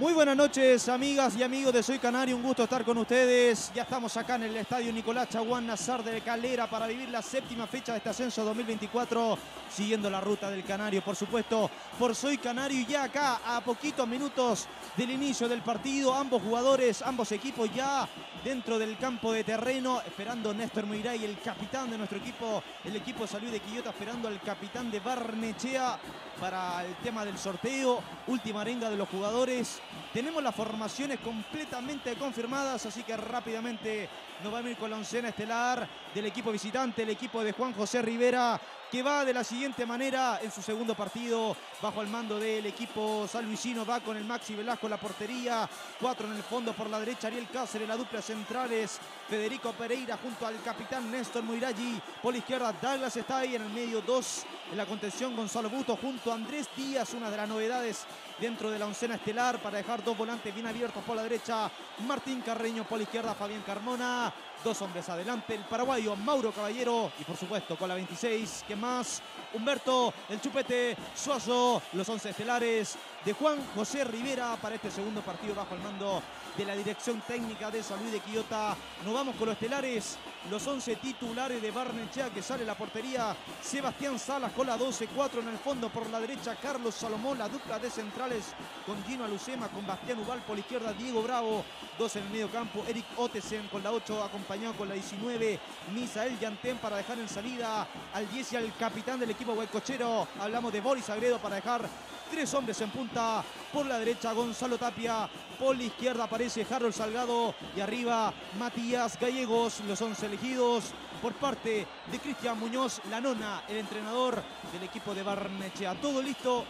Muy buenas noches, amigas y amigos de Soy Canario. Un gusto estar con ustedes. Ya estamos acá en el estadio Nicolás Chaguán Nazar de Calera para vivir la séptima fecha de este ascenso 2024, siguiendo la ruta del Canario, por supuesto, por Soy Canario. Y ya acá, a poquitos minutos del inicio del partido, ambos jugadores, ambos equipos ya dentro del campo de terreno, esperando Néstor Muiray, el capitán de nuestro equipo, el equipo Salud de Quillota, esperando al capitán de Barnechea para el tema del sorteo. Última arenga de los jugadores. Tenemos las formaciones completamente confirmadas, así que rápidamente nos vamos a ir con la oncena estelar del equipo visitante, el equipo de Juan José Rivera, que va de la siguiente manera en su segundo partido bajo el mando del equipo salluicino. Va con el Maxi Velasco la portería, cuatro en el fondo por la derecha, Ariel Cáceres, la dupla centrales, Federico Pereira junto al capitán Néstor Muiraggi, por la izquierda Douglas está ahí en el medio, dos en la contención Gonzalo Buto junto a Andrés Díaz, una de las novedades dentro de la oncena estelar para dejar dos volantes bien abiertos por la derecha. Martín Carreño por la izquierda, Fabián Carmona. Dos hombres adelante, el paraguayo Mauro Caballero y por supuesto con la 26, que más? Humberto, el chupete, Suazo, los once estelares de Juan José Rivera para este segundo partido bajo el mando de la dirección técnica de San Luis de Quillota. Nos vamos con los estelares, los 11 titulares de Barnechea que sale la portería. Sebastián Salas con la 12, 4 en el fondo por la derecha. Carlos Salomón, la dupla de centrales con Gino Alucema, con Bastián Ubal por la izquierda. Diego Bravo, 2 en el medio campo. Eric Otesen con la 8, acompañado con la 19. Misael Yantén para dejar en salida al 10 y al capitán del equipo huecochero. Hablamos de Boris Agredo para dejar Tres hombres en punta. Por la derecha Gonzalo Tapia. Por la izquierda aparece Harold Salgado. Y arriba Matías Gallegos. Los once elegidos por parte de Cristian Muñoz. La nona, el entrenador del equipo de Barnechea. Todo listo.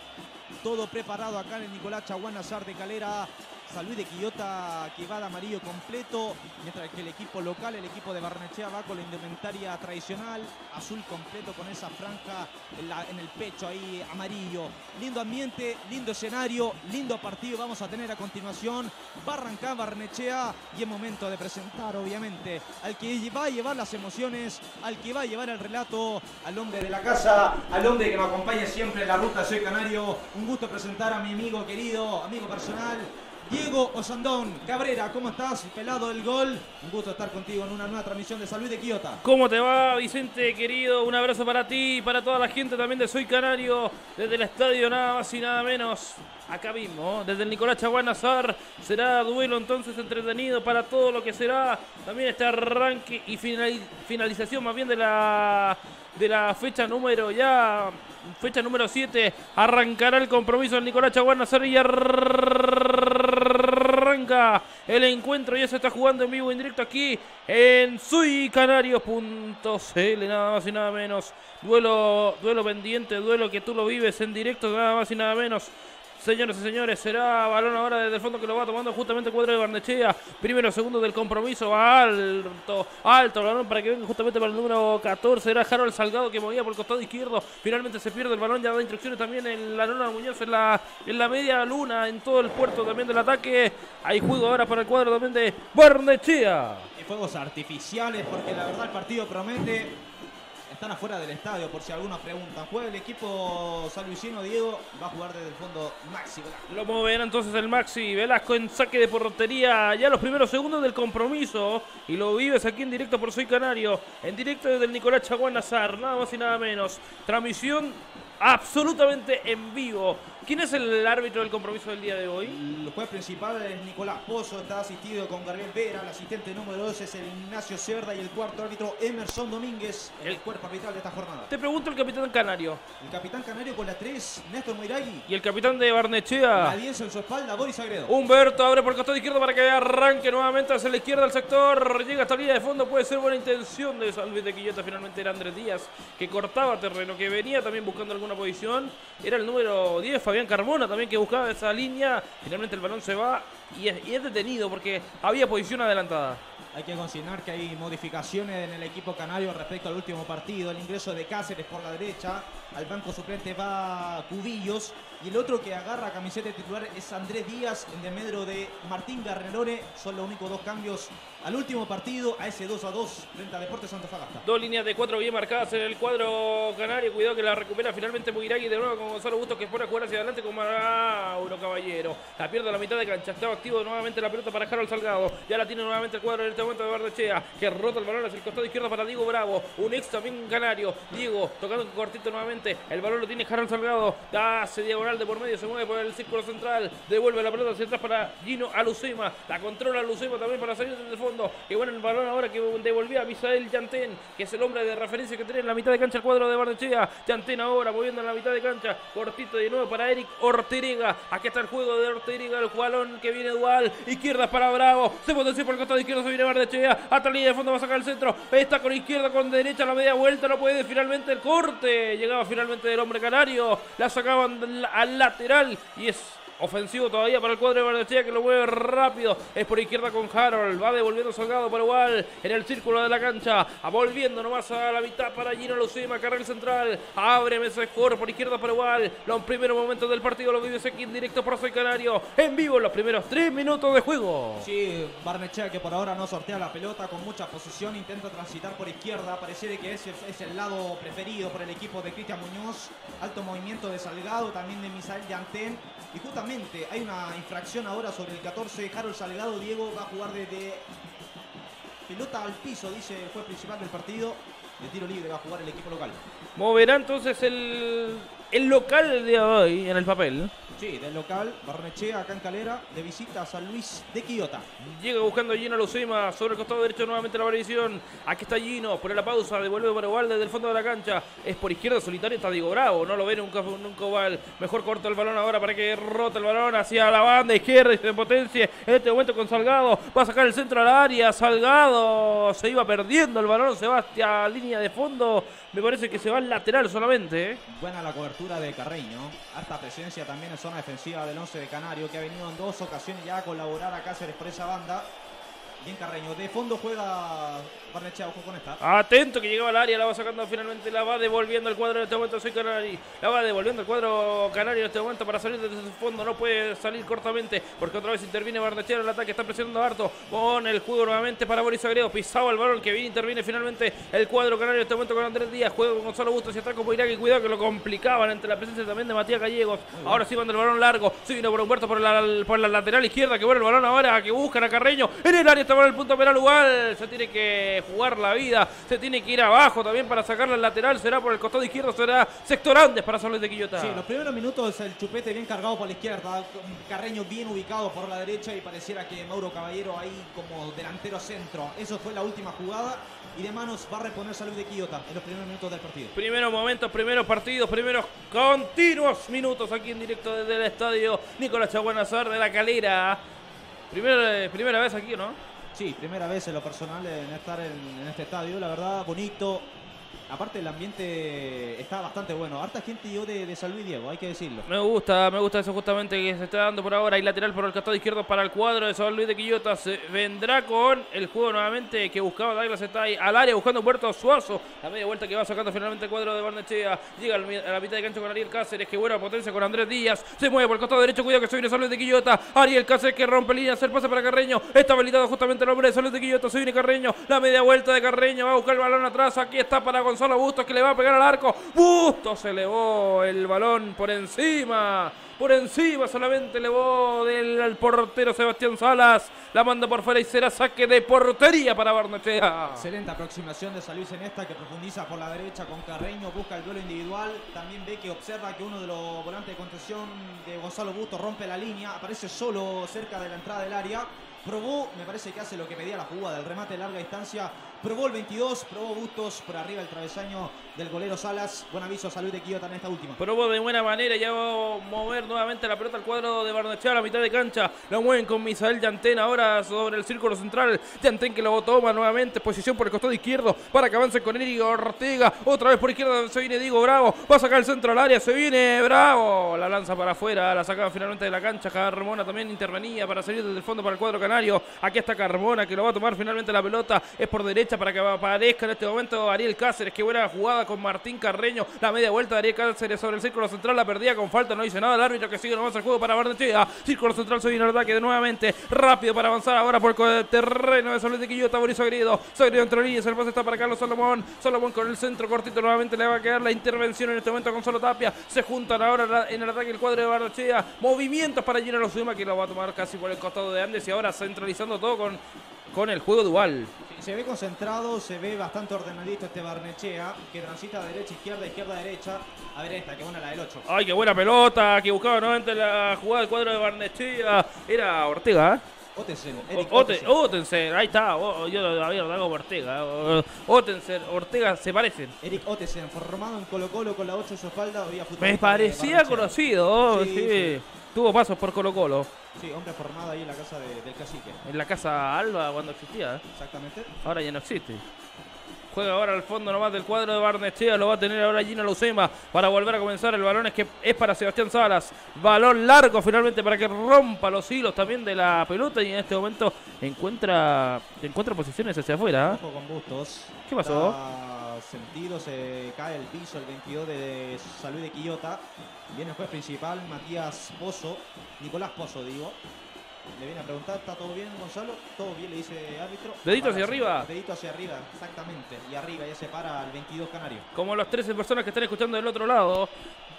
Todo preparado acá en el Nicolás Chaguán Azar de Calera. San Luis de Quillota que va de amarillo completo, mientras que el equipo local, el equipo de Barnechea va con la indumentaria tradicional, azul completo con esa franja en, el pecho ahí amarillo. Lindo ambiente, lindo escenario, lindo partido vamos a tener a continuación. Va a arrancar Barnechea y es momento de presentar obviamente al que va a llevar las emociones, al que va a llevar el relato, al hombre de la casa, al hombre que me acompaña siempre en la ruta Soy Canario. Un gusto presentar a mi amigo querido, amigo personal, Diego Osandón Cabrera, ¿cómo estás? Pelado del gol. Un gusto estar contigo en una nueva transmisión de Salud de Quillota. ¿Cómo te va, Vicente, querido? Un abrazo para ti y para toda la gente también de Soy Canario, desde el estadio nada más y nada menos. Acá mismo, desde el Nicolás Chaguán Nazar, será duelo entonces entretenido para todo lo que será también este arranque y finalización más bien de la, de la fecha número ya, fecha número 7, arrancará el compromiso del Nicolás Chaguán Nazar y el encuentro. Ya se está jugando en vivo en directo aquí en suycanarios.cl, nada más y nada menos. Duelo, duelo pendiente, duelo que tú lo vives en directo, nada más y nada menos. Señores y señores, será balón ahora desde el fondo que lo va tomando justamente el cuadro de Barnechea. Primero, segundo del compromiso. Alto, alto balón para que venga justamente para el número 14. Era Harold Salgado que movía por el costado izquierdo. Finalmente se pierde el balón. Ya da instrucciones también en la luna Muñoz en la, en la media luna, en todo el puerto también del ataque. Hay juego ahora para el cuadro también de Barnechea. Fuegos artificiales porque la verdad el partido promete están afuera del estadio, por si algunos preguntan. Juega el equipo salvicino, Diego, va a jugar desde el fondo Maxi Velasco. Lo moverá entonces el Maxi Velasco en saque de portería, ya los primeros segundos del compromiso. Y lo vives aquí en directo por Soy Canario, en directo desde el Nicolás Chaguán Nazar, nada más y nada menos. Transmisión absolutamente en vivo. ¿Quién es el árbitro del compromiso del día de hoy? El juez principal es Nicolás Pozo, está asistido con Gabriel Vera, el asistente número 2 es el Ignacio Cerda y el cuarto árbitro Emerson Domínguez, el, cuerpo arbitral de esta jornada. Te pregunto el capitán canario. El capitán canario con la 3, Néstor Moiragui. Y el capitán de Barnechea. La 10 en su espalda, Boris Agredo. Humberto abre por el costado izquierdo para que arranque nuevamente hacia la izquierda del sector. Llega hasta la línea de fondo, puede ser buena intención de Salve de Quillota. Finalmente era Andrés Díaz, que cortaba terreno, que venía también buscando alguna posición. Era el número 10, Fabián Carmona, también que buscaba esa línea. Finalmente el balón se va y es, detenido porque había posición adelantada. Hay que consignar que hay modificaciones en el equipo canario respecto al último partido. El ingreso de Cáceres por la derecha. Al banco suplente va Cubillos. Y el otro que agarra camiseta titular es Andrés Díaz en demedro de Martín Garrelore. Son los únicos dos cambios al último partido, a ese 2 a 2 frente a Deportes Santa Fagasta. Dos líneas de cuatro bien marcadas en el cuadro canario. Cuidado que la recupera finalmente Muiragui de nuevo con Gonzalo Bustos que pone a jugar hacia adelante con Mauro Caballero. La pierde a la mitad de cancha. Estaba activo nuevamente la pelota para Harold Salgado. Ya la tiene nuevamente el cuadro en este momento de Bardechea que rota el balón hacia el costado izquierdo para Diego Bravo. Un ex también canario. Diego tocando cortito nuevamente. El balón lo tiene Harold Salgado. Hace diagonal de por medio. Se mueve por el círculo central. Devuelve la pelota hacia atrás para Gino Alucema. La controla Alucema también para salir desde el fondo. Que bueno el balón ahora que devolvía a Misael Yantén, que es el hombre de referencia que tiene en la mitad de cancha el cuadro de Bardechea. Yantén ahora moviendo en la mitad de cancha. Cortito de nuevo para Eric Ortega. Aquí está el juego de Ortega. El balón que viene dual. Izquierda para Bravo. Se potencia por el costado izquierdo. Se viene Bardechea. Hasta la línea de fondo va a sacar el centro. Está con izquierda, con derecha. La media vuelta. No puede finalmente el corte. Llegaba finalmente del hombre canario. La sacaban al lateral. Y es Ofensivo todavía para el cuadro de Barnechea que lo mueve rápido. Es por izquierda con Harold. Va devolviendo Salgado para igual en el círculo de la cancha. Volviendo nomás a la mitad para Gino Lucima. Carril central. Abre Mesa Score por izquierda para igual. Los primeros momentos del partido lo vive aquí en directo por Soy Canario. En vivo los primeros tres minutos de juego. Sí, Barnechea que por ahora no sortea la pelota con mucha posición. Intenta transitar por izquierda. Pareciera que ese es el lado preferido por el equipo de Cristian Muñoz. Alto movimiento de Salgado, también de Misael Yantén. Y justamente hay una infracción ahora sobre el 14. Harold Salgado, Diego va a jugar desde pelota al piso, dice el juez principal del partido. De tiro libre va a jugar el equipo local. Moverá entonces el, el local de hoy en el papel. Sí, del local, Barnechea, acá en Calera, de visita a San Luis de Quillota. Llega buscando Gino Lucema sobre el costado derecho nuevamente la variación. Aquí está Gino, pone la pausa, devuelve para igual desde el fondo de la cancha. Es por izquierda solitario, está Diego Bravo, no lo ve nunca, nunca va. Mejor corta el balón ahora para que rote el balón hacia la banda izquierda y se potencie. En este momento con Salgado, va a sacar el centro al área. Salgado se iba perdiendo el balón, se va hacia línea de fondo. Me parece que se va al lateral solamente. ¿eh? Buena la cobertura de Carreño, harta presencia también en zona defensiva del 11 de Canario, que ha venido en dos ocasiones ya a colaborar a Cáceres por esa banda. Bien Carreño. De fondo juega Barnechea, ojo con esta. Atento que llegaba al área, la va sacando finalmente, la va devolviendo el cuadro en este momento, soy Canari. La va devolviendo el cuadro Canario en este momento para salir desde su fondo. No puede salir cortamente porque otra vez interviene Barnechea en el ataque. Está presionando harto con el juego nuevamente para Boris Agredo. Pisaba el balón que viene, interviene finalmente el cuadro Canario en este momento con Andrés Díaz. Juega con Gonzalo Bustos y ataca con Poiragui. Cuidado que lo complicaban entre la presencia también de Matías Gallegos. Ahora sí manda el balón largo. Se viene por Humberto por la, por la lateral izquierda que vuelve el balón ahora que buscan a Carreño. En el área está el punto penal igual. Se tiene que jugar la vida. Se tiene que ir abajo también para sacarla al lateral. Será por el costado izquierdo. Será sector Andes para San Luis de Quillota. Sí, los primeros minutos el chupete bien cargado por la izquierda. Carreño bien ubicado por la derecha y pareciera que Mauro Caballero ahí como delantero centro. Eso fue la última jugada y de manos va a reponer Salud de Quillota en los primeros minutos del partido. Primeros momentos, primeros partidos, primeros continuos minutos aquí en directo desde el estadio Nicolás Chaguanazar de la Calera. Primera, primera vez aquí, ¿no? Sí, primera vez en lo personal en estar en, en este estadio. La verdad, bonito, Aparte el ambiente está bastante bueno. Harta gente yo de, de San Luis Diego, hay que decirlo. Me gusta, me gusta eso justamente que se está dando por ahora. Y lateral por el costado izquierdo para el cuadro de San Luis de Quillota. Vendrá con el juego nuevamente que buscaba Douglas está ahí al área buscando Puerto Suazo. La media vuelta que va sacando finalmente el cuadro de Barnechea. Llega a la mitad de cancha con Ariel Cáceres. Que buena potencia con Andrés Díaz. Se mueve por el costado derecho. Cuidado que se viene San de Quillota. Ariel Cáceres que rompe línea. Hacer pase para Carreño. Está habilitado justamente el hombre de San de Quillota. Se viene Carreño. La media vuelta de Carreño. Va a buscar el balón atrás. Aquí está para Gonzalo Bustos que le va a pegar al arco. Bustos elevó el balón por encima. Por encima solamente elevó del portero Sebastián Salas. La manda por fuera y será saque de portería para Barnechea. Excelente aproximación de San en esta que profundiza por la derecha con Carreño. Busca el duelo individual. También ve que observa que uno de los volantes de contención de Gonzalo Bustos rompe la línea. Aparece solo cerca de la entrada del área. Probó, me parece que hace lo que pedía la jugada, el remate de larga distancia. Probó el 22, probó Bustos por arriba el travesaño del golero Salas. Buen aviso Salud de Quillota en esta última. Probó de buena manera, ya va a mover nuevamente la pelota al cuadro de Barnechea a la mitad de cancha. Lo mueven con Misael Yantén ahora sobre el círculo central. Yantén que lo toma nuevamente, posición por el costado izquierdo para que avance con Eric Ortega. Otra vez por izquierda se viene Diego Bravo. Va a sacar el centro al área, se viene Bravo. La lanza para afuera, la sacaba finalmente de la cancha. Carmona también intervenía para salir desde el fondo para el cuadro Canario. Aquí está Carbona que lo va a tomar finalmente la pelota. Es por derecha para que aparezca en este momento Ariel Cáceres. Qué buena jugada con Martín Carreño. La media vuelta de Ariel Cáceres sobre el círculo central. La perdía con falta. No dice nada el árbitro que sigue nomás el juego para Barnechea. Círculo central soy en ataque de nuevamente. Rápido para avanzar ahora por el terreno de Salud de Quillota. Boris Agrido. Sagrido entre líneas. El pase está para Carlos Salomón. Salomón con el centro cortito. Nuevamente le va a quedar la intervención en este momento con Solo Tapia. Se juntan ahora en el ataque el cuadro de Barnechea. Movimientos para Gina Lozuma que lo va a tomar casi por el costado de Andes. Y ahora centralizando todo con, con el juego dual. Se ve concentrado, se ve bastante ordenadito este Barnechea, que transita de derecha, izquierda, izquierda, derecha. A ver esta, que buena la del 8. Ay, qué buena pelota, que buscaba nuevamente la jugada del cuadro de Barnechea. Era Ortega, ¿eh? Otensen, Otensen, ahí está, yo había dado Ortega. Otensen, Ortega se parecen. Eric Otensen, formado en Colo Colo con la 8 en su espalda. Me parecía conocido, sí. Tuvo pasos por Colo Colo. Sí, hombre formado ahí en la casa del cacique. En la casa Alba cuando existía. ¿eh? Exactamente. Ahora ya no existe. Juega ahora al fondo nomás del cuadro de Barnechea. Lo va a tener ahora Gino Lucema para volver a comenzar. El balón es que es para Sebastián Salas. Balón largo finalmente para que rompa los hilos también de la pelota. Y en este momento encuentra encuentra posiciones hacia afuera. ¿eh? con Bustos. ¿Qué pasó? sentido, se cae el piso el 22 de Salud de Quillota. Viene el juez principal, Matías Pozo, Nicolás Pozo, digo. Le viene a preguntar, ¿está todo bien, Gonzalo? Todo bien, le dice árbitro. Dedito hacia arriba. Dedito hacia arriba, exactamente. Y arriba ya se para el 22 Canario. Como las 13 personas que están escuchando del otro lado.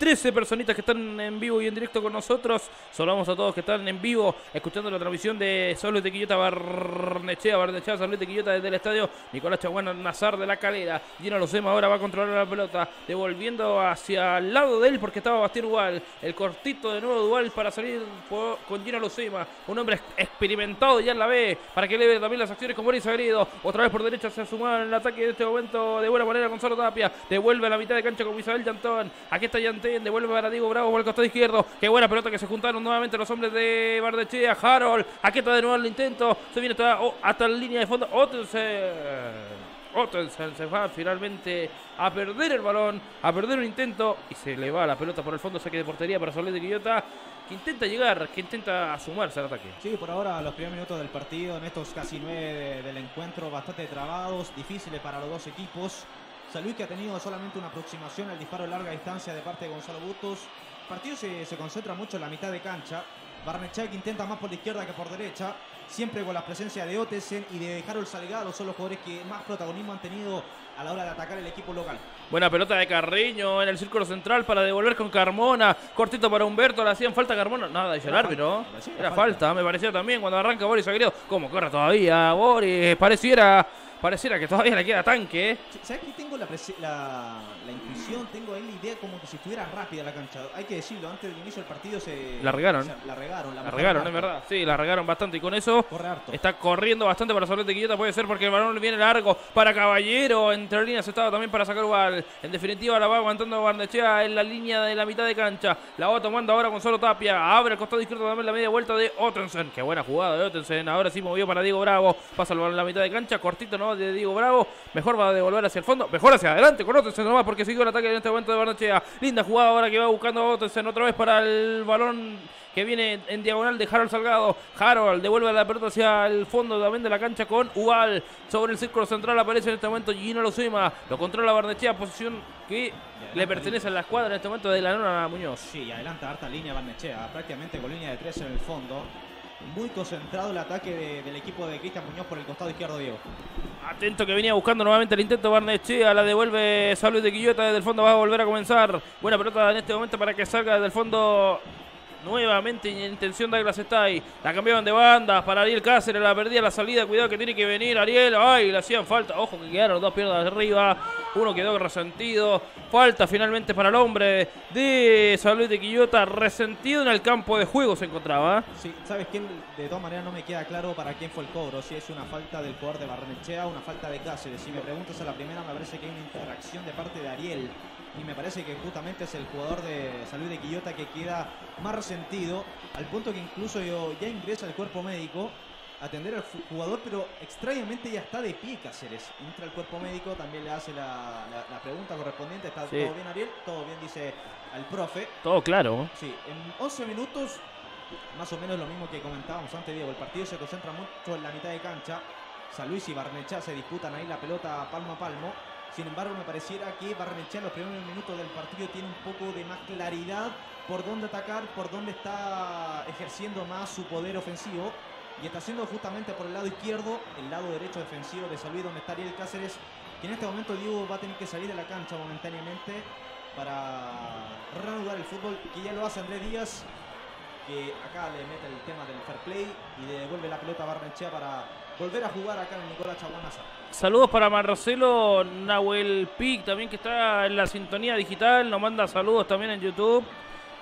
13 personitas que están en vivo y en directo con nosotros. Saludamos a todos que están en vivo escuchando la transmisión de Solo de Quillota Barnechea, Barnechea, Solo de Quillota desde el estadio Nicolás Chaguana Nazar de la Calera. Gino Losema ahora va a controlar la pelota, devolviendo hacia el lado de él porque estaba Bastián Dual. El cortito de nuevo Dual para salir con Gino Losema. Un hombre experimentado ya en la B para que eleve también las acciones con Boris Agrido. Otra vez por derecha se suma en el ataque en este momento de buena manera Gonzalo Tapia. Devuelve a la mitad de cancha con Isabel Llantón. Aquí está Devuelve para Diego Bravo por el costado izquierdo. Qué buena pelota que se juntaron nuevamente los hombres de Bardechea. Harold, aquí está de nuevo el intento. Se viene oh, hasta, la línea de fondo. Ottensen. Ottensen se va finalmente a perder el balón, a perder un intento y se le va la pelota por el fondo, saque de portería para Soledad de Quillota, que intenta llegar, que intenta sumarse al ataque. Sí, por ahora los primeros minutos del partido, en estos casi nueve del encuentro, bastante trabados, difíciles para los dos equipos. San Luis que ha tenido solamente una aproximación al disparo a larga distancia de parte de Gonzalo Bustos. El partido se, concentra mucho en la mitad de cancha. Barnechea que intenta más por la izquierda que por derecha. Siempre con la presencia de Otesen y de Harold Salgado. Son los jugadores que más protagonismo han tenido a la hora de atacar el equipo local. Buena pelota de Carreño en el círculo central para devolver con Carmona. Cortito para Humberto, le hacían falta Carmona. Nada, dice el árbitro. Era falta. me parecía también cuando arranca Boris Agredo. ¿Cómo corre todavía? Boris, pareciera Pareciera que todavía le queda tanque. ¿Sabes qué? Tengo la, la, tengo ahí la idea como que si estuviera rápida la cancha. Hay que decirlo, antes del inicio del partido se. La regaron. la regaron. La, regaron, es verdad. Sí, la regaron bastante. Y con eso. Corre harto. Está corriendo bastante para de Quillota. Puede ser porque el balón viene largo para Caballero. Entre líneas estaba también para sacar igual. En definitiva, la va aguantando Barnechea en la línea de la mitad de cancha. La va tomando ahora con solo Tapia. Abre el costado izquierdo también la media vuelta de Ottensen. Qué buena jugada de Ottensen. Ahora sí movió para Diego Bravo. Pasa el balón en la mitad de cancha. Cortito, ¿no? De Diego Bravo. Mejor va a devolver hacia el fondo. Mejor hacia adelante con Ottensen nomás porque siguió el ataque en este momento de Barnechea. Linda jugada ahora que va buscando a Ottensen otra vez para el balón que viene en diagonal de Harold Salgado. Harold devuelve la pelota hacia el fondo también de la cancha con Ubal. Sobre el círculo central aparece en este momento Gino Lozima. Lo controla Barnechea, posición que le pertenece a la escuadra en este momento de la Nona Muñoz. Sí, adelanta harta línea Barnechea, prácticamente con línea de tres en el fondo muy concentrado el ataque del equipo de Cristian Muñoz por el costado izquierdo, Diego. Atento que venía buscando nuevamente el intento Barnechea, la devuelve Salud de Quillota desde el fondo, va a volver a comenzar. Buena pelota en este momento para que salga desde el fondo nuevamente en intención de Douglas está ahí. La cambiaban de banda para Ariel Cáceres, la perdía la salida, cuidado que tiene que venir Ariel. Ay, le hacían falta. Ojo que quedaron dos piernas arriba. Uno quedó resentido. Falta finalmente para el hombre de Salud de Quillota. Resentido en el campo de juego se encontraba. Sí, ¿sabes quién? De todas maneras no me queda claro para quién fue el cobro. Si es una falta del jugador de Barnechea o una falta de Cáceres. Si me preguntas a la primera, me parece que hay una interacción de parte de Ariel. Y me parece que justamente es el jugador de Salud de Quillota que queda más resentido. Al punto que incluso ya ingresa el cuerpo médico atender al jugador, pero extrañamente ya está de pie Cáceres. Entra el cuerpo médico, también le hace la, pregunta correspondiente. ¿Está todo bien, Ariel? Todo bien, dice al profe. Todo claro. Sí, en 11 minutos más o menos lo mismo que comentábamos antes, Diego. El partido se concentra mucho en la mitad de cancha. San Luis y Barnechea se disputan ahí la pelota palmo a palmo. Sin embargo, me pareciera que Barnechea en los primeros minutos del partido tiene un poco de más claridad por dónde atacar, por dónde está ejerciendo más su poder ofensivo. Y está haciendo justamente por el lado izquierdo, el lado derecho defensivo de San Luis, donde está Ariel Cáceres, que en este momento Diego va a tener que salir de la cancha momentáneamente para reanudar el fútbol, que ya lo hace Andrés Díaz, que acá le mete el tema del fair play y le devuelve la pelota a Barnechea para volver a jugar acá en Nicolás Chaguanaza. Saludos para Marcelo Nahuel Pic, también que está en la sintonía digital, nos manda saludos también en YouTube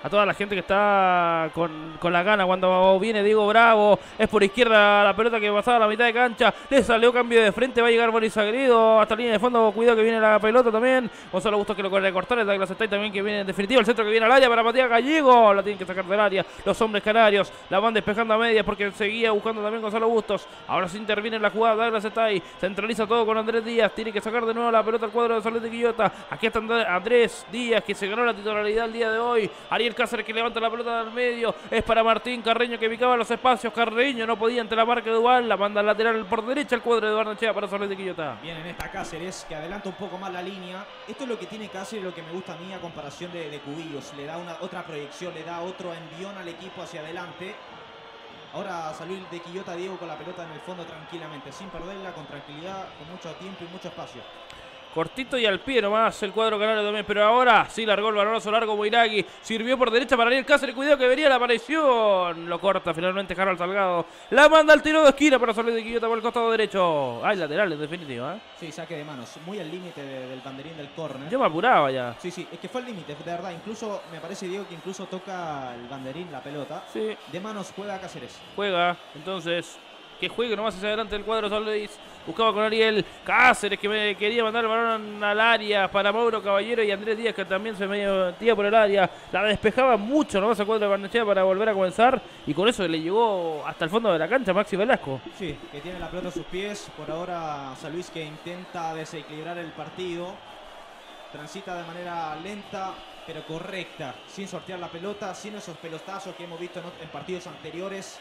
a toda la gente que está con, con la gana cuando viene Diego Bravo. Es por izquierda la pelota que pasaba a la mitad de cancha. Le salió cambio de frente. Va a llegar Boris Agrido hasta la línea de fondo. Cuidado que viene la pelota también. Gonzalo Bustos que lo corre cortar. El Douglas está también que viene en definitiva. El centro que viene al área para Matías Gallego. La tienen que sacar del área. Los hombres canarios la van despejando a medias porque seguía buscando también Gonzalo Bustos. Ahora se interviene en la jugada. Douglas está ahí. Centraliza todo con Andrés Díaz. Tiene que sacar de nuevo la pelota al cuadro de Salud de Quillota. Aquí está Andrés Díaz que se ganó la titularidad el día de hoy. Ariel Cáceres que levanta la pelota del medio. Es para Martín Carreño que picaba los espacios. Carreño no podía ante la marca de Dual. La manda al lateral por derecha el cuadro de Barnechea para Solés de Quillota. Bien en esta Cáceres que adelanta un poco más la línea. Esto es lo que tiene Cáceres, lo que me gusta a mí a comparación de, de Cubillos. Le da una otra proyección, le da otro envión al equipo hacia adelante. Ahora salió de Quillota Diego con la pelota en el fondo tranquilamente, sin perderla, con tranquilidad, con mucho tiempo y mucho espacio. Cortito y al pie nomás el cuadro canario también. Pero ahora sí largó el balonazo largo Moiragui. Sirvió por derecha para Ariel Cáceres. Cuidado que venía la aparición. Lo corta finalmente Harold Salgado. La manda al tiro de esquina para salir de Quillota por el costado derecho. Hay lateral en definitiva. ¿eh? Sí, saque de manos. Muy al límite de, del banderín del córner. Yo me apuraba ya. Sí, sí, es que fue al límite, de verdad. Incluso me parece, Diego, que incluso toca el banderín, la pelota. Sí. De manos juega Cáceres. Juega. Entonces, que juegue nomás hacia adelante el cuadro Luis. Buscaba con Ariel Cáceres que quería mandar el balón al área para Mauro Caballero y Andrés Díaz que también se metía por el área. La despejaba mucho nomás al cuadro de Barnechea para volver a comenzar y con eso le llegó hasta el fondo de la cancha Maxi Velasco. Sí, que tiene la pelota a sus pies. Por ahora San Luis que intenta desequilibrar el partido. Transita de manera lenta pero correcta, sin sortear la pelota, sin esos pelotazos que hemos visto en partidos anteriores.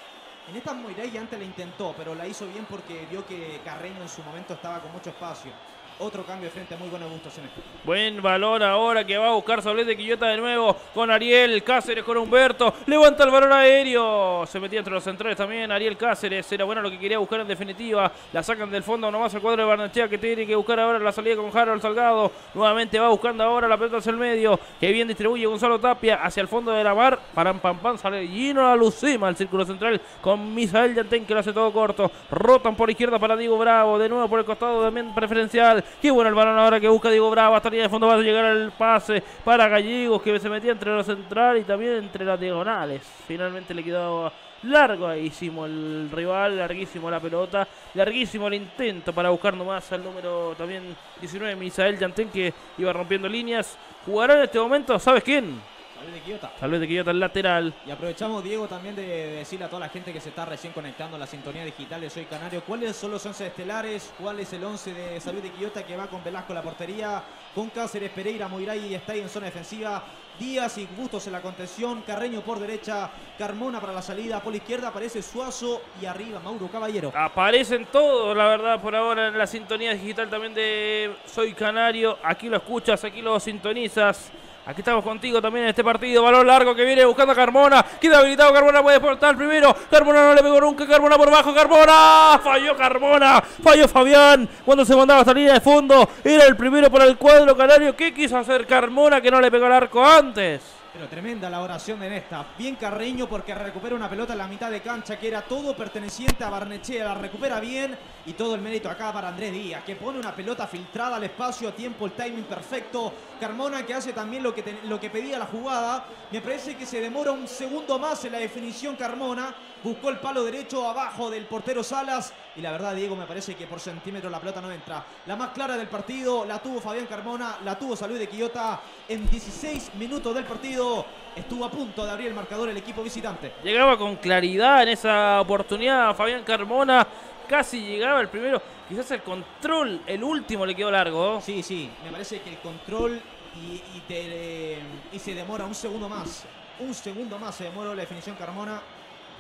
En esta Moirey antes la intentó, pero la hizo bien porque vio que Carreño en su momento estaba con mucho espacio. Otro cambio de frente, muy en esto. Buen balón ahora que va a buscar Sablé de Quillota de nuevo con Ariel Cáceres, con Humberto. Levanta el balón aéreo. Se metía entre los centrales también Ariel Cáceres. Era bueno lo que quería buscar en definitiva. La sacan del fondo nomás el cuadro de Barnechea que tiene que buscar ahora la salida con Harold Salgado. Nuevamente va buscando ahora la pelota hacia el medio. Que bien distribuye Gonzalo Tapia hacia el fondo de la mar. Para pam sale Gino a Lucima al círculo central con Misael Yantén que lo hace todo corto. Rotan por izquierda para Diego Bravo. De nuevo por el costado también preferencial. Qué bueno el balón ahora que busca Diego Bravo. Hasta de fondo va a llegar el pase para Gallegos que se metía entre los centrales y también entre las diagonales. Finalmente le quedaba larguísimo el rival, larguísimo la pelota, larguísimo el intento para buscar nomás al número también 19, Misael Yantén que iba rompiendo líneas. Jugará en este momento, ¿sabes quién? Salud de Quillota. Salud de Quillota, el lateral. Y aprovechamos, Diego, también de, de decirle a toda la gente que se está recién conectando a la sintonía digital de Soy Canario, cuáles son los 11 estelares, cuál es el 11 de Salud de Quillota que va con Velasco en la portería, con Cáceres, Pereira, Moiray y está ahí en zona defensiva. Díaz y Bustos en la contención, Carreño por derecha, Carmona para la salida, por la izquierda aparece Suazo y arriba Mauro Caballero. Aparecen todos, la verdad, por ahora en la sintonía digital también de Soy Canario. Aquí lo escuchas, aquí lo sintonizas. Aquí estamos contigo también en este partido. Balón largo que viene buscando a Carmona. Queda habilitado. Carmona puede portar primero. Carmona no le pegó nunca. Carmona por bajo. Carmona. Falló Carmona. Falló Fabián. Cuando se mandaba esta línea de fondo. Era el primero para el cuadro canario. ¿Qué quiso hacer Carmona que no le pegó el arco antes? Pero tremenda la oración de Nesta. Bien Carreño porque recupera una pelota en la mitad de cancha que era todo perteneciente a Barnechea. La recupera bien y todo el mérito acá para Andrés Díaz que pone una pelota filtrada al espacio a tiempo, el timing perfecto. Carmona que hace también lo que, lo que pedía la jugada. Me parece que se demora un segundo más en la definición Carmona. Buscó el palo derecho abajo del portero Salas. Y la verdad, Diego, me parece que por centímetro la pelota no entra. La más clara del partido la tuvo Fabián Carmona, la tuvo Salud de Quillota en 16 minutos del partido. Estuvo a punto de abrir el marcador el equipo visitante. Llegaba con claridad en esa oportunidad Fabián Carmona. Casi llegaba el primero. Quizás el control, el último le quedó largo. Sí, sí, me parece que el control y, y te- y se demora un segundo más. Un segundo más se demoró la definición Carmona.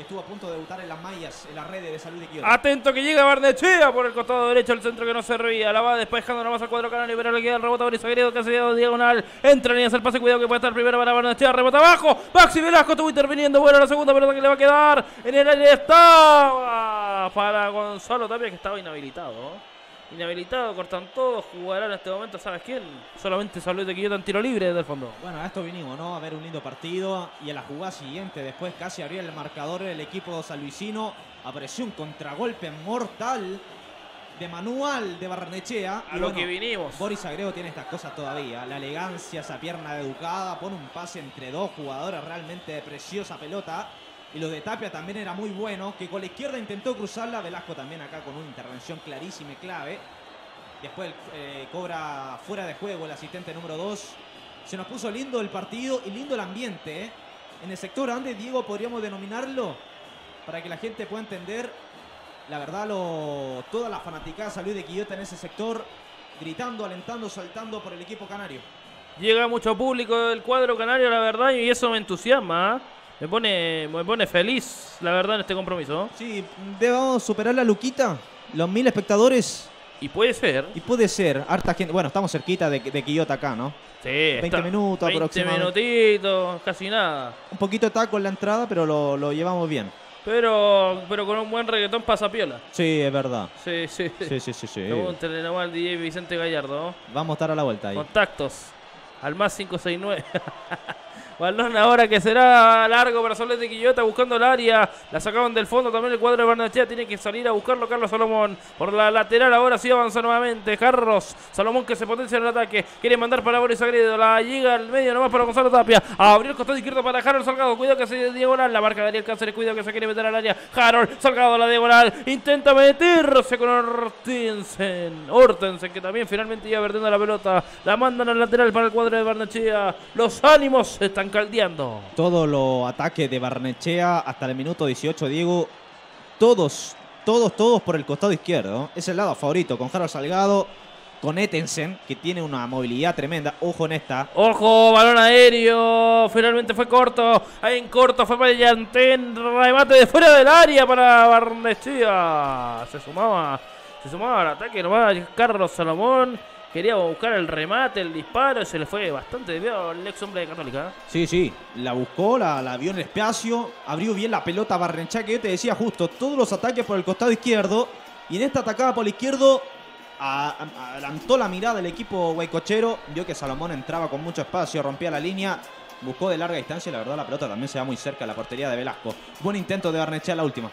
Estuvo a punto de debutar en las mallas, en las redes de salud de. Atento que llega Barnechea por el costado derecho, el centro que no servía. La va despejando nomás al cuadro canario, pero le queda el rebote a Boris Agredo que ha sido diagonal. Entra en el pase, cuidado que puede estar primero para Barnechea. Rebota abajo. Maxi Velasco estuvo interviniendo. Bueno, la segunda pelota que le va a quedar. En el aire está para Gonzalo Tapia que estaba inhabilitado. Inhabilitado, cortan todos, jugará en este momento, ¿sabes quién? Solamente Salud de Quillota en tiro libre desde el fondo. Bueno, a esto vinimos, ¿no? A ver un lindo partido y a la jugada siguiente, después casi abría el marcador el equipo salvicino. Apareció un contragolpe mortal de manual de Barnechea. A lo que vinimos. Boris Agrego tiene estas cosas todavía. La elegancia, esa pierna educada, pone un pase entre dos jugadores realmente de preciosa pelota. Y lo de Tapia también era muy bueno, que con la izquierda intentó cruzarla, Velasco también acá con una intervención clarísima y clave. Después eh, cobra fuera de juego el asistente número 2. Se nos puso lindo el partido y lindo el ambiente. ¿eh? En el sector grande, Diego, podríamos denominarlo, para que la gente pueda entender, la verdad, lo, toda la fanaticada salió de Quillota en ese sector, gritando, alentando, saltando por el equipo canario. Llega mucho público del cuadro canario, la verdad, y eso me entusiasma. ¿eh? Me pone, me pone feliz, la verdad, en este compromiso. Sí, debemos superar la luquita, los mil espectadores. Y puede ser. Y puede ser, harta gente. Bueno, estamos cerquita de, de Quillota acá, ¿no? Sí, 20 minutos 20 aproximadamente. minutitos, casi nada. Un poquito de taco en la entrada, pero lo, lo llevamos bien. Pero, pero con un buen reggaetón pasa piola. Sí, es verdad. Sí, sí. Sí, sí, sí, sí. Nomás al DJ Vicente Gallardo. Vamos a estar a la vuelta ahí. Contactos. Al más 569. Balón ahora que será largo para Soles de Quillota buscando el área. La sacaban del fondo también el cuadro de Barnechea. Tiene que salir a buscarlo Carlos Salomón. Por la lateral ahora sí avanza nuevamente. Carlos Salomón que se potencia en el ataque. Quiere mandar para Boris Agredo. La llega al medio nomás para Gonzalo Tapia. Abrió el costado izquierdo para Harold Salgado. Cuidado que se diagonal. La marca de Ariel Cáceres. Cuidado que se quiere meter al área. Harold Salgado a la diagonal. Intenta meterse con Hortensen. Hortensen que también finalmente iba perdiendo la pelota. La mandan al lateral para el cuadro de Barnechea. Los ánimos están caldeando. Todos los ataques de Barnechea hasta el minuto 18, Diego. Todos, todos, todos por el costado izquierdo. Es el lado favorito con Harold Salgado. Con Ettensen, que tiene una movilidad tremenda. Ojo en esta. Ojo, balón aéreo. Finalmente fue corto. Ahí en corto fue para Yantén. Remate de fuera del área para Barnechea. Se sumaba. Se sumaba al ataque nomás Carlos Salomón. Quería buscar el remate, el disparo. Se le fue bastante desviado al ex hombre de Católica. Sí, sí. La buscó, la, la vio en el espacio. Abrió bien la pelota Barnechea, que yo te decía justo. Todos los ataques por el costado izquierdo. Y en esta atacada por el izquierdo. adelantó la mirada del equipo guaycochero. Vio que Salomón entraba con mucho espacio, rompía la línea. Buscó de larga distancia y la verdad la pelota también se va muy cerca a la portería de Velasco. Buen intento de Barnechea la última.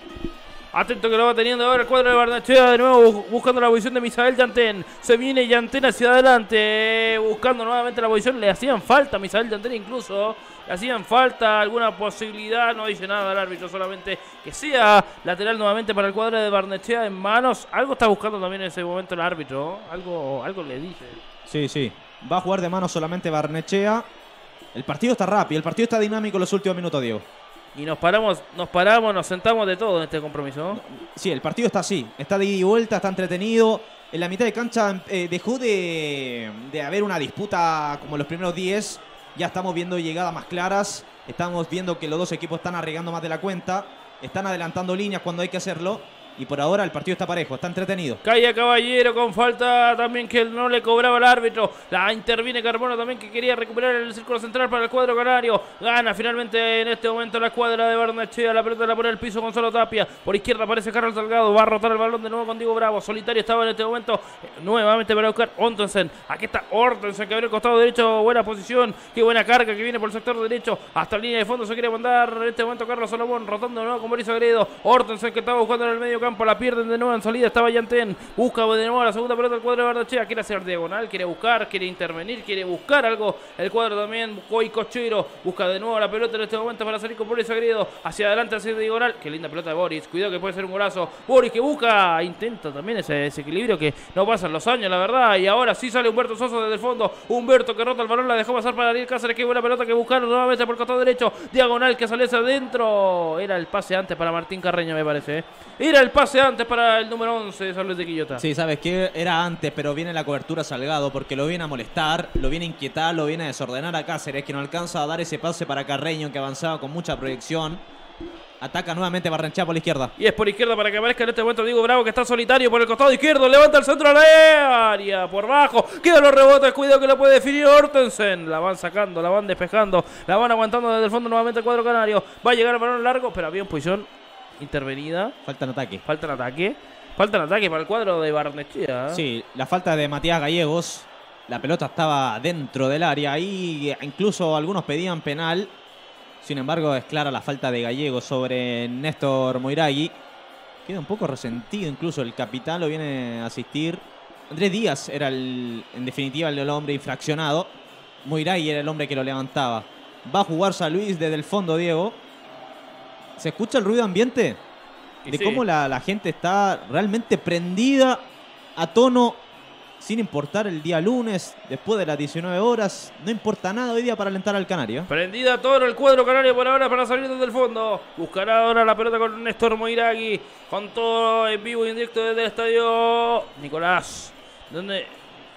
Atento que lo va teniendo ahora el cuadro de Barnechea de nuevo bu- buscando la posición de Misael Yantén. Se viene Yantén hacia adelante buscando nuevamente la posición. Le hacían falta a Misael Yantén incluso. Le hacían falta alguna posibilidad. No dice nada el árbitro, solamente que sea lateral nuevamente para el cuadro de Barnechea en manos. Algo está buscando también en ese momento el árbitro. Algo, algo le dice. Sí, sí. Va a jugar de mano solamente Barnechea. El partido está rápido, el partido está dinámico en los últimos minutos, Diego. Y nos paramos, nos paramos, nos sentamos de todo en este compromiso. Sí, el partido está así. Está de ida y vuelta, está entretenido. En la mitad de cancha eh, dejó de, de haber una disputa como los primeros 10. Ya estamos viendo llegadas más claras. Estamos viendo que los dos equipos están arriesgando más de la cuenta. Están adelantando líneas cuando hay que hacerlo. Y por ahora el partido está parejo, está entretenido. Calle Caballero con falta también que no le cobraba el árbitro. La interviene Carbono también que quería recuperar el círculo central para el cuadro canario. Gana finalmente en este momento la escuadra de Barnechea. La pelota la pone el piso Gonzalo Tapia. Por izquierda aparece Carlos Salgado. Va a rotar el balón de nuevo con Diego Bravo. Solitario estaba en este momento eh, nuevamente para buscar Ortensen. Aquí está Ortensen que abrió el costado derecho. Buena posición. Qué buena carga que viene por el sector derecho. Hasta la línea de fondo se quiere mandar en este momento Carlos Salomón. Rotando de nuevo con Boris Agredo. Ortensen que estaba buscando en el medio campo. La pierden de nuevo en salida. Estaba Yantén. Busca de nuevo la segunda pelota del cuadro de Barnechea. Quiere hacer diagonal. Quiere buscar. Quiere intervenir. Quiere buscar algo. El cuadro también. Buscó y Cochero. Busca de nuevo la pelota en este momento para salir con Boris Agredo. Hacia adelante, hacia diagonal. Qué linda pelota de Boris. Cuidado que puede ser un golazo. Boris que busca. Intenta también ese desequilibrio que no pasan los años, la verdad. Y ahora sí sale Humberto Sosa desde el fondo. Humberto que rota el balón. La dejó pasar para Ariel Cáceres. Qué buena pelota que buscaron nuevamente por costado derecho. Diagonal que sale hacia adentro. Era el pase antes para Martín Carreño, me parece. ¿eh? Era el pase antes para el número 11 de San Luis de Quillota. Sí, sabes que era antes, pero viene la cobertura Salgado porque lo viene a molestar, lo viene a inquietar, lo viene a desordenar a Cáceres, que no alcanza a dar ese pase para Carreño que avanzaba con mucha proyección. Ataca nuevamente Barrenechea por la izquierda. Y es por izquierda para que aparezca en este momento Diego Bravo que está solitario por el costado izquierdo. Levanta el centro a la área. Por bajo. Quedan los rebotes. Cuidado que lo puede definir Hortensen. La van sacando, la van despejando. La van aguantando desde el fondo nuevamente el cuadro canario. Va a llegar el balón largo, pero había en posición intervenida. Falta en ataque. Falta en ataque. Falta en ataque para el cuadro de Barnechea. ¿eh? Sí, la falta de Matías Gallegos. La pelota estaba dentro del área. Ahí incluso algunos pedían penal. Sin embargo, es clara la falta de Gallegos sobre Néstor Moiragui. Queda un poco resentido incluso el capitán, lo viene a asistir. Andrés Díaz era el, en definitiva el hombre infraccionado. Moiragui era el hombre que lo levantaba. Va a jugar San Luis desde el fondo, Diego. ¿Se escucha el ruido ambiente? De sí. cómo la, la gente está realmente prendida a tono, sin importar el día lunes, después de las 19 horas. No importa nada hoy día para alentar al Canario. Prendida todo el cuadro canario por ahora para salir desde el fondo. Buscará ahora la pelota con Néstor Moiragui. Con todo en vivo y en directo desde el estadio. Nicolás, ¿dónde,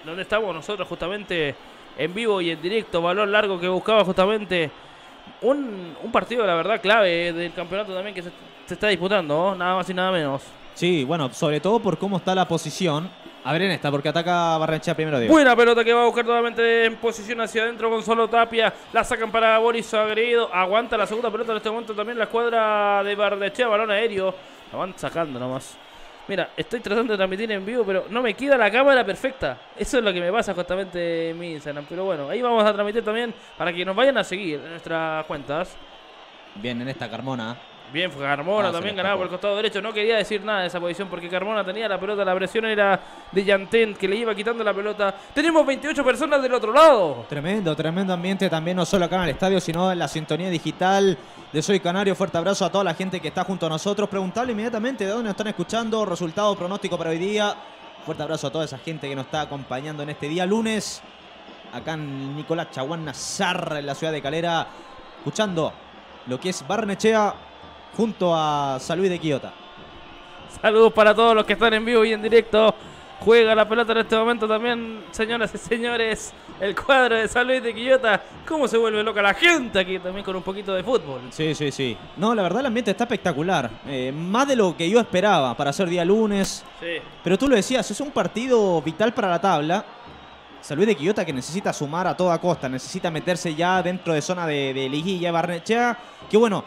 dónde estamos nosotros justamente? En vivo y en directo. Balón largo que buscaba justamente. Un, un partido, la verdad, clave del campeonato también que se, se está disputando. ¿no? Nada más y nada menos. Sí, bueno, sobre todo por cómo está la posición. A ver en esta, porque ataca Barrenechea primero, Diego. Buena pelota que va a buscar nuevamente en posición hacia adentro Gonzalo Tapia. La sacan para Boris Agredo. Aguanta la segunda pelota en este momento también la escuadra de Bardechea. Balón aéreo. La van sacando nomás. Mira, estoy tratando de transmitir en vivo, pero no me queda la cámara perfecta. Eso es lo que me pasa justamente en mi Instagram. Pero bueno, ahí vamos a transmitir también para que nos vayan a seguir en nuestras cuentas. Bien en esta Carmona. Bien, fue Carmona Ah, también ganaba por el costado derecho. No quería decir nada de esa posición porque Carmona tenía la pelota. La presión era de Yantén que le iba quitando la pelota. Tenemos 28 personas del otro lado. Tremendo, tremendo ambiente también, no solo acá en el estadio, sino en la sintonía digital de Soy Canario. Fuerte abrazo a toda la gente que está junto a nosotros. Preguntarle inmediatamente de dónde nos están escuchando, resultado, pronóstico para hoy día. Fuerte abrazo a toda esa gente que nos está acompañando en este día lunes. Acá en Nicolás Chaguán Nazar, en la ciudad de Calera, escuchando lo que es Barnechea junto a San Luis de Quillota. Saludos para todos los que están en vivo y en directo. Juega la pelota en este momento también, señoras y señores. El cuadro de San Luis de Quillota. ¿Cómo se vuelve loca la gente aquí también con un poquito de fútbol? Sí, sí, sí. No, la verdad el ambiente está espectacular. Eh, más de lo que yo esperaba para ser día lunes. Sí. Pero tú lo decías, es un partido vital para la tabla. San Luis de Quillota que necesita sumar a toda costa, necesita meterse ya dentro de zona de, de liguilla Barnechea. Que bueno,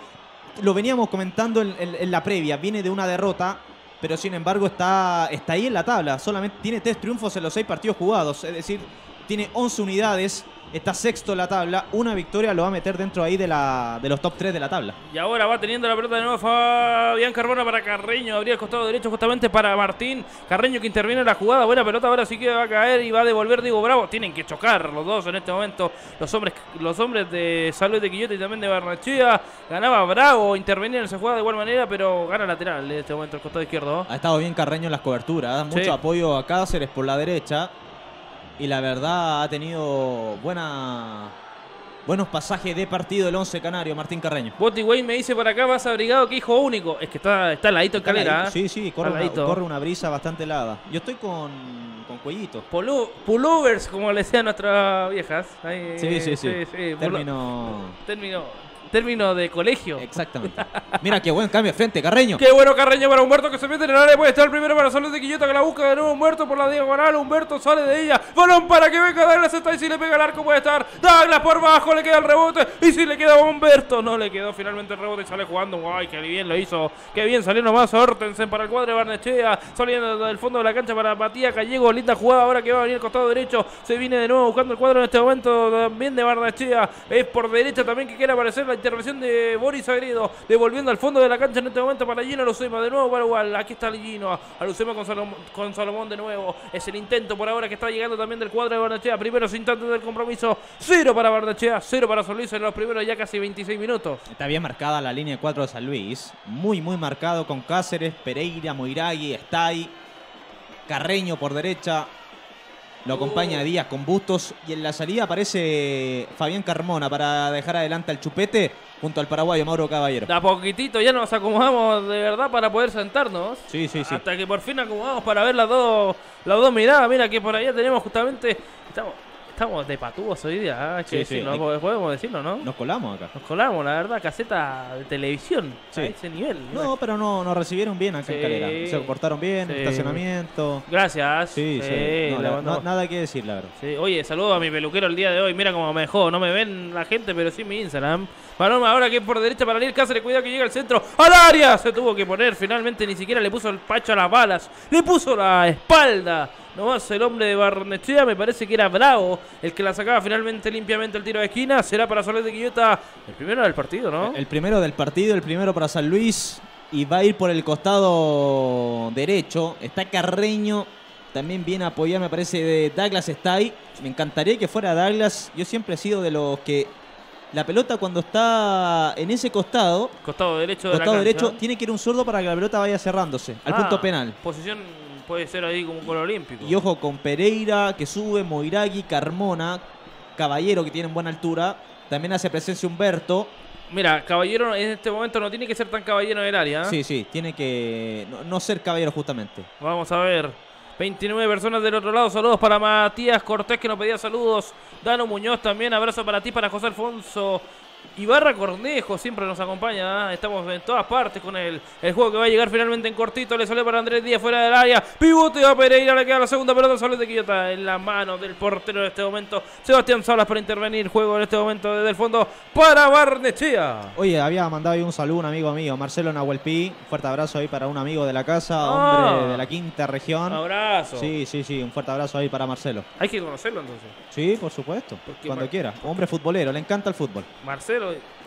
lo veníamos comentando en, la previa, viene de una derrota, pero sin embargo está, está ahí en la tabla. Solamente tiene tres triunfos en los seis partidos jugados, es decir, tiene 11 unidades, está sexto en la tabla. Una victoria lo va a meter dentro ahí de, la, de los top 3 de la tabla. Y ahora va teniendo la pelota de nuevo Fabián Carbona para Carreño. Abría el costado derecho justamente para Martín. Carreño que interviene en la jugada. Buena pelota ahora sí que va a caer y va a devolver Diego Bravo. Tienen que chocar los dos en este momento. Los hombres, los hombres de Salud de Quillota y también de Barnechea. Ganaba Bravo. Intervenía en esa jugada de igual manera, pero gana lateral en este momento el costado izquierdo. Ha estado bien Carreño en las coberturas, mucho Sí. apoyo a Cáceres por la derecha. Y la verdad ha tenido buena, buenos pasajes de partido el 11 canario, Martín Carreño. Botti Wayne me dice por acá, vas abrigado, que hijo único. Es que está, está al ladito en calera. ¿eh? Sí, sí, corre Al una, ladito. corre una brisa bastante helada. Yo estoy con, con cuellito. Pulu- Pullovers, como le decían nuestras viejas. Ahí, Sí, sí, sí. pulu- Término. término, término de colegio. Exactamente. Mira qué buen cambio de frente, Carreño. Qué bueno Carreño para Humberto que se mete en el área. Puede estar primero para Salud de Quillota que la busca de nuevo Humberto por la diagonal. Humberto sale de ella. Balón para que venga Douglas. Está ahí. Si le pega el arco puede estar. Douglas por bajo. Le queda el rebote. Y si le queda a Humberto. No le quedó finalmente el rebote y sale jugando. Guay, qué bien lo hizo. Qué bien salió nomás Hortensen para el cuadro de Barnechea. Saliendo del fondo de la cancha para Matías Gallego. Linda jugada ahora que va a venir el costado derecho. Se viene de nuevo buscando el cuadro en este momento también de Barnechea. Es por derecha también que quiere aparecer la intervención de Boris Agredo. Devolviendo al fondo de la cancha en este momento para Gino Lucema. De nuevo para. Aquí está Gino. A Lucema con Salomón, de nuevo. Es el intento por ahora que está llegando también del cuadro de Barnechea. Primeros instantes del compromiso. Cero para Barnechea. Cero para San Luis en los primeros ya casi 26 minutos. Está bien marcada la línea de 4 de San Luis. Muy, muy marcado con Cáceres, Pereira, Moiragui, Stay, Carreño por derecha. Lo acompaña Díaz con Bustos. Y en la salida aparece Fabián Carmona para dejar adelante al chupete junto al paraguayo Mauro Caballero. De a poquitito ya nos acomodamos de verdad para poder sentarnos. Sí, sí, sí. Hasta que por fin acomodamos para ver las dos, las dos miradas. Mira que por allá tenemos justamente. Estamos, Estamos de patúos hoy día, ¿ah? hay que Sí, sí, decirlo, podemos decirlo, ¿no? Nos colamos acá. Nos colamos, la verdad, caseta de televisión Sí. a ese nivel. No, pero no, nos recibieron bien acá Sí. en Calera. Se comportaron bien, Sí. estacionamiento. Gracias. Sí, sí. Sí, No, le la- mandamos- no- nada que decir, la verdad. Sí, Oye, saludo a mi peluquero el día de hoy. Mira cómo me dejó. No me ven la gente, pero sí mi Instagram. Balón ahora que por derecha para Ariel Cáceres. Cuidado que llega al centro. ¡Al área! Se tuvo que poner. Finalmente ni siquiera le puso el pacho a las balas. Le puso la espalda. Nomás el hombre de Barnechea. Me parece que era Bravo el que la sacaba finalmente limpiamente el tiro de esquina. Será para Soler de Quillota el primero del partido, ¿no? El primero del partido, el primero para San Luis. Y va a ir por el costado derecho. Está Carreño. También viene a apoyar, me parece, de Douglas está ahí. Me encantaría que fuera Douglas. Yo siempre he sido de los que la pelota cuando está en ese costado, Costado derecho de costado la derecho, tiene que ir un zurdo para que la pelota vaya cerrándose al Ah, punto penal. Posición puede ser ahí como un gol olímpico. Y ojo con Pereira, que sube, Moiragui, Carmona, Caballero, que tienen buena altura. También hace presencia Humberto. Mira, caballero en este momento no tiene que ser tan caballero en el área. ¿eh? Sí, sí, tiene que no, no ser caballero justamente. Vamos a ver. 29 personas del otro lado. Saludos para Matías Cortés que nos pedía saludos. Dano Muñoz también. Abrazo para ti, para José Alfonso. Ibarra Cornejo siempre nos acompaña. ¿eh? Estamos en todas partes con el, el juego que va a llegar finalmente en cortito. Le sale para Andrés Díaz fuera del área. Pivote a Pereira. Le queda la segunda pelota. Sale de Quillota en la mano del portero en este momento. Sebastián Salas para intervenir. Juego en este momento desde el fondo para Barnechea. Oye, había mandado ahí un saludo un amigo mío, Marcelo Nahuelpi. Fuerte abrazo ahí para un amigo de la casa, Ah. hombre de la quinta región. Abrazo. Sí, sí, sí, un fuerte abrazo ahí para Marcelo. Hay que conocerlo entonces. Sí, por supuesto, Porque cuando Mar- quiera. Hombre futbolero, le encanta el fútbol. Marcelo,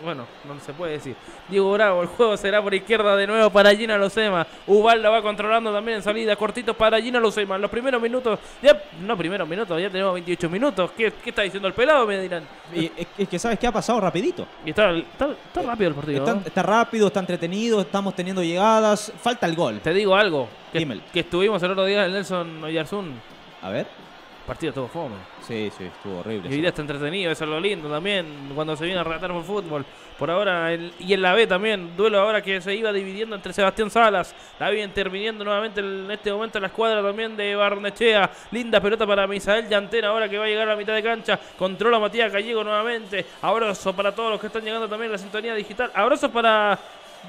bueno, no se puede decir. Diego Bravo, el juego será por izquierda de nuevo para Gina Locema. Ubalda va controlando también en salida, cortitos para Gina Locema. En los primeros minutos, ya, no primeros minutos, ya tenemos 28 minutos. ¿Qué, qué está diciendo el pelado? Me dirán. Y es, que sabes qué ha pasado rapidito. Y está, está, está rápido el partido. Está, ¿no? está rápido, está entretenido, estamos teniendo llegadas. Falta el gol. Te digo algo, que, Dímelo. que estuvimos el otro día en el Nelson Oyarzún. A ver. Partido todo fome. Sí, sí, estuvo horrible. Y hoy día está entretenido, eso es lo lindo también, cuando se viene a relatar por fútbol. Por ahora, el- y en la B también, duelo ahora que se iba dividiendo entre Sebastián Salas, la B interviniendo nuevamente en este momento en la escuadra también de Barnechea. Linda pelota para Misael Llantena, ahora que va a llegar a la mitad de cancha. Controla Matías Gallego nuevamente. Abrazo para todos los que están llegando también a la sintonía digital. Abrazo para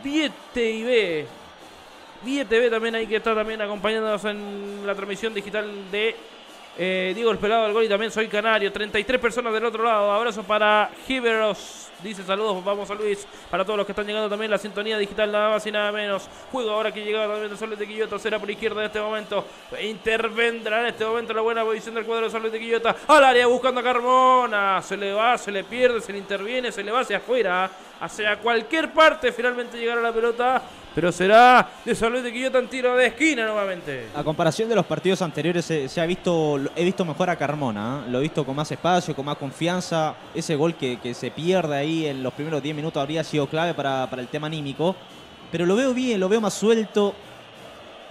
Viete y B. TV también ahí que está también acompañándonos en la transmisión digital de eh, Diego el Pelado del Gol y también soy Canario. 33 personas del otro lado. Abrazo para Giberos. Dice saludos, vamos a Luis. Para todos los que están llegando también la sintonía digital, nada más y nada menos. Juego ahora que llegaba también el Soles de Quillota. Será por izquierda en este momento. Intervendrá en este momento la buena posición del cuadro de Soles de Quillota. Al área buscando a Carmona. Se le va, se le pierde, se le interviene, se le va hacia afuera. Hacia cualquier parte. Finalmente llegará la pelota. Pero será de San Luis de Quillota tiro de esquina nuevamente. A comparación de los partidos anteriores, se, ha visto, he visto mejor a Carmona. ¿eh? Lo he visto con más espacio, con más confianza. Ese gol que, que se pierde ahí en los primeros 10 minutos habría sido clave para, para el tema anímico. Pero lo veo bien, lo veo más suelto,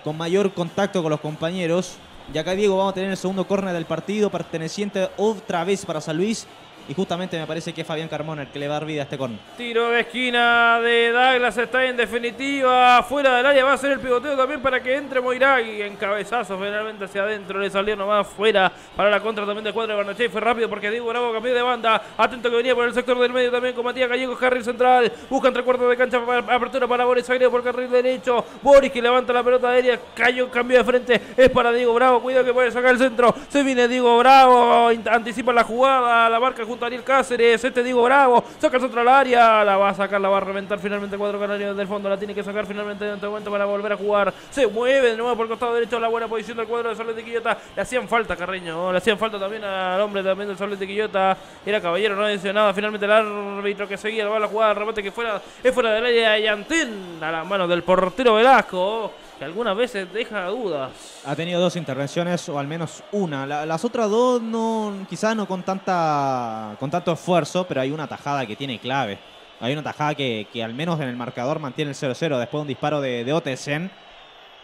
con mayor contacto con los compañeros. Y acá, Diego, vamos a tener el segundo córner del partido, perteneciente otra vez para San Luis. Y justamente me parece que es Fabián Carmona el que le va a dar vida a este córner. Tiro de esquina de Douglas está en definitiva. Fuera del área va a ser el pivoteo también para que entre Moiragui. En cabezazo finalmente hacia adentro. Le salió nomás fuera para la contra también del cuadro de Barnechea. Y fue rápido porque Diego Bravo cambió de banda. Atento que venía por el sector del medio también con Matías Gallego, carril central. Busca entre cuartos de cancha. Apertura para Boris Agrio por carril derecho. Boris que levanta la pelota aérea. Cayó, cambio de frente. Es para Diego Bravo. Cuidado que puede sacar el centro. Se viene Diego Bravo. Anticipa la jugada. La marca junto Cáceres. Este Diego Bravo. Saca el centro al área. La va a sacar. La va a reventar finalmente el cuadro canario desde el fondo. La tiene que sacar finalmente en este momento para volver a jugar. Se mueve de nuevo por el costado derecho. La buena posición del cuadro de Soles de Quillota. Le hacían falta Carreño. Le hacían falta también al hombre también del Soles de Quillota. Era caballero. No decía nada. Finalmente el árbitro que seguía. Va a la. El remate que fuera. Es fuera del área. Y Antín a las manos del portero Velasco. Que algunas veces deja dudas. Ha tenido dos intervenciones, o al menos una. La- las otras dos no, quizás no con tanta con tanto esfuerzo, pero hay una tajada que tiene clave. Hay una tajada que, que al menos en el marcador mantiene el 0-0 después de un disparo de, de Otesen.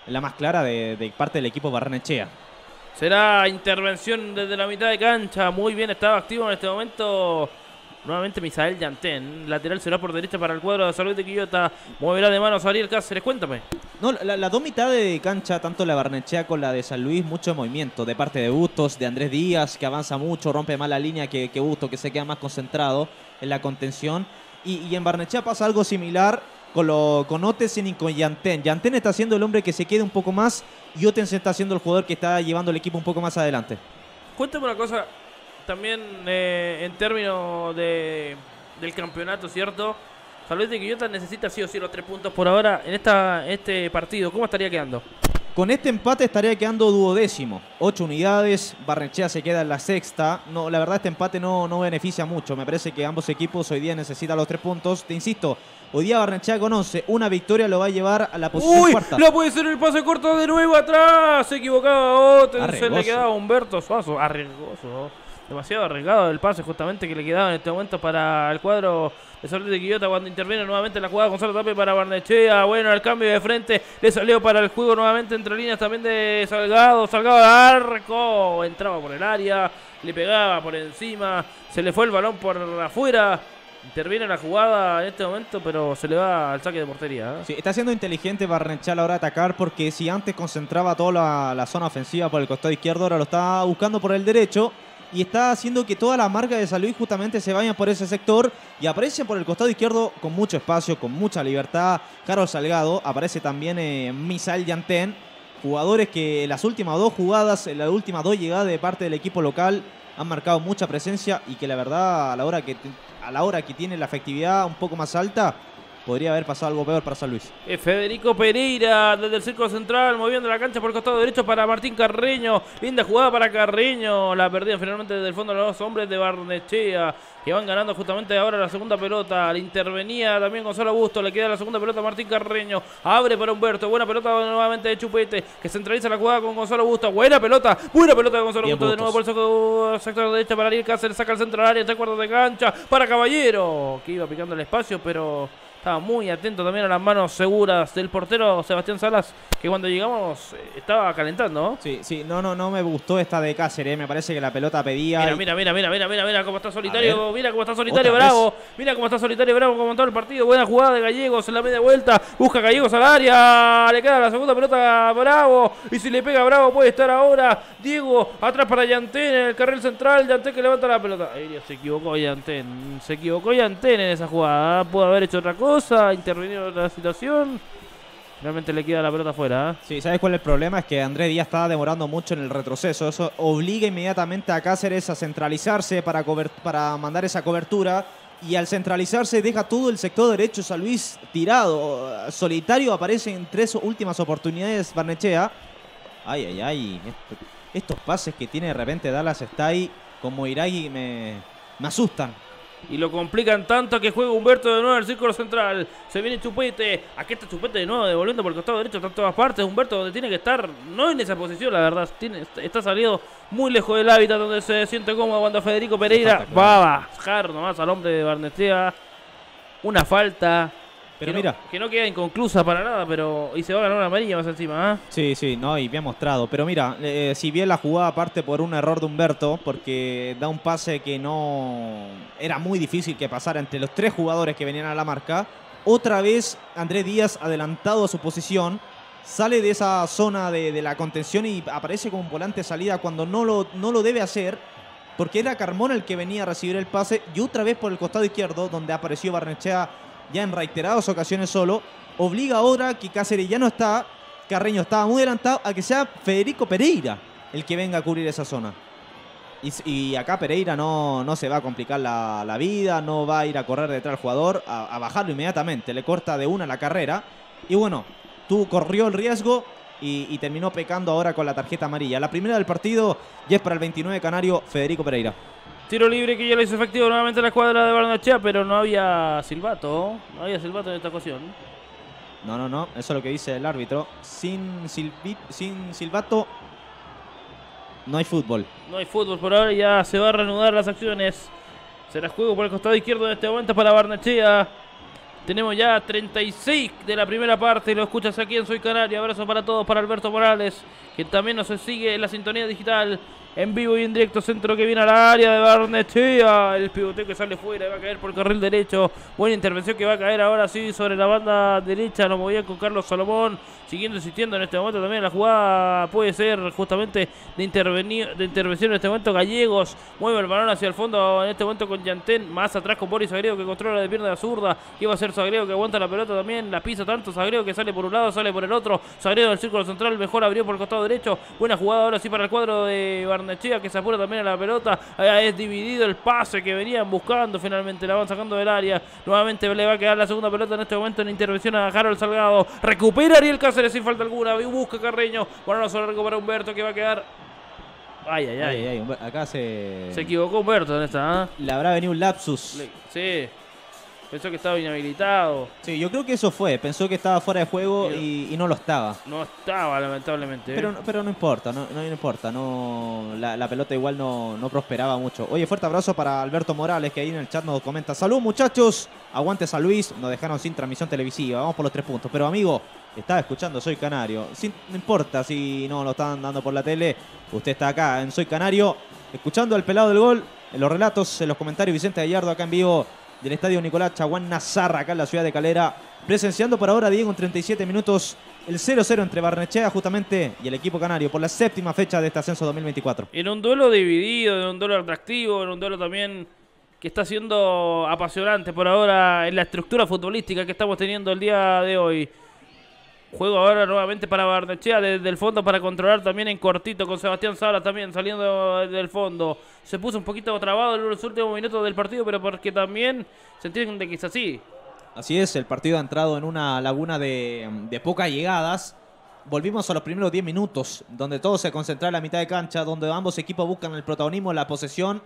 La más clara de, de parte del equipo Barnechea. Será intervención desde la mitad de cancha. Muy bien, estaba activo en este momento. Nuevamente Misael Yantén. Lateral será por derecha para el cuadro de Salud de Quillota. Moverá de manos Ariel Cáceres. Cuéntame. No, la, la dos mitades de cancha, tanto la Barnechea con la de San Luis, mucho movimiento de parte de Bustos, de Andrés Díaz, que avanza mucho, rompe más la línea que, que Bustos, que se queda más concentrado en la contención. Y, y en Barnechea pasa algo similar con, lo, con Otesen y con Yantén. Yantén está siendo el hombre que se queda un poco más y Otesen está siendo el jugador que está llevando el equipo un poco más adelante. Cuéntame una cosa, también eh, en términos de, del campeonato, ¿cierto? San Luis de Quillota necesita sí o sí los tres puntos por ahora en esta, este partido. ¿Cómo estaría quedando? Con este empate estaría quedando duodécimo. Ocho unidades, Barnechea se queda en la sexta. No, la verdad este empate no, no beneficia mucho. Me parece que ambos equipos hoy día necesitan los tres puntos. Te insisto, hoy día Barnechea con 11. Una victoria lo va a llevar a la posición ¡Uy! cuarta. ¡No puede ser el pase corto de nuevo atrás! Se equivocaba otro. Se le quedaba a Humberto Suazo. Arriesgoso. Demasiado arriesgado el pase justamente que le quedaba en este momento para el cuadro de Luis de Quillota cuando interviene nuevamente en la jugada Gonzalo Tape para Barnechea. Bueno, el cambio de frente le salió para el juego nuevamente entre líneas también de Salgado. Salgado de arco. Entraba por el área, le pegaba por encima. Se le fue el balón por afuera. Interviene en la jugada en este momento, pero se le va al saque de portería. ¿eh? Sí, está siendo inteligente Barnechea a la hora de atacar porque si antes concentraba toda la zona ofensiva por el costado izquierdo, ahora lo está buscando por el derecho y está haciendo que toda la marca de San Luis justamente se vaya por ese sector y aparece por el costado izquierdo con mucho espacio, con mucha libertad. Carlos Salgado, aparece también eh, Misael Yantén, jugadores que las últimas dos jugadas, en las últimas dos llegadas de parte del equipo local han marcado mucha presencia y que la verdad a la hora que, a la hora que tiene la efectividad un poco más alta, podría haber pasado algo peor para San Luis. Eh, Federico Pereira desde el círculo central, moviendo la cancha por el costado derecho para Martín Carreño. Linda jugada para Carreño. La perdían finalmente desde el fondo los hombres de Barnechea, que van ganando justamente ahora la segunda pelota. Le intervenía también Gonzalo Augusto. Le queda la segunda pelota a Martín Carreño. Abre para Humberto. Buena pelota nuevamente de Chupete, que centraliza la jugada con Gonzalo Augusto. Buena pelota. Buena pelota de Gonzalo Bien, Augusto. De nuevo por el sector, derecho para Ariel Cáceres. Saca el centro del área. Tres cuartos de cancha para Caballero, que iba picando el espacio, pero. Estaba muy atento también a las manos seguras del portero Sebastián Salas, que cuando llegamos eh, estaba calentando. Sí, sí, no, no, no me gustó esta de Cáceres, me parece que la pelota pedía. Mira, mira, mira, mira, mira, mira, mira cómo está solitario, mira cómo está solitario Bravo, mira cómo está solitario Bravo como todo el partido, buena jugada de Gallegos en la media vuelta, busca Gallegos al área, le queda la segunda pelota a Bravo, y si le pega a Bravo puede estar ahora Diego, atrás para Yantén en el carril central, Yantén que levanta la pelota, Ay, se equivocó Yantén, se equivocó Yantén en esa jugada, pudo haber hecho otra cosa, intervenir en otra situación, realmente le queda la pelota afuera, ¿eh? Sí, ¿sabes cuál es el problema? Es que Andrés Díaz está demorando mucho en el retroceso. Eso obliga inmediatamente a Cáceres a centralizarse para, para mandar esa cobertura. Y al centralizarse deja todo el sector derecho San Luis tirado. Solitario aparece en tres últimas oportunidades Barnechea. Ay, ay, ay. Esto- estos pases que tiene de repente Dallas está ahí como Iragui me, me asustan. Y lo complican tanto que juega Humberto de nuevo al círculo central. Se viene Chupete. Aquí está Chupete de nuevo, devolviendo por el costado derecho. Está en todas partes. Humberto donde tiene que estar. No en esa posición, la verdad. Tiene, está salido muy lejos del hábitat donde se siente cómodo cuando Federico Pereira falta, va a bajar nomás al hombre de Barnechea. Una falta. Pero que mira. No, que no queda inconclusa para nada, pero. Y se va a ganar una amarilla más encima, ¿ah? Sí, sí, no, y bien mostrado. Pero mira, eh, si bien la jugada parte por un error de Humberto, porque da un pase que no era muy difícil que pasara entre los tres jugadores que venían a la marca, otra vez Andrés Díaz adelantado a su posición, sale de esa zona de, de la contención y aparece como un volante de salida cuando no lo, no lo debe hacer, porque era Carmona el que venía a recibir el pase y otra vez por el costado izquierdo, donde apareció Barnechea ya en reiteradas ocasiones solo, obliga ahora que Cáceres ya no está, Carreño estaba muy adelantado, a que sea Federico Pereira el que venga a cubrir esa zona. Y, y acá Pereira no, no se va a complicar la, la vida, no va a ir a correr detrás del jugador, a, bajarlo inmediatamente, le corta de una la carrera. Y bueno, tú corrió el riesgo y, y terminó pecando ahora con la tarjeta amarilla. La primera del partido ya es para el 29 canario Federico Pereira. Tiro libre que ya lo hizo efectivo nuevamente la escuadra de Barnechea, pero no había silbato. No había silbato en esta ocasión. No, no, no, eso es lo que dice el árbitro. Sin, silbi- sin silbato no hay fútbol. No hay fútbol por ahora, ya se va a reanudar las acciones. Será juego por el costado izquierdo en este momento para Barnechea. Tenemos ya 36 de la primera parte. Lo escuchas aquí en Soy Canario. Abrazo para todos, para Alberto Morales, que también nos sigue en la sintonía digital En vivo y en directo, centro que viene al área de Barnechea. El pivoteo que sale fuera, va a caer por el carril derecho. Buena intervención que va a caer ahora sí sobre la banda derecha. Lo movía con Carlos Salomón. Siguiendo insistiendo en este momento también la jugada puede ser justamente de, de intervención en este momento. Gallegos mueve el balón hacia el fondo en este momento con Yantén. Más atrás con Boris Sagredo que controla de pierna zurda. Que va a ser Sagredo que aguanta la pelota también. La pisa tanto Sagredo que sale por un lado, sale por el otro. Sagredo del círculo central, mejor abrió por el costado derecho. Buena jugada ahora sí para el cuadro de Barnechea que se apura también a la pelota. Ahí es dividido el pase que venían buscando. Finalmente la van sacando del área. Nuevamente le va a quedar la segunda pelota en este momento en intervención a Harold Salgado. Recupera Ariel Cáceres sin falta alguna. Busca Carreño. Bueno, solo recupera Humberto que va a quedar. Ay, ay, ay. acá se. Se equivocó Humberto en esta. ¿eh? Le habrá venido un lapsus. Sí. Pensó que estaba inhabilitado. Sí, yo creo que eso fue. Pensó que estaba fuera de juego y, no lo estaba. No estaba, lamentablemente. Pero, pero no importa, no, no importa. No, la, pelota igual no, no, prosperaba mucho. Oye, fuerte abrazo para Alberto Morales, que ahí en el chat nos comenta. Salud, muchachos. Aguante San Luis. Nos dejaron sin transmisión televisiva. Vamos por los tres puntos. Pero, amigo, estaba escuchando Soy Canario. no importa si no lo están dando por la tele. Usted está acá en Soy Canario, escuchando al pelado del gol. En los relatos, en los comentarios, Vicente Gallardo acá en vivo del estadio Nicolás Chaguán Nazarra, acá en la ciudad de Calera. Presenciando por ahora, Diego, en 37 minutos, el 0-0 entre Barnechea justamente y el equipo canario por la séptima fecha de este ascenso 2024. En un duelo dividido, en un duelo atractivo, en un duelo también que está siendo apasionante por ahora en la estructura futbolística que estamos teniendo el día de hoy. Juego ahora nuevamente para Barnechea desde el fondo para controlar también en cortito con Sebastián Sala también saliendo del fondo. Se puso un poquito trabado en los últimos minutos del partido, pero porque también se entiende que es así. Así es, el partido ha entrado en una laguna de, de pocas llegadas. Volvimos a los primeros 10 minutos, donde todo se concentra en la mitad de cancha, donde ambos equipos buscan el protagonismo, la posesión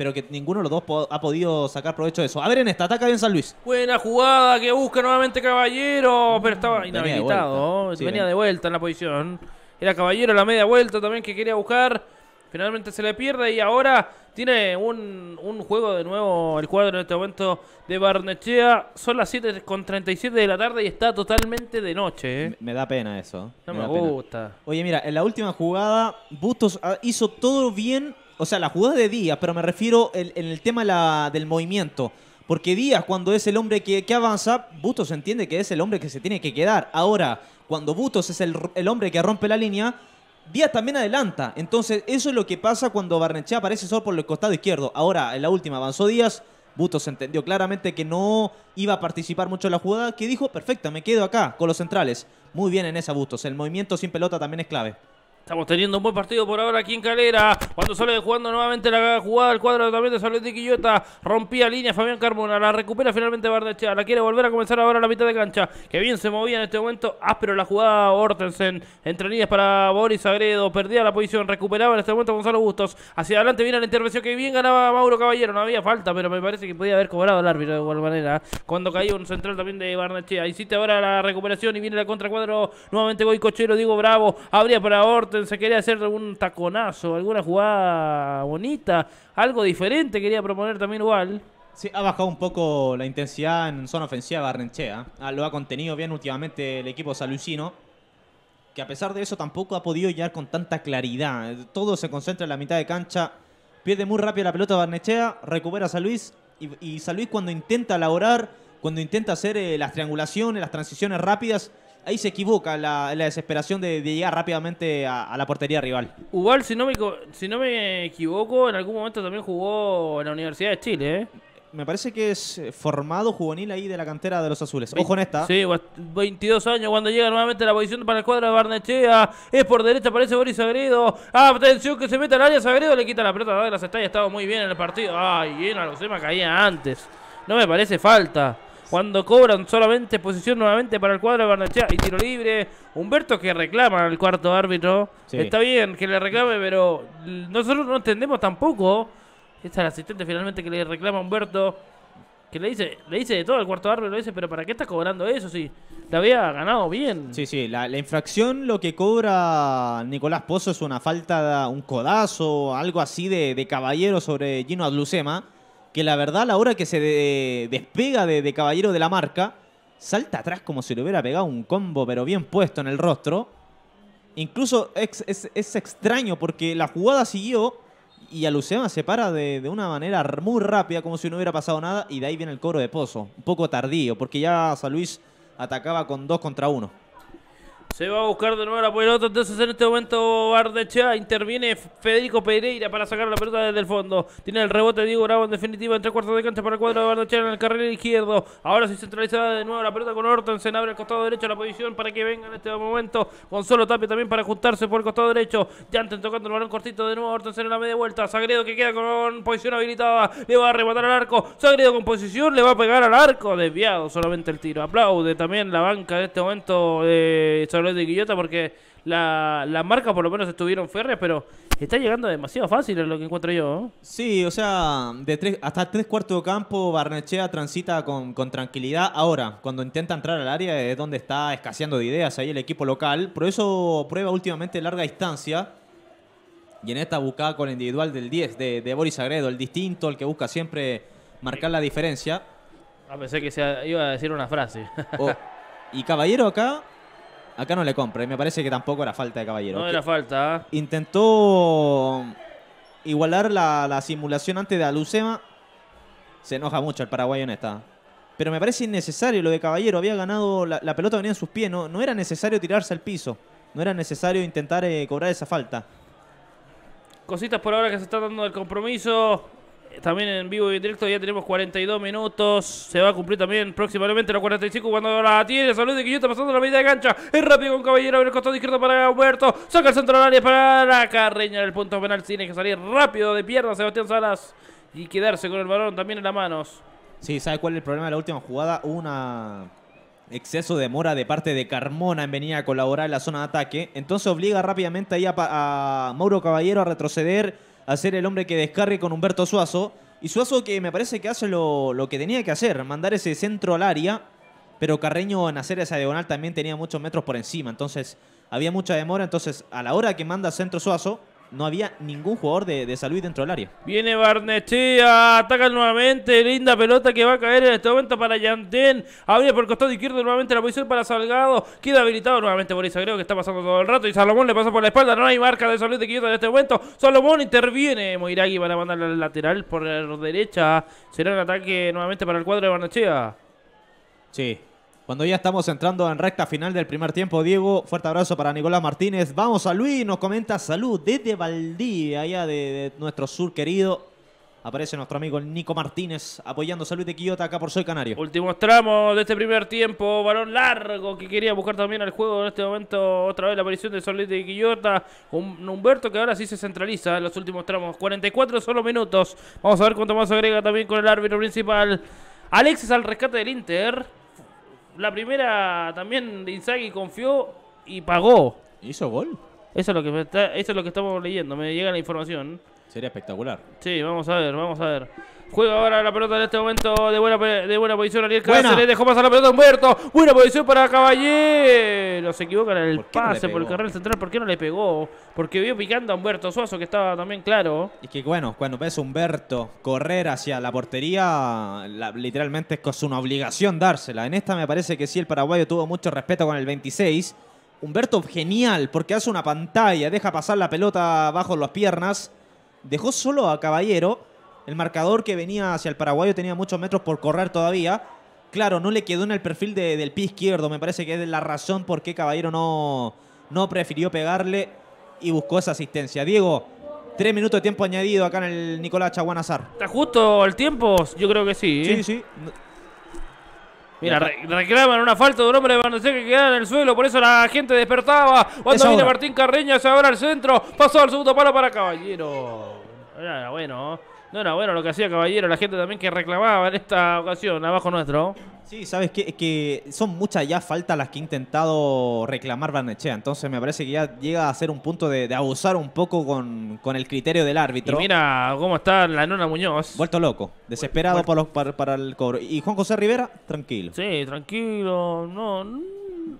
pero que ninguno de los dos ha podido sacar provecho de eso. A ver en esta, ataca bien San Luis. Buena jugada que busca nuevamente Caballero, pero estaba inhabilitado. Venía de vuelta en la posición. Era Caballero la media vuelta también que quería buscar. Finalmente se le pierde y ahora tiene un, juego de nuevo el cuadro en este momento de Barnechea. Son las 7 con 37 de la tarde y está totalmente de noche. ¿eh? Me, da pena eso. No me, gusta. Oye, mira, en la última jugada Bustos hizo todo bien o sea, la jugada de Díaz, pero me refiero en, el tema del movimiento. Porque Díaz, cuando es el hombre que, avanza, Bustos entiende que es el hombre que se tiene que quedar. Ahora, cuando Bustos es el, hombre que rompe la línea, Díaz también adelanta. Entonces, eso es lo que pasa cuando Barnechea aparece solo por el costado izquierdo. Ahora, en la última avanzó Díaz. Bustos entendió claramente que no iba a participar mucho en la jugada, que dijo, perfecta, me quedo acá con los centrales. Muy bien en esa Bustos. El movimiento sin pelota también es clave. Estamos teniendo un buen partido por ahora aquí en Calera. Cuando sale jugando nuevamente la jugada del cuadro también de Salud de Quillota. Rompía línea Fabián Carmona. La recupera finalmente Bardechea. La quiere volver a comenzar ahora a la mitad de cancha. Que bien se movía en este momento. Áspero la jugada Hortensen. Entre líneas para Boris Agredo. Perdía la posición. Recuperaba en este momento Gonzalo Bustos. Hacia adelante viene la intervención que bien ganaba Mauro Caballero. No había falta, pero me parece que podía haber cobrado el árbitro de igual manera. Cuando cayó un central también de Barnechea. Hiciste ahora la recuperación y viene la contracuadro. Nuevamente Cochero. Digo Bravo. Habría para Hortensen se quería hacer algún taconazo, alguna jugada bonita, algo diferente quería proponer también igual. Sí, ha bajado un poco la intensidad en zona ofensiva Barrenchea. Ah, lo ha contenido bien últimamente el equipo salucino. Que a pesar de eso tampoco ha podido llegar con tanta claridad. Todo se concentra en la mitad de cancha. Pierde muy rápido la pelota Barnechea. Recupera a San Luis. Y, San Luis cuando intenta elaborar, cuando intenta hacer eh, las triangulaciones, las transiciones rápidas, ahí se equivoca la, la desesperación de, llegar rápidamente a, la portería rival. Ubal, si no, me, si no me equivoco, en algún momento también jugó en la Universidad de Chile, ¿eh? Me parece que es eh, formado juvenil ahí de la cantera de los azules. Ojo en esta. Sí, 22 años cuando llega nuevamente la posición para el cuadro de Barnechea. Es por derecha, aparece Boris Sagredo. Atención que se mete al área. Sagredo le quita la pelota de las estrellas. Estaba muy bien en el partido. Ay, bien, a los caía antes. No me parece falta. Cuando cobran solamente posición nuevamente para el cuadro de Barnechea y tiro libre. Humberto que reclama al cuarto árbitro. Está bien que le reclame, pero nosotros no entendemos tampoco. Esta es el asistente finalmente que le reclama a Humberto. Que le dice, le dice de todo al cuarto árbitro, le dice, pero ¿para qué está cobrando eso? Si le había ganado bien. Sí, sí, la, infracción lo que cobra Nicolás Pozo es una falta, un codazo, algo así de, de caballero sobre Gino Adlucema que la verdad a la hora que se despega de, caballero de la marca, salta atrás como si le hubiera pegado un combo pero bien puesto en el rostro. incluso es, extraño porque la jugada siguió y Alucema se para de, de una manera muy rápida, como si no hubiera pasado nada, y de ahí viene el cobro de Pozo. Un poco tardío, porque ya San Luis atacaba con dos contra uno. Se va a buscar de nuevo la pelota, entonces en este momento Bardechea interviene Federico Pereira para sacar la pelota desde el fondo. Tiene el rebote Diego Bravo en definitiva en tres cuartos de cancha para el cuadro de Bardechea en el carril izquierdo. Ahora se centraliza de nuevo la pelota con Hortensen, abre el costado derecho la posición para que venga en este momento Gonzalo Tapia también para juntarse por el costado derecho. Janten tocando el balón cortito de nuevo, Hortensen en la media vuelta. Sagredo que queda con posición habilitada, le va a rematar al arco. Sagredo con posición, le va a pegar al arco, desviado solamente el tiro. Aplaude también la banca de este momento de Salud de Quillota porque la, las marcas por lo menos estuvieron férreas, pero está llegando demasiado fácil es lo que encuentro yo. ¿no? Sí, o sea, de tres, hasta tres cuartos de campo Barnechea transita con, con tranquilidad. Ahora, cuando intenta entrar al área es donde está escaseando de ideas ahí el equipo local. Por eso prueba últimamente larga distancia. Y en esta buscada con el individual del 10 de, de Boris Agredo, el distinto, el que busca siempre marcar la diferencia. A pensé que se iba a decir una frase. O- y Caballero acá, acá no le compra. Y me parece que tampoco era falta de Caballero. no era falta. ¿ah? Intentó igualar la, la simulación antes de Alucema. Se enoja mucho el paraguayo en esta. Pero me parece innecesario lo de Caballero. Había ganado, la, la pelota venía en sus pies. No, no era necesario tirarse al piso. No era necesario intentar eh, cobrar esa falta. Cositas por ahora que se está dando el compromiso. También en vivo y en directo ya tenemos 42 minutos. Se va a cumplir también próximamente los 45 cuando la tiene. Salud de Quillota pasando la mitad de cancha. Es rápido con Caballero. Abre el costado izquierdo para Humberto. Saca el centro del área para Carreña. El punto penal tiene que salir rápido de pierna Sebastián Salas. Y quedarse con el balón también en las manos. Sí, ¿sabe cuál es el problema de la última jugada? Una exceso de mora de parte de Carmona en venir a colaborar en la zona de ataque. Entonces obliga rápidamente ahí a, a Mauro Caballero a retroceder, a ser el hombre que descargue con Humberto Suazo. Y Suazo que me parece que hace lo, lo que tenía que hacer, mandar ese centro al área. Pero Carreño en hacer esa diagonal también tenía muchos metros por encima. Entonces había mucha demora. Entonces a la hora que manda centro Suazo, no había ningún jugador de, de San Luis dentro del área. Viene Barnechea, ataca nuevamente, linda pelota que va a caer en este momento para Yantén. Abre por el costado izquierdo nuevamente la posición para Salgado. Queda habilitado nuevamente Boris Agrego que está pasando todo el rato. Y Salomón le pasa por la espalda. No hay marca de salud de Quillota en este momento. Salomón interviene. Moiragui para mandarle al lateral por la derecha. Será un ataque nuevamente para el cuadro de Barnechea. Sí. Cuando ya estamos entrando en recta final del primer tiempo, Diego, fuerte abrazo para Nicolás Martínez. Vamos a Luis, nos comenta salud desde Valdivia, allá de, de nuestro sur querido. Aparece nuestro amigo Nico Martínez apoyando Salud de Quillota acá por Soy Canario. Últimos tramos de este primer tiempo. Balón largo que quería buscar también al juego en este momento. Otra vez la aparición de Solete y Quillota. Un Humberto que ahora sí se centraliza en los últimos tramos. 44 solo minutos. Vamos a ver cuánto más agrega también con el árbitro principal. Alexis al rescate del Inter. La primera también Inzaghi confió y pagó. ¿Hizo gol? Eso es lo que me está- eso es lo que estamos leyendo. Me llega la información. Sería espectacular. Sí, vamos a ver, vamos a ver. Juega ahora la pelota en este momento de buena, de buena posición. Ariel Buena. Cáceres dejó pasar la pelota a Humberto. Buena posición para Caballero. Se equivocan en el ¿Por qué no le pase por el carril central. ¿Por qué no le pegó? Porque vio picando a Humberto Suazo, que estaba también claro. Y que bueno, cuando ves a Humberto correr hacia la portería, la- literalmente es una obligación dársela. En esta me parece que sí, el paraguayo tuvo mucho respeto con el 26. Humberto genial, porque hace una pantalla, deja pasar la pelota bajo las piernas, dejó solo a Caballero. El marcador que venía hacia el paraguayo tenía muchos metros por correr todavía. Claro, no le quedó en el perfil de- del pie izquierdo. Me parece que es la razón por qué Caballero no, no prefirió pegarle y buscó esa asistencia. Diego, tres minutos de tiempo añadido acá en el Nicolás Chaguanazar. ¿Está justo el tiempo? Yo creo que sí. Sí, sí. Mira, re- reclaman una falta de un hombre de Barnechea que queda en el suelo. Por eso la gente despertaba. Cuando viene. Martín Carreña, se abre al centro. Pasó al segundo palo para Caballero. Era bueno. No era bueno lo que hacía Caballero. La gente también que reclamaba en esta ocasión, abajo nuestro. Sí, sabes qué? Es que son muchas ya faltas las que ha intentado reclamar Barnechea. Entonces me parece que ya llega a ser un punto de, de abusar un poco con, con el criterio del Y árbitro. mira cómo está la nona Muñoz. Vuelto loco, desesperado por los- para, para el cobro. Y Juan José Rivera, tranquilo. Sí, tranquilo. No,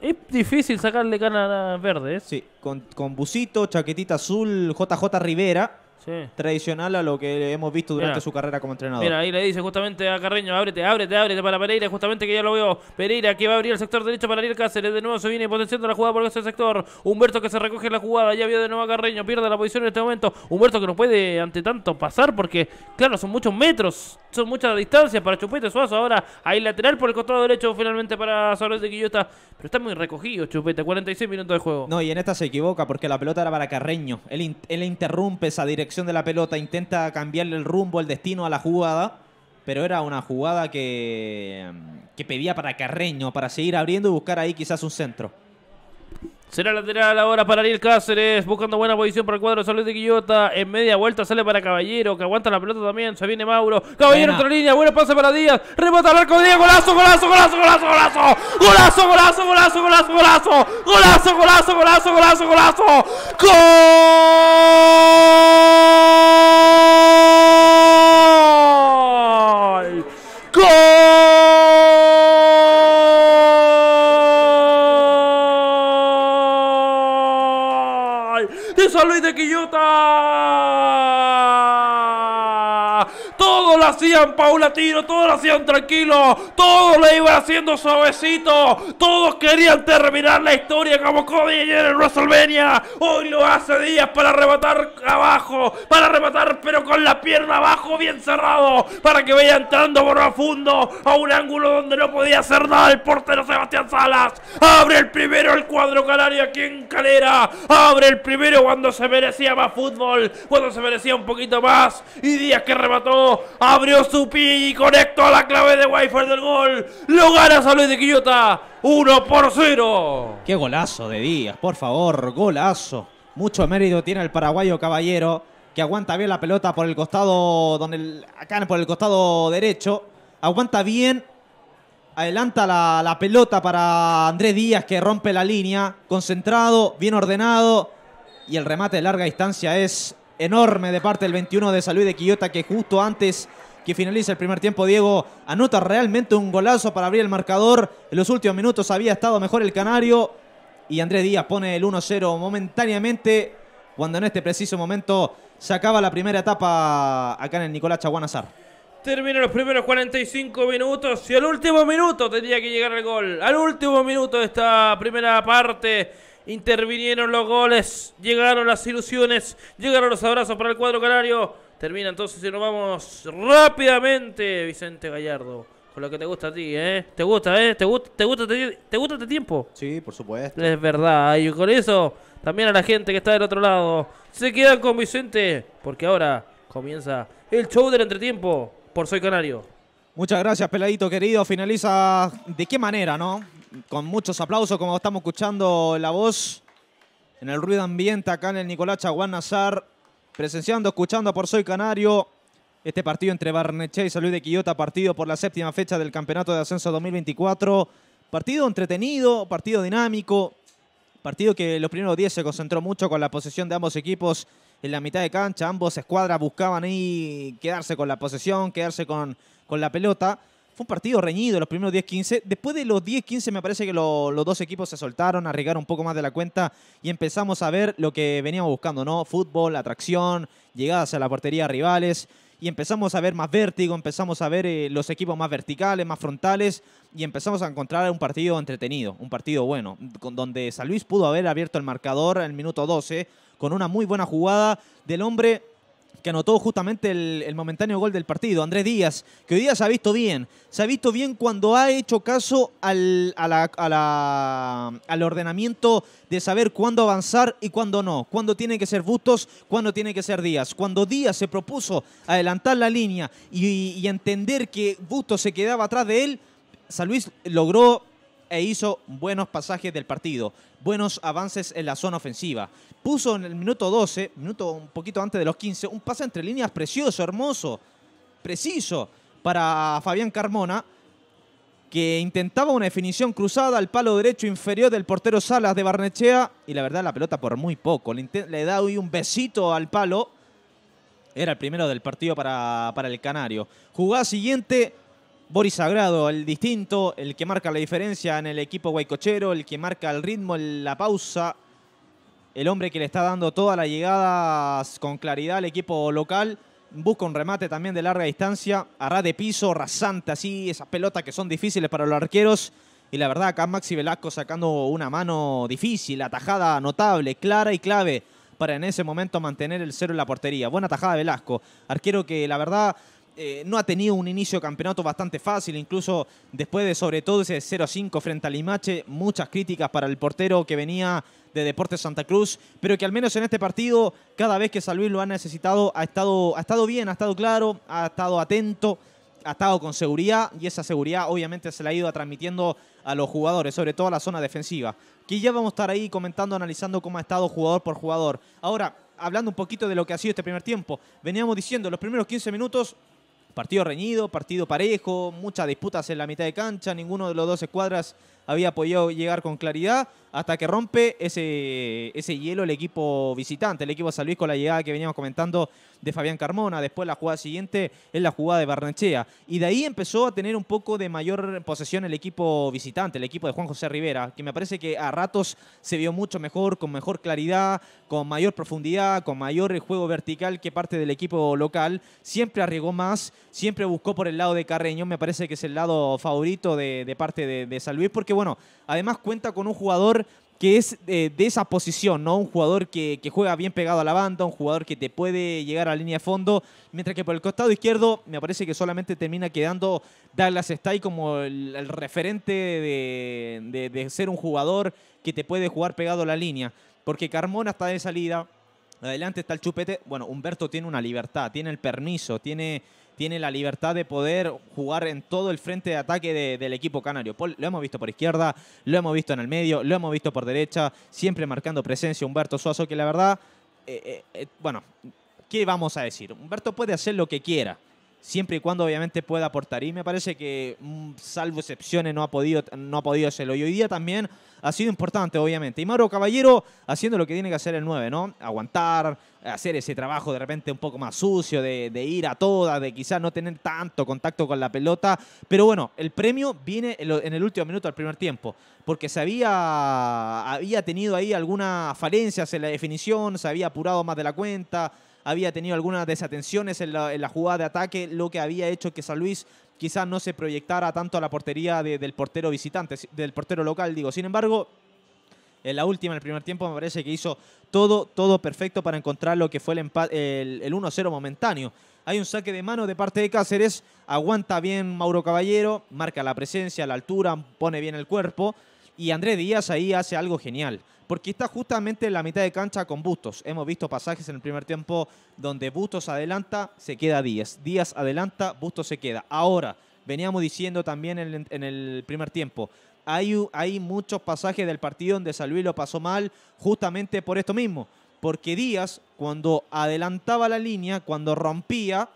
es difícil sacarle canas verdes. Sí, con, con busito, chaquetita azul, JJ Rivera. Sí. tradicional a lo que hemos visto durante Mira. su carrera como entrenador. Mira, ahí le dice justamente a Carreño, ábrete, ábrete, ábrete para Pereira, justamente que ya lo veo. Pereira que va a abrir el sector derecho para Ariel Cáceres, de nuevo se viene potenciando la jugada por ese sector. Humberto que se recoge la jugada, ya vio de nuevo a Carreño, pierde la posición en este momento. Humberto que no puede ante tanto pasar porque, claro, son muchos metros, son muchas distancias para Chupete Suazo. Ahora hay lateral por el costado derecho finalmente para Suárez de Quillota, pero está muy recogido Chupete, 46 minutos de juego. No, y en esta se equivoca porque la pelota era para Carreño. Él, in- él interrumpe esa dirección de la pelota, intenta cambiarle el rumbo, el destino a la jugada, pero era una jugada que, que pedía para Carreño, para seguir abriendo y buscar ahí quizás un centro. Será lateral ahora para Ariel Cáceres, buscando buena posición para el cuadro de Salud de Quillota. En media vuelta sale para Caballero, que aguanta la pelota también. Se viene Mauro. Caballero Buena. otra línea, bueno pase para Díaz. Remata al arco de Díaz, golazo, golazo, golazo, golazo, golazo. Golazo, golazo, golazo, golazo, golazo. Golazo, golazo, golazo, golazo, golazo. ¡Gol! ¡De San Luis de Quillota! Todos lo hacían paulatino, todos lo hacían tranquilo, todos lo iban haciendo suavecito, todos querían terminar la historia como Cody ayer en WrestleMania. Hoy lo hace Díaz para rematar abajo, para rematar pero con la pierna abajo bien cerrado, para que vaya entrando por profundo a un ángulo donde no podía hacer nada el portero Sebastián Salas. Abre el primero el cuadro canario aquí en Calera, abre el primero cuando se merecía más fútbol, cuando se merecía un poquito más. Y Díaz que remató, abrió su pi y conectó a la clave de Wi-Fi del gol. Lo gana San de Quillota, 1 por 0. Qué golazo de Díaz, por favor, golazo. Mucho mérito tiene el paraguayo caballero, que aguanta bien la pelota por el costado, donde acá por el costado derecho. Aguanta bien, adelanta la, la pelota para Andrés Díaz, que rompe la línea, concentrado, bien ordenado. Y el remate de larga distancia es enorme de parte del 21 de San Luis de Quillota, que justo antes que finalice el primer tiempo, Diego anota realmente un golazo para abrir el marcador. En los últimos minutos había estado mejor el Canario. Y Andrés Díaz pone el 1-0 momentáneamente, cuando en este preciso momento se acaba la primera etapa acá en el Nicolás Chaguanazar. Terminan los primeros 45 minutos y al último minuto tendría que llegar el gol. Al último minuto de esta primera parte intervinieron los goles, llegaron las ilusiones, llegaron los abrazos para el cuadro canario. Termina entonces y nos vamos rápidamente, Vicente Gallardo. Con lo que te gusta a ti, ¿eh? ¿Te gusta, eh? ¿Te gusta, te gusta, te, te gusta este tiempo? Sí, por supuesto. Es verdad, y con eso también a la gente que está del otro lado. Se quedan con Vicente, porque ahora comienza el show del entretiempo por Soy Canario. Muchas gracias, Peladito querido. Finaliza de qué manera, ¿no? Con muchos aplausos, como estamos escuchando la voz en el ruido ambiente acá en el Nicolás Chaguán Nazar, presenciando, escuchando por Soy Canario. Este partido entre Barnechea y San Luis de Quillota, partido por la séptima fecha del Campeonato de Ascenso 2024. Partido entretenido, partido dinámico, partido que los primeros 10 se concentró mucho con la posesión de ambos equipos en la mitad de cancha. Ambos escuadras buscaban ahí quedarse con la posesión, quedarse con, con la pelota. Fue un partido reñido los primeros 10-15. Después de los 10-15 me parece que lo- los dos equipos se soltaron, arriesgaron un poco más de la cuenta y empezamos a ver lo que veníamos buscando, ¿no? Fútbol, atracción, llegadas a la portería rivales y empezamos a ver más vértigo, empezamos a ver eh, los equipos más verticales, más frontales y empezamos a encontrar un partido entretenido, un partido bueno, con donde San Luis pudo haber abierto el marcador el minuto 12 con una muy buena jugada del hombre que anotó justamente el, momentáneo gol del partido, Andrés Díaz, que hoy día se ha visto bien. Se ha visto bien cuando ha hecho caso al, al ordenamiento de saber cuándo avanzar y cuándo no. Cuándo tiene que ser Bustos, cuándo tiene que ser Díaz. Cuando Díaz se propuso adelantar la línea y, y entender que Bustos se quedaba atrás de él, San Luis logró e hizo buenos pasajes del partido, buenos avances en la zona ofensiva. Puso en el minuto 12, minuto un poquito antes de los 15, un pase entre líneas precioso, hermoso, preciso para Fabián Carmona, que intentaba una definición cruzada al palo derecho inferior del portero Salas de Barnechea y la verdad la pelota por muy poco. Le, le da hoy un besito al palo. Era el primero del partido para, para el Canario. Jugada siguiente, Boris Sagrado, el distinto, el que marca la diferencia en el equipo guaycochero, el que marca el ritmo, la pausa. el hombre que le está dando todas las llegadas con claridad al equipo local. Busca un remate también de larga distancia, arra de piso, rasante así, esas pelotas que son difíciles para los arqueros. Y la verdad, acá Maxi Velasco sacando una mano difícil, atajada notable, clara y clave para en ese momento mantener el cero en la portería. Buena tajada Velasco, arquero que la verdad eh, no ha tenido un inicio de campeonato bastante fácil, incluso después de sobre todo ese 0-5 frente al Limache, muchas críticas para el portero que venía de Deportes Santa Cruz, pero que al menos en este partido, cada vez que San Luis lo ha necesitado, ha estado, ha estado bien, ha estado claro, ha estado atento, ha estado con seguridad y esa seguridad obviamente se la ha ido transmitiendo a los jugadores, sobre todo a la zona defensiva, que ya vamos a estar ahí comentando, analizando cómo ha estado jugador por jugador. Ahora, hablando un poquito de lo que ha sido este primer tiempo, veníamos diciendo los primeros 15 minutos partido reñido, partido parejo, muchas disputas en la mitad de cancha, ninguno de los dos escuadras había podido llegar con claridad hasta que rompe ese, ese hielo el equipo visitante, el equipo de San Luis con la llegada que veníamos comentando de Fabián Carmona. Después la jugada siguiente es la jugada de Barnechea. Y de ahí empezó a tener un poco de mayor posesión el equipo visitante, el equipo de Juan José Rivera, que me parece que a ratos se vio mucho mejor, con mejor claridad, con mayor profundidad, con mayor juego vertical que parte del equipo local. Siempre arriesgó más, siempre buscó por el lado de Carreño. Me parece que es el lado favorito de, parte de, de San Luis, porque bueno, además cuenta con un jugador que es de esa posición, ¿no? Un jugador que, juega bien pegado a la banda, un jugador que te puede llegar a la línea de fondo, mientras que por el costado izquierdo me parece que solamente termina quedando Douglas Stay como el, referente de, ser un jugador que te puede jugar pegado a la línea, porque Carmona está de salida, adelante está el chupete, bueno, Humberto tiene una libertad, tiene el permiso, tiene tiene la libertad de poder jugar en todo el frente de ataque del equipo canario. lo hemos visto por izquierda, lo hemos visto en el medio, lo hemos visto por derecha, siempre marcando presencia Humberto Suazo, que la verdad, eh, eh, eh, bueno, ¿qué vamos a decir? Humberto puede hacer lo que quiera siempre y cuando obviamente pueda aportar. Y me parece que, mm, salvo excepciones, no ha podido, no ha podido hacerlo. Y hoy día también ha sido importante, obviamente. Y Mauro Caballero haciendo lo que tiene que hacer el 9, ¿no? Aguantar, hacer ese trabajo de repente un poco más sucio, de, ir a todas, de quizás no tener tanto contacto con la pelota. Pero bueno, el premio viene en el último minuto del primer tiempo, porque se había, había tenido ahí algunas falencias en la definición, se había apurado más de la cuenta había tenido algunas desatenciones en la, jugada de ataque, lo que había hecho que San Luis quizás no se proyectara tanto a la portería del portero visitante, del portero local, digo. Sin embargo, en la última, en el primer tiempo, me parece que hizo todo, todo perfecto para encontrar lo que fue el, el 1-0 momentáneo. Hay un saque de mano de parte de Cáceres, aguanta bien Mauro Caballero, marca la presencia, la altura, pone bien el cuerpo. Y Andrés Díaz ahí hace algo genial porque está justamente en la mitad de cancha con Bustos. Hemos visto pasajes en el primer tiempo donde Bustos adelanta, se queda Díaz. Díaz adelanta, Bustos se queda. Ahora, veníamos diciendo también en, el primer tiempo, hay, hay muchos pasajes del partido donde San Luis lo pasó mal justamente por esto mismo. Porque Díaz, cuando adelantaba la línea, cuando rompía,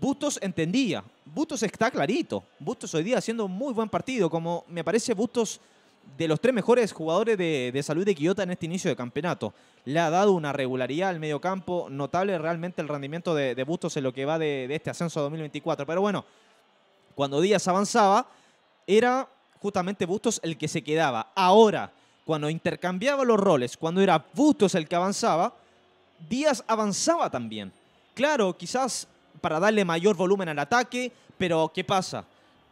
Bustos entendía. Bustos está clarito. Bustos hoy día haciendo un muy buen partido. Como me parece Bustos de los tres mejores jugadores de, salud de Quillota en este inicio de campeonato. Le ha dado una regularidad al medio campo notable realmente el rendimiento de, Bustos en lo que va de, este ascenso 2024. Pero bueno, cuando Díaz avanzaba, era justamente Bustos el que se quedaba. Ahora, cuando intercambiaba los roles, cuando era Bustos el que avanzaba, Díaz avanzaba también. Claro, quizás para darle mayor volumen al ataque, pero ¿qué pasa?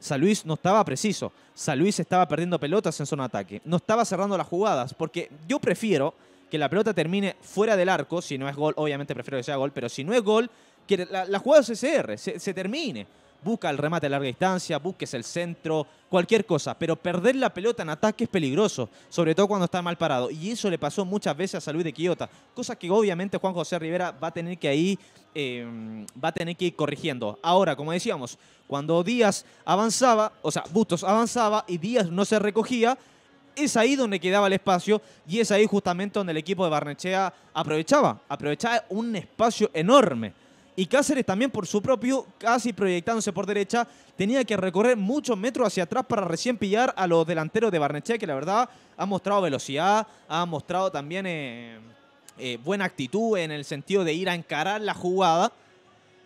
San Luis no estaba preciso. San Luis estaba perdiendo pelotas en zona ataque. No estaba cerrando las jugadas. Porque yo prefiero que la pelota termine fuera del arco. Si no es gol, obviamente prefiero que sea gol. Pero si no es gol, que la, jugada CCR se, se termine busca el remate a larga distancia, busques el centro, cualquier cosa, pero perder la pelota en ataque es peligroso, sobre todo cuando está mal parado. Y eso le pasó muchas veces a Salud de Quillota, cosa que obviamente Juan José Rivera va a tener que ahí, em, va a tener que ir corrigiendo. Ahora, como decíamos, cuando Díaz avanzaba, o sea, Bustos avanzaba y Díaz no se recogía, es ahí donde quedaba el espacio y es ahí justamente donde el equipo de Barnechea aprovechaba, aprovechaba un espacio enorme. Y Cáceres también por su propio, casi proyectándose por derecha, tenía que recorrer muchos metros hacia atrás para recién pillar a los delanteros de Barnechea, que la verdad ha mostrado velocidad, ha mostrado también eh, eh, buena actitud en el sentido de ir a encarar la jugada.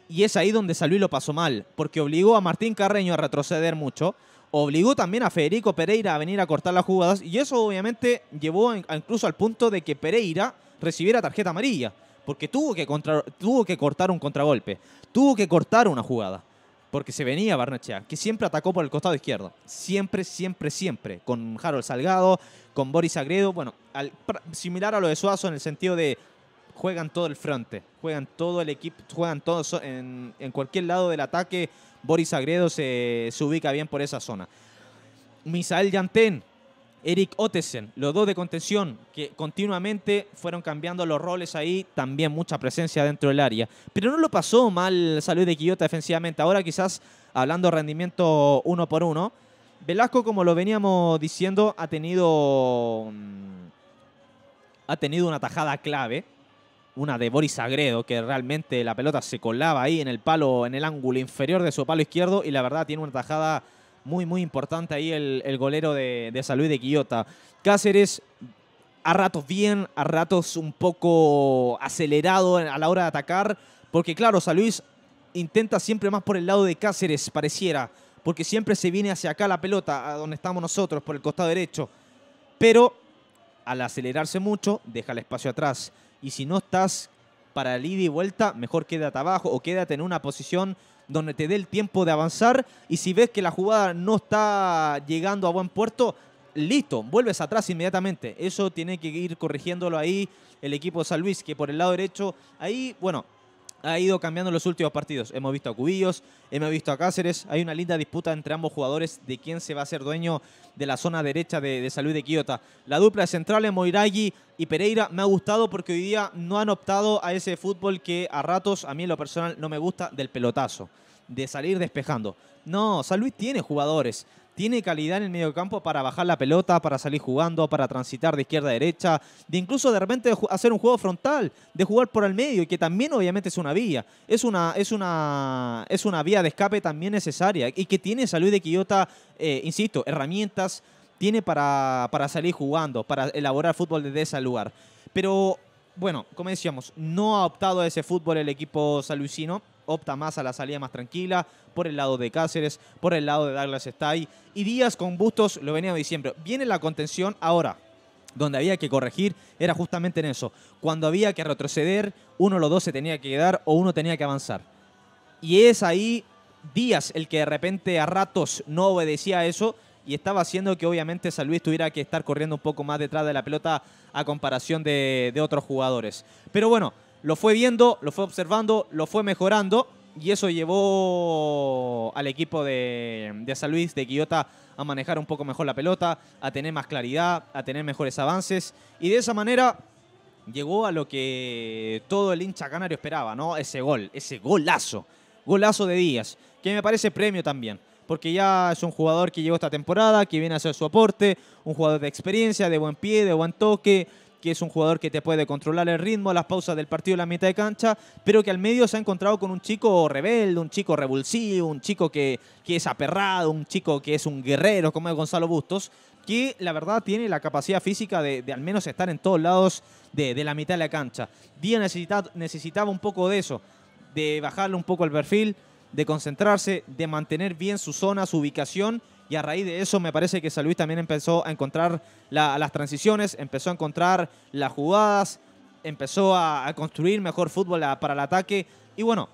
Y es ahí donde salió lo pasó mal, porque obligó a Martín Carreño a retroceder mucho, obligó también a Federico Pereira a venir a cortar las jugadas, y eso obviamente llevó incluso al punto de que Pereira recibiera tarjeta amarilla, porque tuvo que, contra- tuvo que cortar un contragolpe, tuvo que cortar una jugada, porque se venía Barnechea, que siempre atacó por el costado izquierdo, siempre, siempre, siempre, con Harold Salgado, con Boris Agredo, bueno, similar a lo de Suazo en el sentido de juegan todo el frente, juegan todo el equipo, juegan todos en, en cualquier lado del ataque. Boris Agredo se, se ubica bien por esa zona. Misael Yantén, Eric Ottesen, los dos de contención que continuamente fueron cambiando los roles ahí, también mucha presencia dentro del área. Pero no lo pasó mal Salud de Quillota defensivamente. Ahora quizás hablando rendimiento uno por uno, Velasco, como lo veníamos diciendo, ha tenido, mm, ha tenido una tajada clave una de Boris Agredo, que realmente la pelota se colaba ahí en el palo, en el ángulo inferior de su palo izquierdo, y la verdad tiene una tajada muy, muy importante ahí el, el golero de, de San Luis de Quillota. Cáceres, a ratos bien, a ratos un poco acelerado a la hora de atacar, porque claro, San Luis intenta siempre más por el lado de Cáceres, pareciera, porque siempre se viene hacia acá la pelota, a donde estamos nosotros, por el costado derecho. Pero al acelerarse mucho, deja el espacio atrás. Y si no estás para el ida y vuelta, mejor quédate abajo o quédate en una posición donde te dé el tiempo de avanzar. Y si ves que la jugada no está llegando a buen puerto, listo, vuelves atrás inmediatamente. Eso tiene que ir corrigiéndolo ahí el equipo de San Luis, que por el lado derecho, ahí, bueno, ha ido cambiando los últimos partidos. Hemos visto a Cubillos, hemos visto a Cáceres. Hay una linda disputa entre ambos jugadores de quién se va a ser dueño de la zona derecha de, de San Luis de Quillota. La dupla de centrales, Moiragui y Pereira, me ha gustado porque hoy día no han optado a ese fútbol que a ratos, a mí en lo personal, no me gusta, del pelotazo, de salir despejando. No, San Luis tiene jugadores, tiene calidad en el mediocampo para bajar la pelota, para salir jugando, para transitar de izquierda a derecha, de incluso de repente hacer un juego frontal, de jugar por el medio, que también obviamente es una vía, es una, es una, es una vía de escape también necesaria, y que tiene San Luis de Quillota, eh, insisto, herramientas, tiene para, para salir jugando, para elaborar fútbol desde ese lugar. Pero bueno, como decíamos, no ha optado a ese fútbol el equipo salucino, opta más a la salida más tranquila, por el lado de Cáceres, por el lado de Douglas Stay, y Díaz con Bustos, lo veníamos diciendo, viene la contención ahora. Donde había que corregir era justamente en eso. Cuando había que retroceder, uno o los dos se tenía que quedar o uno tenía que avanzar. Y es ahí Díaz el que de repente a ratos no obedecía a eso y estaba haciendo que obviamente San Luis tuviera que estar corriendo un poco más detrás de la pelota a comparación de, otros jugadores. Pero bueno, lo fue viendo, lo fue observando, lo fue mejorando y eso llevó al equipo de, de San Luis de Quillota a manejar un poco mejor la pelota, a tener más claridad, a tener mejores avances y de esa manera llegó a lo que todo el hincha canario esperaba, ¿no? Ese gol, ese golazo, golazo de Díaz, que me parece premio también, porque ya es un jugador que llegó esta temporada, que viene a hacer su aporte, un jugador de experiencia, de buen pie, de buen toque, que es un jugador que te puede controlar el ritmo, las pausas del partido en la mitad de cancha, pero que al medio se ha encontrado con un chico rebelde, un chico revulsivo, un chico que, que es aperrado, un chico que es un guerrero, como es Gonzalo Bustos, que la verdad tiene la capacidad física de, de al menos estar en todos lados de, de la mitad de la cancha. Díaz necesita- necesitaba un poco de eso, de bajarle un poco el perfil, de concentrarse, de mantener bien su zona, su ubicación. Y a raíz de eso me parece que San Luis también empezó a encontrar la- las transiciones, empezó a encontrar las jugadas, empezó a, construir mejor fútbol para el ataque. Y bueno,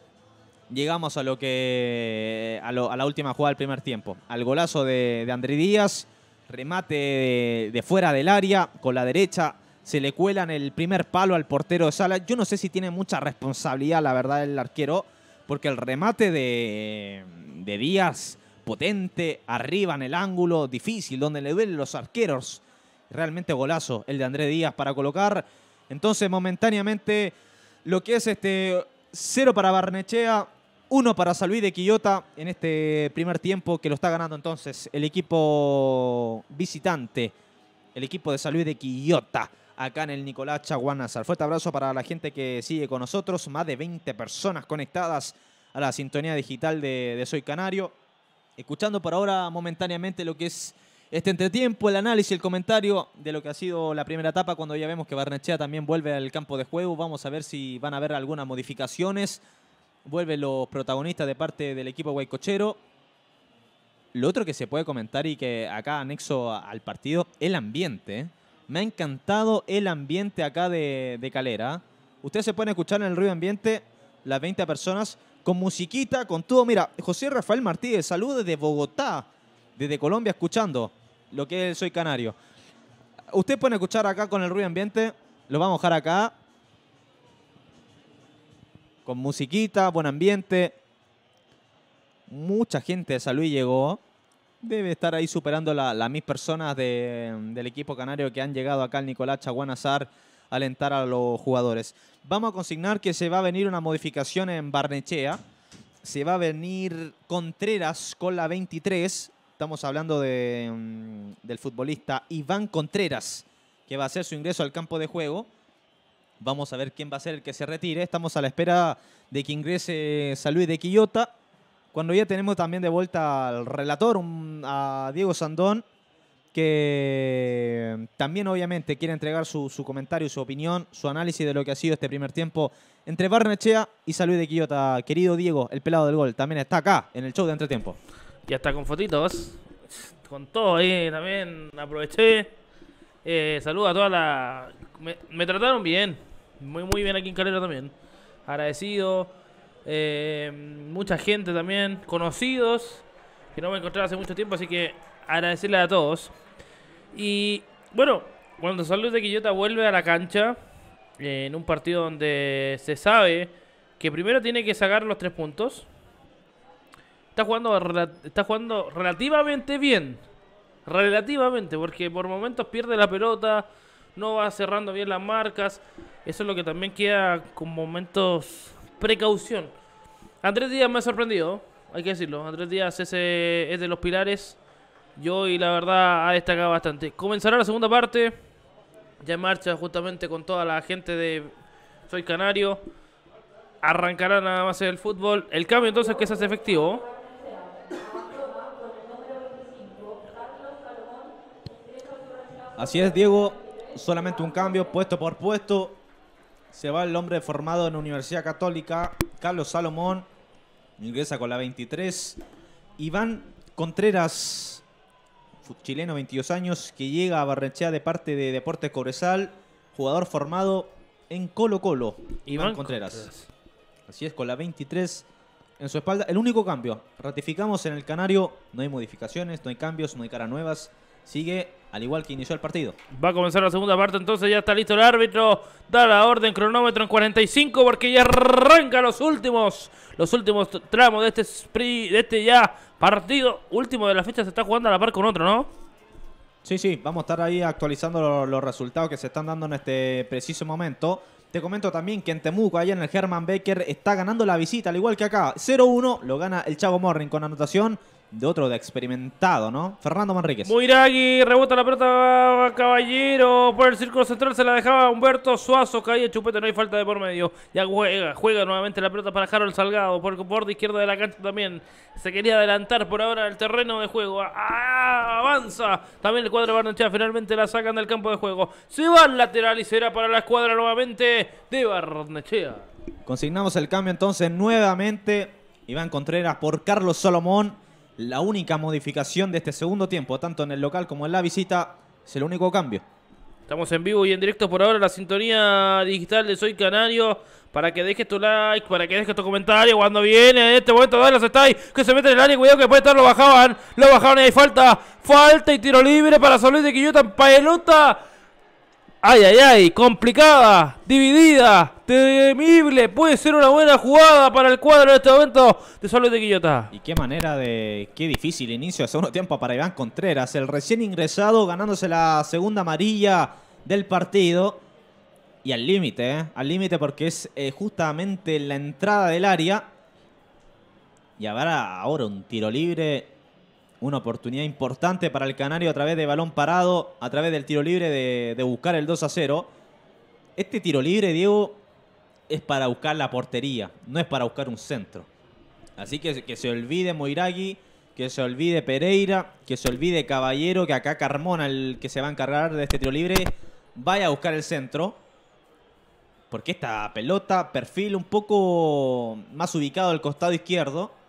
llegamos a lo que a, la última jugada del primer tiempo. Al golazo de, de André Díaz, remate de, de fuera del área, con la derecha, se le cuela en el primer palo al portero de Sala. Yo no sé si tiene mucha responsabilidad, la verdad, el arquero, porque el remate de, Díaz, potente, arriba en el ángulo, difícil, donde le duelen los arqueros. Realmente golazo el de André Díaz para colocar. Entonces, momentáneamente, lo que es este cero para Barnechea, uno para San Luis de Quillota en este primer tiempo que lo está ganando entonces el equipo visitante, el equipo de San Luis de Quillota, acá en el Nicolás Chaguanazar. Fuerte abrazo para la gente que sigue con nosotros, más de 20 personas conectadas a la sintonía digital de, Soy Canario, escuchando por ahora momentáneamente lo que es este entretiempo, el análisis, el comentario de lo que ha sido la primera etapa, cuando ya vemos que Barnechea también vuelve al campo de juego. Vamos a ver si van a haber algunas modificaciones. Vuelven los protagonistas de parte del equipo guaycochero. Lo otro que se puede comentar y que acá anexo al partido, el ambiente. Me ha encantado el ambiente acá de, Calera. Ustedes se pueden escuchar en el ruido ambiente las 20 personas con musiquita, con todo. Mira, José Rafael Martínez, saludos desde Bogotá, desde Colombia, escuchando lo que Soy Canario. Ustedes pueden escuchar acá con el ruido ambiente. Lo vamos a dejar acá. Con musiquita, buen ambiente. Mucha gente de San Luis llegó. Debe estar ahí superando las la mil personas de- del equipo canario que han llegado acá al Nicolás Chaguanazar a alentar a los jugadores. Vamos a consignar que se va a venir una modificación en Barnechea. Se va a venir Contreras con la 23. Estamos hablando mm, del futbolista Iván Contreras, que va a hacer su ingreso al campo de juego. Vamos a ver quién va a ser el que se retire. Estamos a la espera de que ingrese San Luis de Quillota. Cuando ya tenemos también de vuelta al relator, a Diego Sandón, que también obviamente quiere entregar su, comentario, su opinión, su análisis de lo que ha sido este primer tiempo entre Barnechea y San Luis de Quillota. Querido Diego, el pelado del gol, también está acá en el show de entretiempo. Ya está con fotitos. Con todo ahí también aproveché. Eh, saludo a toda la. Me, me trataron bien. Muy, muy bien aquí en Calera también. Agradecido. Eh, mucha gente también. Conocidos. Que no me encontraba hace mucho tiempo. Así que agradecerle a todos. Y bueno, cuando San Luis de Quillota vuelve a la cancha. eh, en un partido donde se sabe que primero tiene que sacar los tres puntos está jugando, está jugando relativamente bien. Relativamente, porque por momentos pierde la pelota, no va cerrando bien las marcas. Eso es lo que también queda con momentos precaución. Andrés Díaz me ha sorprendido, hay que decirlo. Andrés Díaz ese es de los pilares. Yo y la verdad ha destacado bastante. Comenzará la segunda parte. Ya en marcha justamente con toda la gente de Soy Canario. Arrancará nada más el fútbol. El cambio entonces que se hace efectivo. Así es, Diego. Solamente un cambio, puesto por puesto. Se va el hombre formado en Universidad Católica, Carlos Salomón. Ingresa con la 23. Iván Contreras, chileno, 22 años, que llega a Barrenchea de parte de Deportes Cobresal. Jugador formado en Colo Colo. Iván, Contreras. Así es, con la 23 en su espalda. El único cambio. Ratificamos en el Canario. No hay modificaciones, no hay cambios, no hay caras nuevas. Sigue al igual que inició el partido. Va a comenzar la segunda parte, entonces ya está listo el árbitro. Da la orden, cronómetro en 45, porque ya arranca los últimos, los últimos tramos de este spree, de este ya partido. Último de la fecha se está jugando a la par con otro, ¿no? Sí, sí, vamos a estar ahí actualizando lo- los resultados que se están dando en este preciso momento. Te comento también que en Temuco, allá en el Herman Becker, está ganando la visita, al igual que acá. 0-1 lo gana el Chago Morning con anotación de otro de experimentado, ¿no? Fernando Manríquez. Muiragui, rebota la pelota Caballero por el círculo central, se la dejaba Humberto Suazo, caía Chupete, no hay falta de por medio. Ya juega, juega nuevamente la pelota para Harold Salgado, por borde izquierdo de la cancha también. Se quería adelantar por ahora el terreno de juego. Ah, avanza. También el cuadro de Barnechea finalmente la sacan del campo de juego. Se va al lateral y será para la escuadra nuevamente de Barnechea. Consignamos el cambio entonces nuevamente. Iván Contreras por Carlos Salomón. La única modificación de este segundo tiempo, tanto en el local como en la visita, es el único cambio. Estamos en vivo y en directo por ahora, la sintonía digital de Soy Canario. Para que dejes tu like, para que dejes tu comentario cuando viene en este momento Dallas está ahí, que se mete en el área, cuidado que puede estar, lo bajaban, lo bajaban y hay falta, falta y tiro libre para Luis de Quillota pelota. Ay, ay, ay, complicada, dividida, temible, puede ser una buena jugada para el cuadro en este momento de San Luis de Quillota. Y qué manera de. Qué difícil inicio de segundo tiempo para Iván Contreras. El recién ingresado ganándose la segunda amarilla del partido. Y al límite, ¿eh? Al límite porque es eh, justamente la entrada del área. Y habrá ahora un tiro libre. Una oportunidad importante para el Canario a través de balón parado, a través del tiro libre de, buscar el 2 a 0. Este tiro libre, Diego, es para buscar la portería, no es para buscar un centro. Así que que se olvide Moiragui, que se olvide Pereira, que se olvide Caballero, que acá Carmona, el que se va a encargar de este tiro libre, vaya a buscar el centro. Porque esta pelota, perfil un poco más ubicado al costado izquierdo.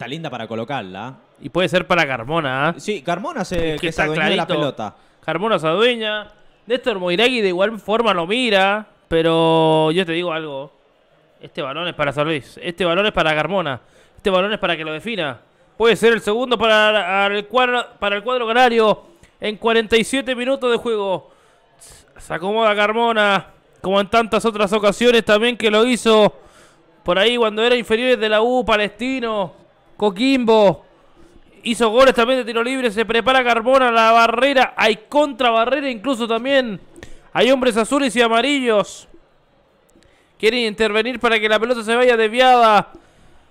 Está linda para colocarla. Y puede ser para Carmona. ¿ah? Sí, Carmona se que que está se adueñó de la pelota. Carmona se adueña. Néstor Moiragui de igual forma lo mira. Pero yo te digo algo. Este balón es para San Luis. Este balón es para Carmona. Este balón es para que lo defina. Puede ser el segundo para el cuadro, para el cuadro canario. En 47 minutos de juego. Se acomoda Carmona. Como en tantas otras ocasiones también que lo hizo. Por ahí cuando era inferiores de la U, Palestino, Coquimbo. Hizo goles también de tiro libre. Se prepara Carmona, la barrera. Hay contra barrera incluso también. Hay hombres azules y amarillos. Quieren intervenir para que la pelota se vaya desviada.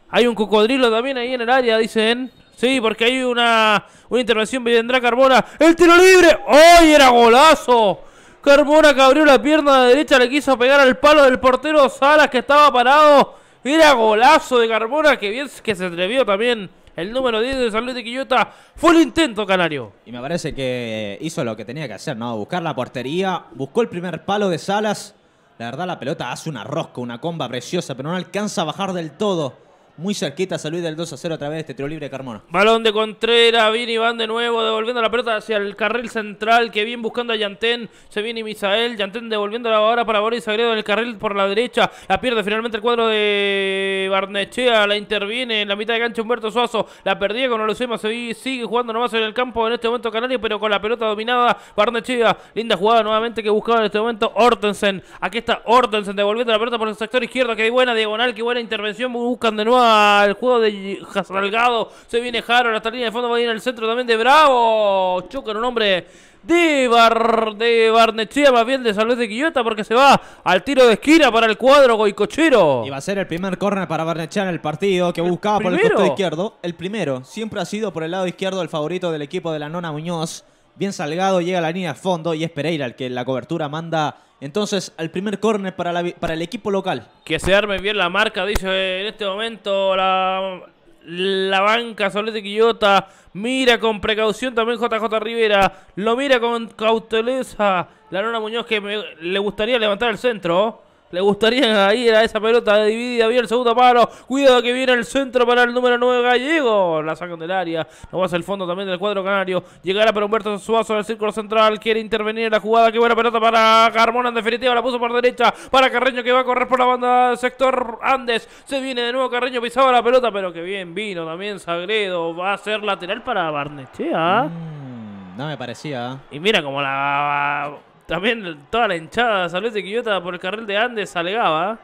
Hay un cocodrilo también ahí en el área, dicen. Sí, porque hay una, una intervención. Vendrá Carmona. ¡El tiro libre! ¡Ay, era golazo! Carmona que abrió la pierna de derecha, le quiso pegar al palo del portero Salas que estaba parado. Era golazo de Carmona, que bien que se atrevió también. El número 10 de San Luis de Quillota. Fue el intento, Canario. Y me parece que hizo lo que tenía que hacer, ¿no? Buscar la portería, buscó el primer palo de Salas. La verdad, la pelota hace una rosca, una comba preciosa, pero no alcanza a bajar del todo. Muy cerquita San Luis del 2 a 0 a través de este tiro libre de Carmona. Balón de Contreras, viene Iván de nuevo, devolviendo la pelota hacia el carril central, que viene buscando a Yantén, se viene Misael, Yantén devolviéndola ahora para Boris Agredo en el carril por la derecha, la pierde finalmente el cuadro de Barnechea, la interviene en la mitad de cancha Humberto Suazo, la perdía con Olosema, se sigue jugando nomás en el campo en este momento Canario, pero con la pelota dominada, Barnechea, linda jugada nuevamente que buscaba en este momento Hortensen, aquí está Hortensen devolviendo la pelota por el sector izquierdo, que buena diagonal, que buena intervención, buscan de nuevo al juego de Salgado, se viene Jaro, hasta la línea de fondo va a ir en el centro también de Bravo, choca en un hombre de, Bar, de Barnechea, más bien de San Luis de Quillota, porque se va al tiro de esquina para el cuadro goicochero. Y va a ser el primer córner para Barnechea en el partido que buscaba por el costado izquierdo. El primero. Siempre ha sido por el lado izquierdo el favorito del equipo de la Nona Muñoz. Bien salgado, llega a la línea de fondo y es Pereira el que en la cobertura manda entonces al primer córner para, la para el equipo local. Que se arme bien la marca, dice en este momento la, la banca de Quillota. Mira con precaución también JJ Rivera. Lo mira con cauteleza. La Nona Muñoz que me- le gustaría levantar el centro. Le gustaría ir a esa pelota dividida bien el segundo palo. Cuidado que viene el centro para el número 9 Gallego. La sacan del área. No va hacia el fondo también del cuadro canario. Llegará para Humberto Suazo en el círculo central. Quiere intervenir en la jugada. Qué buena pelota para Carmona. En definitiva la puso por derecha. Para Carreño que va a correr por la banda del sector Andes. Se viene de nuevo Carreño. Pisaba la pelota. Pero que bien vino también Sagredo. Va a ser lateral para Barnechea. Mm, no me parecía. Y mira como la... También toda la hinchada de San Luis de Quillota por el carril de Andes alegaba.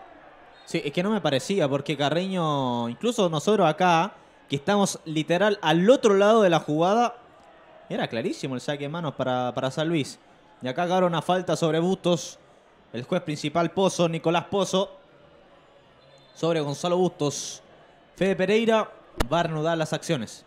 Sí, es que no me parecía, porque Carreño, incluso nosotros acá, que estamos literal al otro lado de la jugada, era clarísimo el saque de manos para, para San Luis. Y acá agarra una falta sobre Bustos, el juez principal Pozo, Nicolás Pozo, sobre Gonzalo Bustos. Fede Pereira va a reanudar las acciones.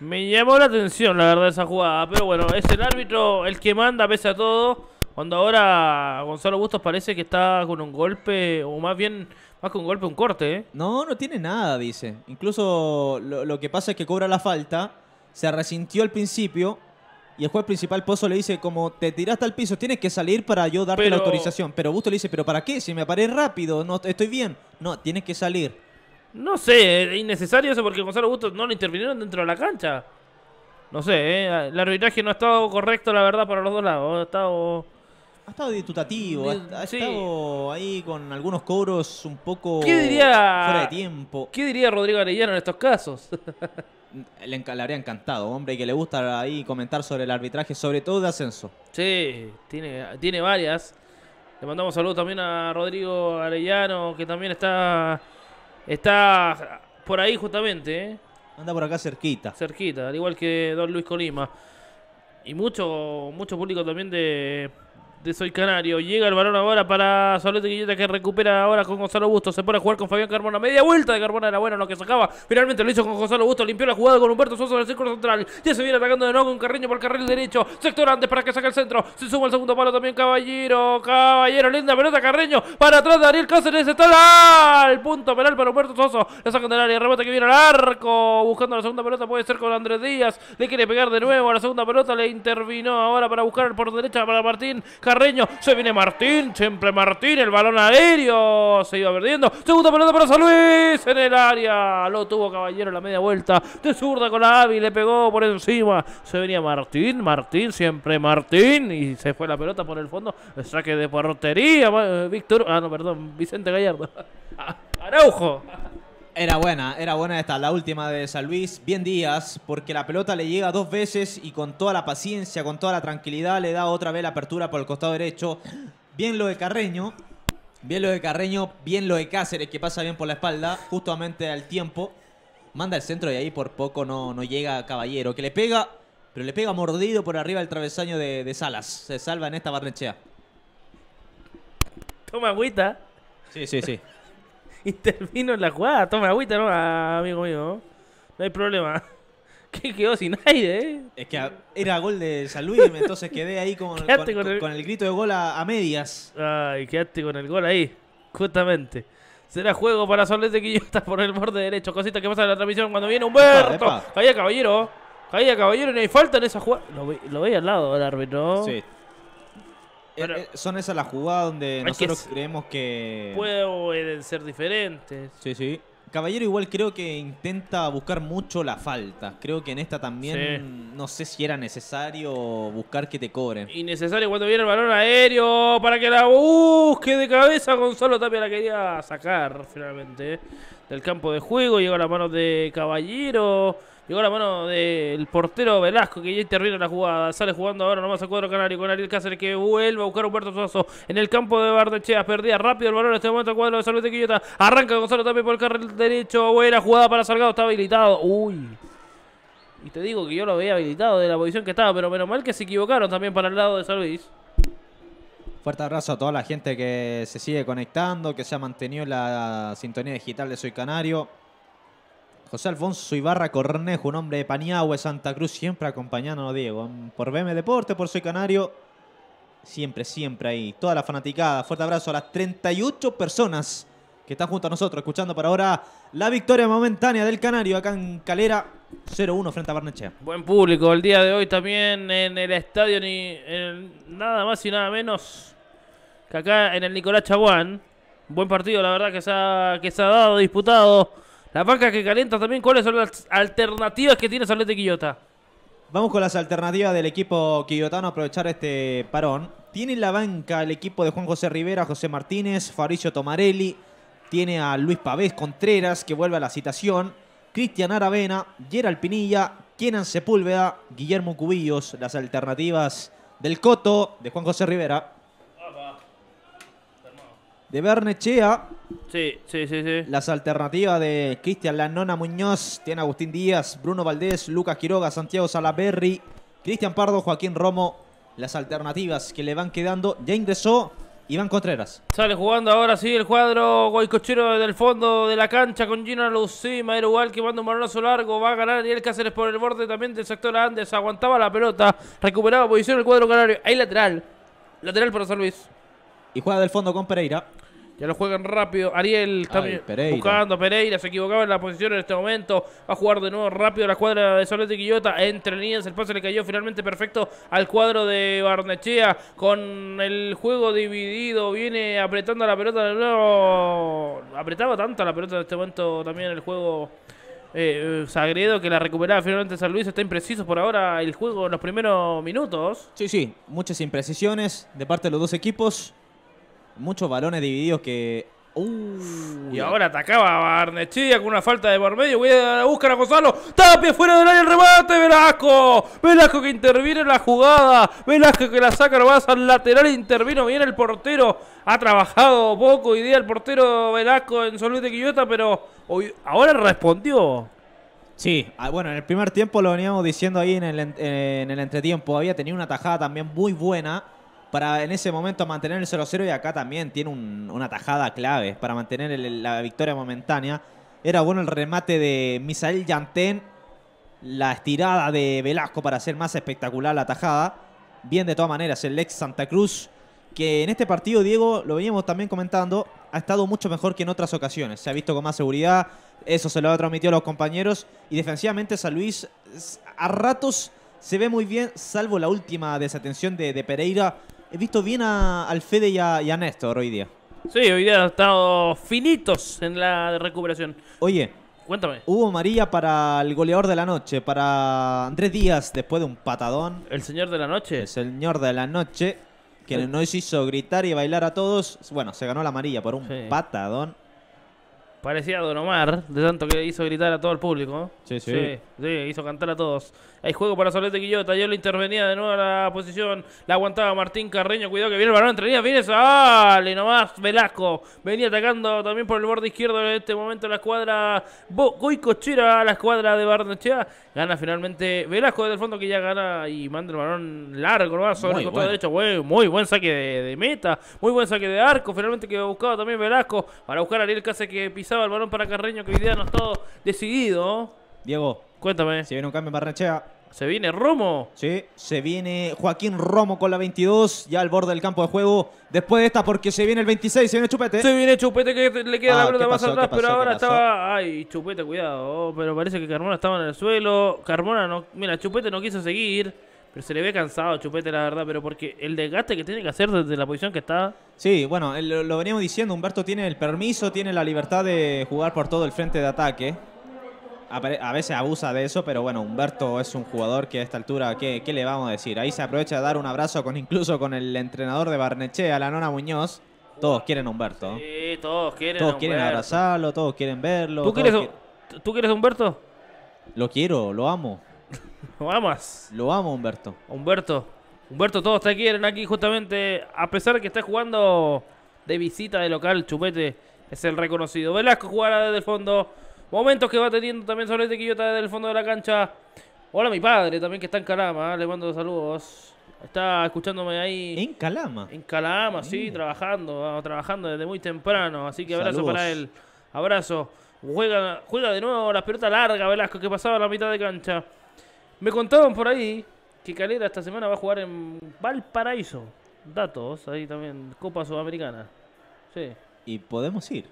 Me llamó la atención, la verdad, esa jugada. Pero bueno, es el árbitro el que manda pese a todo. Cuando ahora Gonzalo Bustos parece que está con un golpe, o más bien, más que un golpe, un corte, ¿eh? No, no tiene nada, dice. Incluso lo, lo que pasa es que cobra la falta, se resintió al principio y el juez principal Pozo le dice como te tiraste al piso, tienes que salir para yo darte la autorización. Pero Busto le dice, pero ¿para qué? Si me paré rápido, no estoy bien. No, tienes que salir. No sé, es innecesario eso porque Gonzalo Bustos no lo intervinieron dentro de la cancha. No sé, ¿eh? el arbitraje no ha estado correcto, la verdad, para los dos lados. Ha estado... Ha estado ditutativo, ha, Di- ha sí. estado ahí con algunos cobros un poco ¿Qué diría- fuera de tiempo. ¿Qué diría Rodrigo Arellano en estos casos? Le habría encantado, hombre, y que le gusta ahí comentar sobre el arbitraje, sobre todo de ascenso. Sí, tiene, tiene varias. Le mandamos saludos también a Rodrigo Arellano, que también está está por ahí justamente, ¿eh? Anda por acá cerquita. cerquita, al igual que Don Luis Colima. Y mucho mucho público también de, de Soy Canario. Llega el balón ahora para Solete Quilleta que recupera ahora con Gonzalo Busto. Se pone a jugar con Fabián Carmona. Media vuelta de Carmona era bueno lo que sacaba. Finalmente lo hizo con Gonzalo Busto. Limpió la jugada con Humberto Sosa en el círculo central. Ya se viene atacando de nuevo con Carreño por carril derecho. Sector antes para que saque el centro. Se suma el segundo palo también Caballero. Caballero, linda pelota Carreño. Para atrás de Ariel Cáceres. Está al punto penal para Humberto Soso. La sacan del área. Rebota que viene al arco. Buscando la segunda pelota. Puede ser con Andrés Díaz. Le quiere pegar de nuevo a la segunda pelota. Le intervino ahora para buscar por derecha para Martín. Se viene Martín, siempre Martín, el balón aéreo. Se iba perdiendo. Segunda pelota para San Luis en el área. Lo tuvo Caballero en la media vuelta. De zurda con la Avi, le pegó por encima. Se venía Martín, Martín, siempre Martín. Y se fue la pelota por el fondo. El saque de portería. eh, Víctor, ah, no, perdón, Vicente Gallardo. Araujo. Era buena, era buena esta, la última de San Luis. Bien Díaz, porque la pelota le llega dos veces y con toda la paciencia, con toda la tranquilidad, le da otra vez la apertura por el costado derecho. Bien lo de Carreño, bien lo de Carreño, bien lo de Cáceres, que pasa bien por la espalda, justamente al tiempo. Manda el centro y ahí por poco no, no llega Caballero, que le pega, pero le pega mordido por arriba del travesaño de, de Salas. Se salva en esta barrechea. Toma agüita. Sí, sí, sí. Intervino en la jugada. Toma agüita, ¿no? Ah, amigo mío. No hay problema. Que quedó sin aire, ¿eh? Es que era gol de San Luis, entonces quedé ahí con, con- con el- con el grito de gol a, a medias. Ay, quedaste con el gol ahí. Justamente. Será juego para Solete Quillota por el borde derecho. Cosita que pasa en la transmisión cuando viene Humberto. epa. Caía Caballero. Caía Caballero y no hay falta en esa jugada. Lo, lo veía al lado el árbitro. Sí. Pero- Eh, eh, son esas las jugadas donde nosotros creemos que... Pueden ser diferentes. Sí, sí. Caballero igual creo que intenta buscar mucho la falta. Creo que en esta también no sé si era necesario buscar que te cobren. Innecesario cuando viene el balón aéreo para que la busque de cabeza. Gonzalo Tapia la quería sacar finalmente eh, del campo de juego. Llegó a la mano de Caballero. Llegó la mano del portero Velasco que ya en la jugada. Sale jugando ahora nomás a cuadro canario con Ariel Cáceres que vuelve a buscar a Humberto Suazo en el campo de Bardechea. Perdía rápido el balón en este momento al cuadro de Salud de Quillota. Arranca Gonzalo Tapia por el carril derecho. Buena jugada para Salgado. Está habilitado. Uy. Y te digo que yo lo veía habilitado de la posición que estaba, pero menos mal que se equivocaron también para el lado de San Luis. Fuerte abrazo a toda la gente que se sigue conectando, que se ha mantenido en la sintonía digital de Soy Canario. José Alfonso Ibarra Cornejo, un hombre de Paniagüe, Santa Cruz, siempre acompañándonos, Diego. Por BM Deporte, por Soy Canario. Siempre, siempre ahí. Toda la fanaticada. Fuerte abrazo a las 38 personas que están junto a nosotros, escuchando para ahora la victoria momentánea del Canario acá en Calera. 0-1 frente a Barnechea. Buen público el día de hoy también en el estadio, ni en nada más y nada menos que acá en el Nicolás Chaguán. Buen partido, la verdad, que se ha, que se ha dado, disputado. La banca que calienta también. ¿Cuáles son las alternativas que tiene Salete Quillota? Vamos con las alternativas del equipo quillotano a aprovechar este parón. Tiene en la banca el equipo de Juan José Rivera, José Martínez, Fabricio Tomarelli. Tiene a Luis Pavés Contreras, que vuelve a la citación. Cristian Aravena, Gerald Pinilla, Kenan Sepúlveda, Guillermo Cubillos. Las alternativas del Coto, de Juan José Rivera. De Bernechea, Sí, sí, sí, sí. las alternativas de Cristian Lanona Muñoz, tiene Agustín Díaz, Bruno Valdés, Lucas Quiroga, Santiago Salaberry, Cristian Pardo, Joaquín Romo. Las alternativas que le van quedando. Ya ingresó Iván Contreras. Sale jugando ahora sí el cuadro Guaycochero del fondo de la cancha con Gino Lucima, Erugal que manda un balonazo largo, va a ganar Ariel Cáceres por el borde también del sector Andes, aguantaba la pelota, recuperaba posición el cuadro canario, ahí lateral, lateral para San Luis. Y juega del fondo con Pereira. Ya lo juegan rápido. Ariel también buscando a Pereira. Se equivocaba en la posición en este momento. Va a jugar de nuevo rápido la cuadra de Solete Quillota. Entre líneas. El pase le cayó finalmente perfecto al cuadro de Barnechea. Con el juego dividido. Viene apretando la pelota de nuevo. Apretaba tanto la pelota en este momento también el juego. Eh, Sagredo que la recuperaba finalmente San Luis. Está impreciso por ahora el juego en los primeros minutos. Sí, sí, muchas imprecisiones de parte de los dos equipos. Muchos balones divididos que. Uh, Y ahora atacaba a Barnechea con una falta de por medio. Voy a buscar a Gonzalo. Tapia fuera del área el remate. Velasco. Velasco que interviene en la jugada. Velasco que la saca nomás al lateral. Intervino bien el portero. Ha trabajado poco hoy día el portero Velasco en San Luis de Quillota. Pero hoy, ahora respondió. Sí, ah, bueno, en el primer tiempo lo veníamos diciendo ahí en el, en el entretiempo. Había tenido una tajada también muy buena para en ese momento mantener el 0-0 y acá también tiene un- una tajada clave para mantener la victoria momentánea. Era bueno el remate de Misael Yantén, la estirada de Velasco para hacer más espectacular la tajada. Bien de todas maneras el ex Santa Cruz, que en este partido, Diego, lo veníamos también comentando, ha estado mucho mejor que en otras ocasiones. Se ha visto con más seguridad, eso se lo ha transmitido a los compañeros. Y defensivamente San Luis a ratos se ve muy bien, salvo la última desatención de, de Pereira, he visto bien a, al Fede y a, y a Néstor hoy día. Sí, hoy día han estado finitos en la recuperación. Oye, Cuéntame. hubo amarilla para el goleador de la noche, para Andrés Díaz, después de un patadón. El señor de la noche. El señor de la noche, que nos hizo gritar y bailar a todos. Bueno, se ganó la amarilla por un Sí. patadón. Parecía Don Omar, de tanto que hizo gritar a todo el público. Sí, sí. Sí, sí, hizo cantar a todos. Hay juego para Solete Quillota. Yo le intervenía de nuevo a la posición. La aguantaba Martín Carreño. Cuidado que viene el balón entre líneas. Viene Sale nomás. Velasco. Venía atacando también por el borde izquierdo en este momento la escuadra. Bo Cochera, la escuadra de Barnechea. Gana finalmente Velasco desde el fondo que ya gana y manda el balón largo nomás sobre Muy el bueno. derecho. Muy, muy buen saque de, de meta. Muy buen saque de arco. Finalmente que buscaba también Velasco para buscar a Ariel Case que pisaba el balón para Carreño que hoy día no está decidido. Diego, Cuéntame. se viene un cambio en Barnechea. Se viene Romo. Sí, se viene Joaquín Romo con la 22, ya al borde del campo de juego. Después de esta, porque se viene el 26, se viene Chupete. Se viene Chupete que le queda Ah, la pelota ¿qué más atrás, ¿Qué pero ahora estaba. Ay, Chupete, cuidado. pero parece que Carmona estaba en el suelo. Carmona no. Mira, Chupete no quiso seguir. Pero se le ve cansado Chupete, la verdad. Pero porque el desgaste que tiene que hacer desde la posición que está. Sí, bueno, lo, veníamos diciendo, Humberto tiene el permiso, tiene la libertad de jugar por todo el frente de ataque. A, veces abusa de eso, pero bueno, Humberto es un jugador que a esta altura, ¿qué, qué le vamos a decir? Ahí se aprovecha de dar un abrazo con incluso con el entrenador de Barnechea, la nona Muñoz. Todos quieren a Humberto. Sí, todos quieren. Todos a quieren abrazarlo, todos quieren verlo. ¿Tú quieres, ¿Tú quieres a Humberto? Lo quiero, lo amo. Vamos. Lo amo, Humberto. Humberto. Humberto, todos te quieren aquí justamente. A pesar de que está jugando de visita de local, Chupete es el reconocido. Velasco jugará desde el fondo. Momentos que va teniendo también Solete Quillota desde el fondo de la cancha. Hola, mi padre también que está en Calama. ¿eh? Le mando saludos. Está escuchándome ahí. En Calama. En Calama, sí, trabajando, vamos, trabajando desde muy temprano. Así que abrazo Saludos. para él. Abrazo. Juega, juega de nuevo la pelota larga, Velasco, que pasaba a la mitad de cancha. Me contaban por ahí que Calera esta semana va a jugar en Valparaíso. Datos, ahí también, Copa Sudamericana. Sí. Y podemos ir.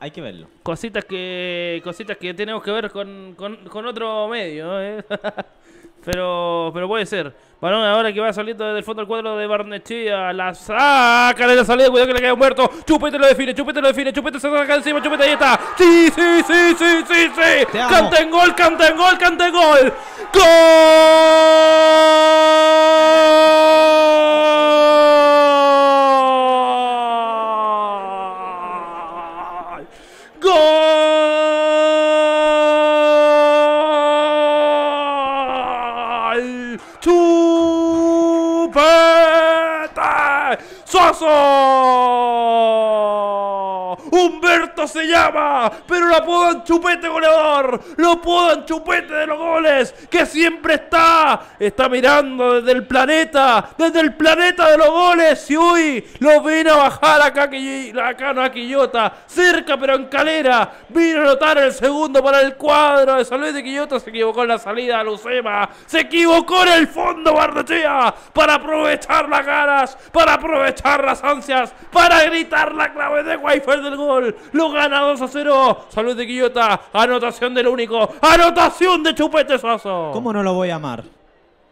Hay que verlo. Cositas que cositas que tenemos que ver con, con, con otro medio, ¿eh? pero pero puede ser. Balón ahora que va saliendo desde el fondo del cuadro de Barnechea. La saca de la salida. Cuidado que le queda muerto. Chupete lo define, Chupete lo define. Chupete se saca encima. Chupete ahí está. Sí, sí, sí, sí, sí, sí. Canta en gol, canta en gol, canta en gol. ¡Gol! ¡Gol! ¡Soso! ¡Humberto se llama! Pero lo apodan Chupete goleador. Lo apodan Chupete de los goles. Que siempre está. Está mirando desde el planeta. Desde el planeta de los goles. Y hoy lo vino a bajar acá, acá no a Quillota. Cerca pero en calera. Vino a anotar el segundo para el cuadro de San Luis de Quillota. Se equivocó en la salida a Lucema. Se equivocó en el fondo Barnechea. Para aprovechar las ganas. Para aprovechar las ansias. Para gritar la clave de Wi-Fi del gol. Lo gana 2 a 0. Salud de Quillota. Anotación del único. Anotación de Chupete Soso. ¿Cómo no lo voy a amar?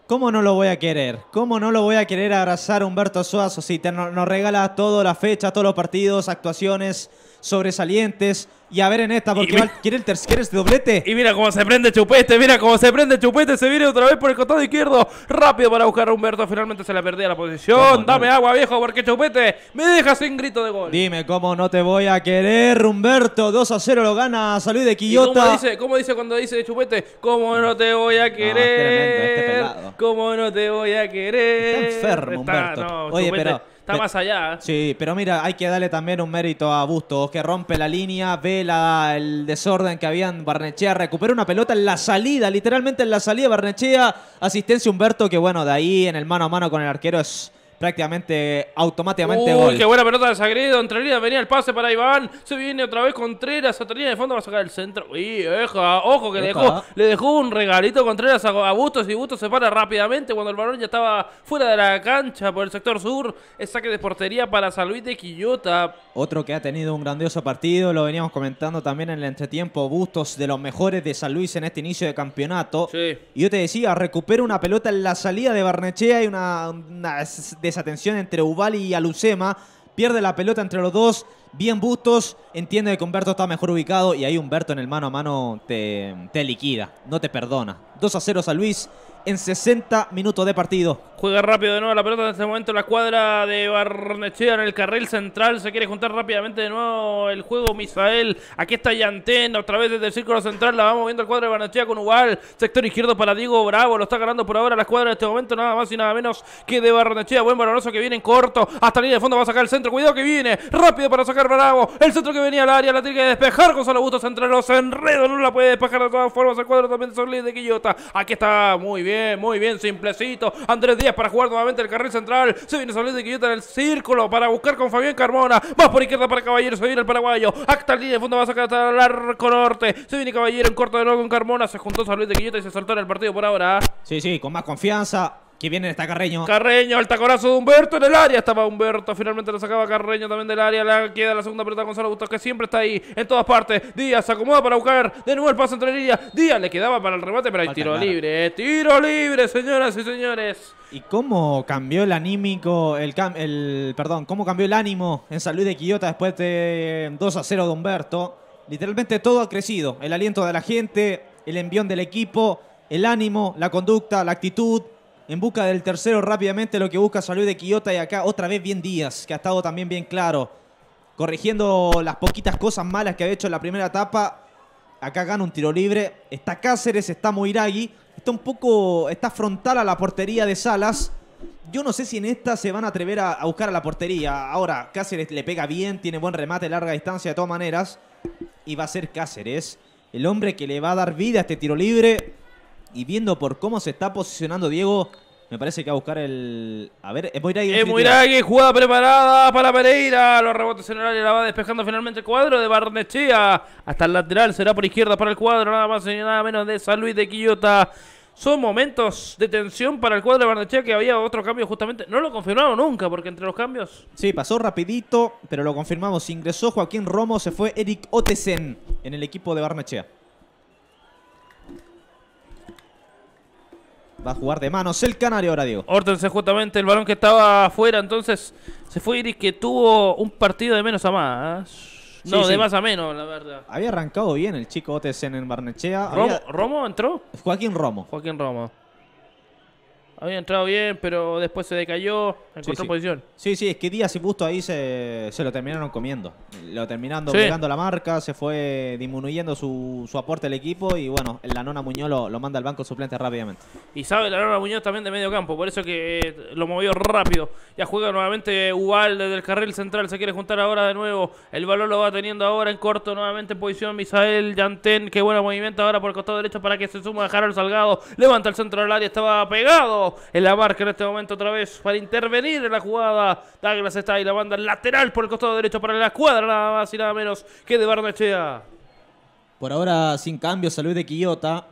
¿Cómo no lo voy a querer? ¿Cómo no lo voy a querer abrazar a Humberto Suazo si te, no- nos regala toda la fecha, todos los partidos, actuaciones sobresalientes? Y a ver en esta, porque Y mi- va- ¿quiere, el ter- quiere el doblete? Y mira cómo se prende Chupete, mira cómo se prende Chupete, se viene otra vez por el costado izquierdo. Rápido para buscar a Humberto, finalmente se le perdía la posición. ¿Cómo no? Dame agua, viejo, porque Chupete me deja sin grito de gol. Dime cómo no te voy a querer, Humberto. 2 a 0 lo gana Salud de ¿Y Quillota. cómo dice, cómo dice cuando dice Chupete? ¿Cómo no te voy a querer? tremendo, este pelado. ¿Cómo no te voy a querer? Está enfermo, Humberto. no, Oye, Chupete pero- Está más allá. Sí, pero mira, hay que darle también un mérito a Bustos, que rompe la línea, ve la- el desorden que había en Barnechea, recupera una pelota en la salida, literalmente en la salida Barnechea, asistencia Humberto, que bueno, de ahí en el mano a mano con el arquero es prácticamente automáticamente Uy, gol. qué buena pelota de Sagredo. Entre líneas venía el pase para Iván. Se viene otra vez Contreras. Línea de fondo va a sacar el centro. Uy, eja, ojo que le dejó, le dejó un regalito Contreras a, a Bustos. Y Bustos se para rápidamente cuando el balón ya estaba fuera de la cancha por el sector sur. Es saque de portería para San Luis de Quillota. Otro que ha tenido un grandioso partido, lo veníamos comentando también en el entretiempo, Bustos de los mejores de San Luis en este inicio de campeonato. Sí. Y yo te decía, recupera una pelota en la salida de Barnechea y una, una des- desatención entre Ubali y Alucema. Pierde la pelota entre los dos. Bien Bustos, entiende que Humberto está mejor ubicado y ahí Humberto en el mano a mano te, te liquida, no te perdona. 2 a 0 San Luis en 60 minutos de partido. Juega rápido de nuevo la pelota en este momento la cuadra de Barnechea en el carril central. Se quiere juntar rápidamente de nuevo el juego Misael. Aquí está Yantén, otra vez desde el círculo central. La va moviendo el cuadro de Barnechea con Ubal. Sector izquierdo para Diego Bravo. Lo está ganando por ahora la escuadra en este momento. Nada más y nada menos que de Barnechea. Buen balonazo que viene en corto. Hasta la línea de fondo va a sacar el centro. Cuidado que viene. Rápido para sacar Bravo. El centro que venía al área. La tiene que despejar. Gonzalo Bustos entre los enredos. No la puede despejar de todas formas. El cuadro también de Luis de Quillota. Aquí está muy bien, muy bien. Simplecito. Andrés Díaz para jugar nuevamente el carril central. Se viene Luis de Quillota en el círculo para buscar con Fabián Carmona. Va por izquierda para Caballero. Se viene el paraguayo. La línea de fondo va a sacar hasta el arco norte. Se viene Caballero en corto de nuevo con Carmona. Se juntó San de Quillota y se soltó en el partido por ahora. Sí, sí, con más confianza. Que viene esta Carreño. Carreño, el taconazo de Humberto en el área. Estaba Humberto, finalmente lo sacaba Carreño también del área. Le queda la segunda pelota a Gonzalo Bustos, que siempre está ahí, en todas partes. Díaz se acomoda para buscar de nuevo el pase entre líneas. Díaz le quedaba para el remate, pero hay Falta tiro libre. eh. Tiro libre, señoras y señores. ¿Y cómo cambió el anímico, el, cam- el perdón, cómo cambió el ánimo en San Luis de Quillota después de 2 a 0 de Humberto? Literalmente todo ha crecido. El aliento de la gente, el envión del equipo, el ánimo, la conducta, la actitud. En busca del tercero rápidamente lo que busca San Luis de Quillota y acá otra vez bien Díaz, que ha estado también bien claro. Corrigiendo las poquitas cosas malas que había hecho en la primera etapa. Acá gana un tiro libre. Está Cáceres, está Moiragui. Está un poco. Está frontal a la portería de Salas. Yo no sé si en esta se van a atrever a, a buscar a la portería. Ahora, Cáceres le pega bien, tiene buen remate, larga distancia de todas maneras. Y va a ser Cáceres, el hombre que le va a dar vida a este tiro libre. Y viendo por cómo se está posicionando Diego, me parece que va a buscar el. A ver, es Moiragui. Es. Muiragui, jugada preparada para Pereira. Los rebotes en el área la va despejando finalmente el cuadro de Barnechea. Hasta el lateral será por izquierda para el cuadro, nada más y nada menos de San Luis de Quillota. Son momentos de tensión para el cuadro de Barnechea que había otro cambio justamente. No lo confirmaron nunca porque entre los cambios Sí, pasó rapidito, pero lo confirmamos. Ingresó Joaquín Romo, se fue Eric Otesen en el equipo de Barnechea. Va a jugar de manos el canario ahora, Diego. Hortense justamente el balón que estaba afuera, entonces se fue Iris que tuvo un partido de menos a más. No, Sí, de más a menos, la verdad. Había arrancado bien el chico Otesen en Barnechea. Romo, Había- ¿Romo entró? Joaquín Romo. Joaquín Romo. Había entrado bien, pero después se decayó, encontró sí. posición. Sí, sí, es que Díaz y Busto ahí se, se lo terminaron comiendo. Lo terminaron Sí. pegando la marca, se fue disminuyendo su, su aporte al equipo y bueno, la nona Muñoz lo, lo manda al banco suplente rápidamente. Y sabe la Laura Muñoz también de medio campo, por eso que eh, lo movió rápido. Ya juega nuevamente Ubal desde el carril central, se quiere juntar ahora de nuevo. El balón lo va teniendo ahora en corto, nuevamente en posición Misael Yantén. Qué buen movimiento ahora por el costado derecho para que se suma Harold Salgado. Levanta el centro del área, estaba pegado en la marca en este momento otra vez para intervenir en la jugada. Douglas está ahí, la banda lateral por el costado derecho para la cuadra, nada más y nada menos que de Barnechea. Por ahora, sin cambio, Salud de Quillota.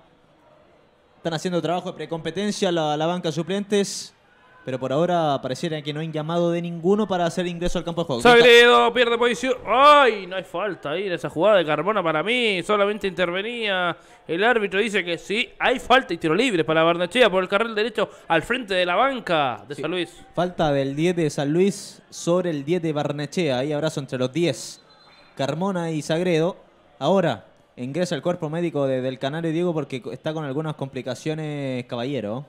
Están haciendo trabajo de precompetencia la, la banca suplentes. Pero por ahora pareciera que no hay llamado de ninguno para hacer ingreso al campo de juego. Sagredo pierde posición. ¡Ay! No hay falta ahí en esa jugada de Carmona para mí. Solamente intervenía. El árbitro dice que sí, hay falta y tiro libre para Barnechea por el carril derecho al frente de la banca de San Luis. Falta del 10 de San Luis sobre el 10 de Barnechea. Ahí abrazo entre los 10. Carmona y Sagredo. Ahora ingresa el cuerpo médico de- del Canario Diego porque está con algunas complicaciones Caballero.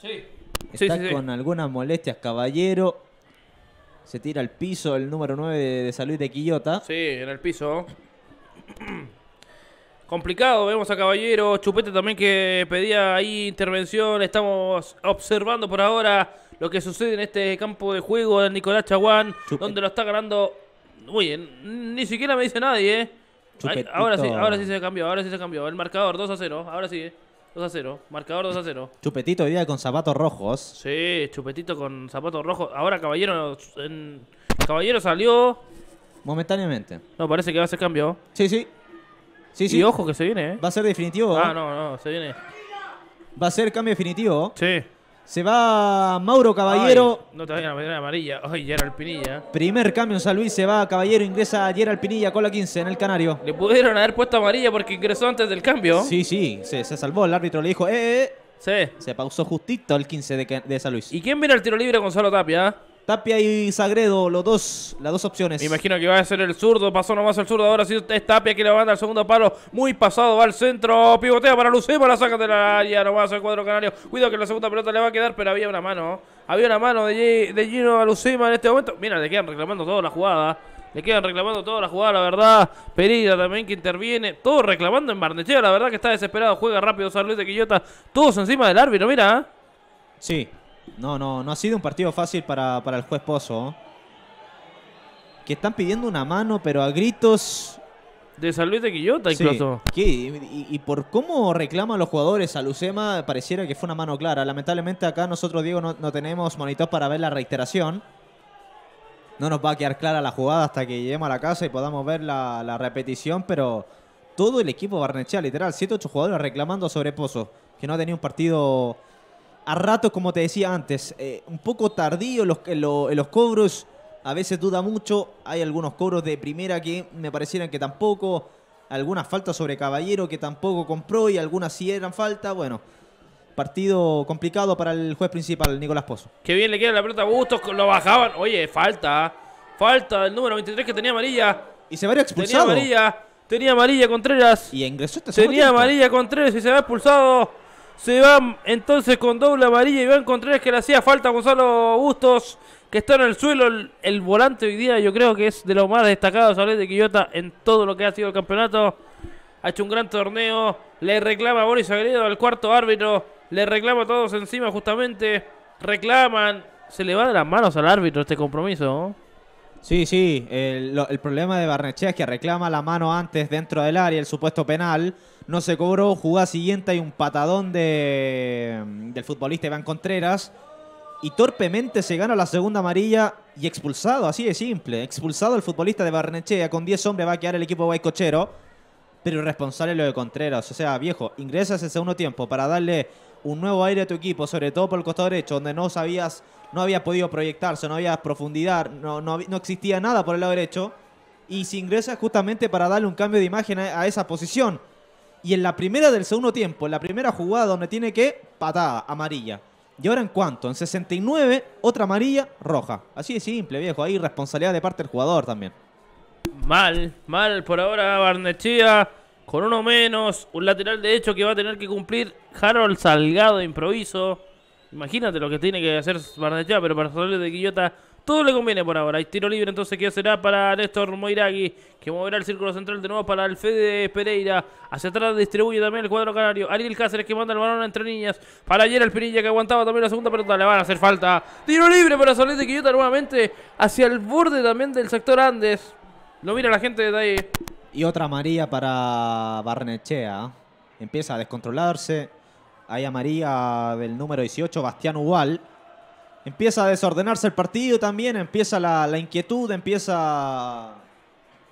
Sí. Sí, Está sí, sí. con algunas molestias Caballero. Se tira al piso el número 9 de, Luis de Quillota. Sí, en el piso. Complicado, vemos a Caballero, Chupete también que pedía ahí intervención. Estamos observando por ahora lo que sucede en este campo de juego de Nicolás Chaguán, Chupete. donde lo está ganando. Muy bien, ni siquiera me dice nadie, ¿eh? Ahora sí, ahora sí se cambió, ahora sí se cambió. El marcador 2 a 0, ahora sí. ¿eh? 2 a 0. Marcador 2 a 0. Chupetito hoy día con zapatos rojos. Sí, chupetito con zapatos rojos. Ahora Caballero en... Caballero salió. Momentáneamente. No, parece que va a hacer cambio. Sí, sí. Sí, sí. Y ojo que se viene, ¿eh? Va a ser definitivo. Ah, no, no, se viene. Va a ser cambio definitivo. Sí. Se va Mauro Caballero. Ay, no te vayan a meter amarilla. Ay, el Pinilla. Primer cambio en San Luis. Se va Caballero. Ingresa Gerald Pinilla con la 15 en el Canario. Le pudieron haber puesto amarilla porque ingresó antes del cambio. Sí, sí. Se, se salvó. El árbitro le dijo, eh, eh. Sí. Se pausó justito el 15 de, de San Luis. ¿Y quién viene al tiro libre? Gonzalo Tapia. Tapia y Sagredo, los dos, las dos opciones. Me imagino que va a ser el zurdo, pasó nomás el zurdo, ahora sí es Tapia que le manda al segundo palo, muy pasado, va al centro, pivotea para Lucema, la saca de la área, nomás al cuadro canario. Cuidado que la segunda pelota le va a quedar, pero había una mano, había una mano de, de Gino a Lucema en este momento. Mira, le quedan reclamando toda la jugada. Le quedan reclamando toda la jugada, la verdad. Pereira también que interviene. Todo reclamando en Barnechea, la verdad que está desesperado. Juega rápido San Luis de Quillota. Todos encima del árbitro, mira. Sí, no, no, no ha sido un partido fácil para, para el juez Pozo. Que están pidiendo una mano, pero a gritos. De San Luis de Quillota, Sí. incluso. ¿Qué? Y, y por cómo reclaman los jugadores a Lucema, pareciera que fue una mano clara. Lamentablemente acá nosotros, Diego, no, no tenemos monitor para ver la reiteración. No nos va a quedar clara la jugada hasta que lleguemos a la casa y podamos ver la, repetición, pero todo el equipo Barnechea, literal, 7-8 jugadores reclamando sobre Pozo, que no ha tenido un partido a ratos, como te decía antes, eh, un poco tardío en los, los cobros, a veces duda mucho, hay algunos cobros de primera que me parecieran que tampoco, algunas faltas sobre Caballero que tampoco compró y algunas sí eran falta, bueno, partido complicado para el juez principal, Nicolás Pozo. Que bien le queda la pelota a Bustos, lo bajaban. Oye, falta. Falta el número 23 que tenía amarilla. Y se va ir Tenía expulsado. amarilla. Tenía amarilla Contreras. Y ingresó este segundo Tenía tiempo. amarilla Contreras y se va expulsado. Se va entonces con doble amarilla Iván Contreras que le hacía falta a Gonzalo Bustos. Que está en el suelo. El, el volante hoy día yo creo que es de los más destacados a de Quillota en todo lo que ha sido el campeonato. Ha hecho un gran torneo. Le reclama a Boris Agredo al cuarto árbitro. Le reclama a todos encima justamente. Reclaman. Se le va de las manos al árbitro este compromiso. Sí, sí. El, el problema de Barnechea es que reclama la mano antes dentro del área, el supuesto penal. No se cobró. Jugada siguiente hay un patadón de, del futbolista Iván Contreras. Y torpemente se gana la segunda amarilla y expulsado, así de simple. Expulsado el futbolista de Barnechea. Con 10 hombres va a quedar el equipo guaycochero. Pero irresponsable lo de Contreras. O sea, viejo, ingresas el segundo tiempo para darle un nuevo aire a tu equipo, sobre todo por el costado derecho, donde no sabías, no había podido proyectarse, no había profundidad, no, no, no existía nada por el lado derecho. Y si ingresas justamente para darle un cambio de imagen a, a esa posición. Y en la primera del segundo tiempo, en la primera jugada donde tiene que, patada, amarilla. ¿Y ahora en cuánto? En 69, otra amarilla, roja. Así de simple, viejo. Hay responsabilidad de parte del jugador también. Mal, mal por ahora Barnechea con uno menos, un lateral de hecho que va a tener que cumplir Harold Salgado de improviso. Imagínate lo que tiene que hacer Barnechea, pero para salir de Quillota todo le conviene por ahora. Hay tiro libre entonces que será para Néstor Moiragui, que moverá el círculo central de nuevo para el Fede Pereira. Hacia atrás distribuye también el cuadro canario. Ariel Cáceres que manda el balón entre niñas. Para ayer el Pinilla que aguantaba también la segunda pelota. Le van a hacer falta. Tiro libre para salir de Quillota nuevamente hacia el borde también del sector Andes. Lo mira la gente de ahí. Y otra amarilla para Barnechea. Empieza a descontrolarse. Hay amarilla del número 18, Bastián Ubal. Empieza a desordenarse el partido también. Empieza la, la inquietud, empieza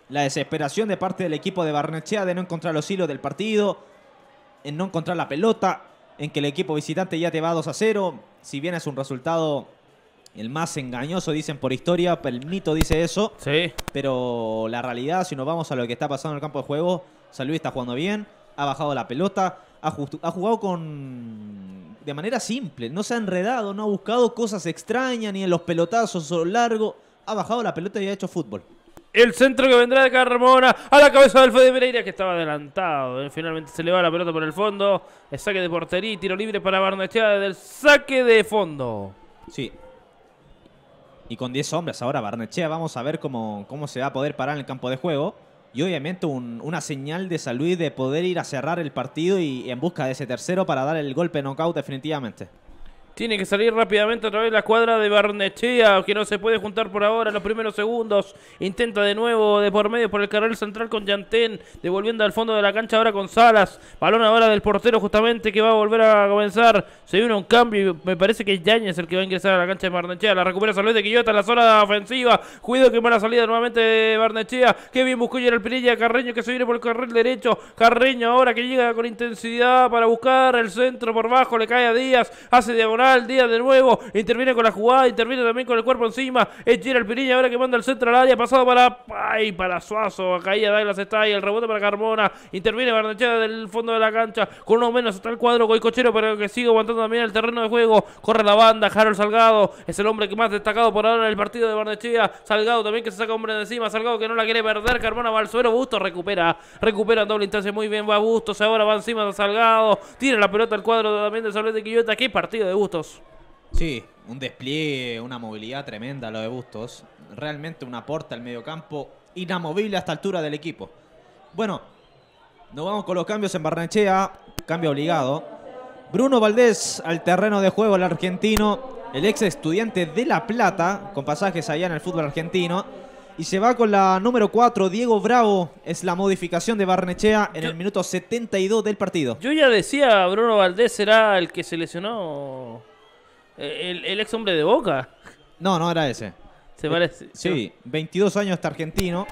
la desesperación de parte del equipo de Barnechea de no encontrar los hilos del partido. En no encontrar la pelota. En que el equipo visitante ya te va 2 a 0. Si bien es un resultado el más engañoso, dicen por historia. El mito dice eso. Sí. Pero la realidad, si nos vamos a lo que está pasando en el campo de juego, San Luis está jugando bien, ha bajado la pelota, ha, jugado con de manera simple, no se ha enredado, no ha buscado cosas extrañas ni en los pelotazos o largo, ha bajado la pelota y ha hecho fútbol. El centro que vendrá de Carmona a la cabeza del Fede Pereira que estaba adelantado. Eh, Finalmente se le va la pelota por el fondo. El saque de portería y tiro libre para Barnechea desde el saque de fondo. Sí. Y con 10 hombres ahora Barnechea, vamos a ver cómo, cómo se va a poder parar en el campo de juego. Y obviamente un- una señal de San Luis de poder ir a cerrar el partido y en busca de ese tercero para dar el golpe knockout definitivamente. Tiene que salir rápidamente a través de la cuadra de Barnechea, que no se puede juntar por ahora en los primeros segundos. Intenta de nuevo de por medio por el carril central con Yantén, devolviendo al fondo de la cancha ahora con Salas. Balón ahora del portero justamente que va a volver a comenzar. Se viene un cambio y me parece que es el que va a ingresar a la cancha de Barnechea. La recupera Salud de Quillota en la zona ofensiva. Cuidado que mala salida nuevamente de Barnechea. Qué bien buscó el Pinilla Carreño que se viene por el carril derecho. Carreño ahora que llega con intensidad para buscar el centro por bajo. Le cae a Díaz. Hace diagonal el día de nuevo. Interviene con la jugada, interviene también con el cuerpo encima. Es el Piriña ahora que manda el centro al área. Pasado para. Ay, para Suazo. Caía Douglas está ahí. El rebote para Carmona. Interviene Barnechea del fondo de la cancha. Con uno menos está el cuadro Goicochero, pero que sigue aguantando también el terreno de juego. Corre la banda. Harold Salgado es el hombre que más destacado por ahora en el partido de Barnechea. Salgado también que se saca hombre de encima. Salgado que no la quiere perder. Carmona va al suelo. Busto recupera. Recupera en doble instancia. Muy bien. Va Bustos. Ahora va encima de Salgado. Tira la pelota al cuadro también de Soler de Quillota. Qué partido de Bustos. Sí, un despliegue, una movilidad tremenda lo de Bustos. Realmente un aporte al mediocampo inamovible hasta altura del equipo. Bueno, nos vamos con los cambios en Barnechea. Cambio obligado. Bruno Valdés al terreno de juego, el argentino. El ex estudiante de La Plata, con pasajes allá en el fútbol argentino. Y se va con la número 4, Diego Bravo. Es la modificación de Barnechea en el minuto 72 del partido. Yo ya decía, Bruno Valdés será el que se lesionó. El, el ex hombre de Boca. No, no era ese. Se parece. Sí, 22 años este argentino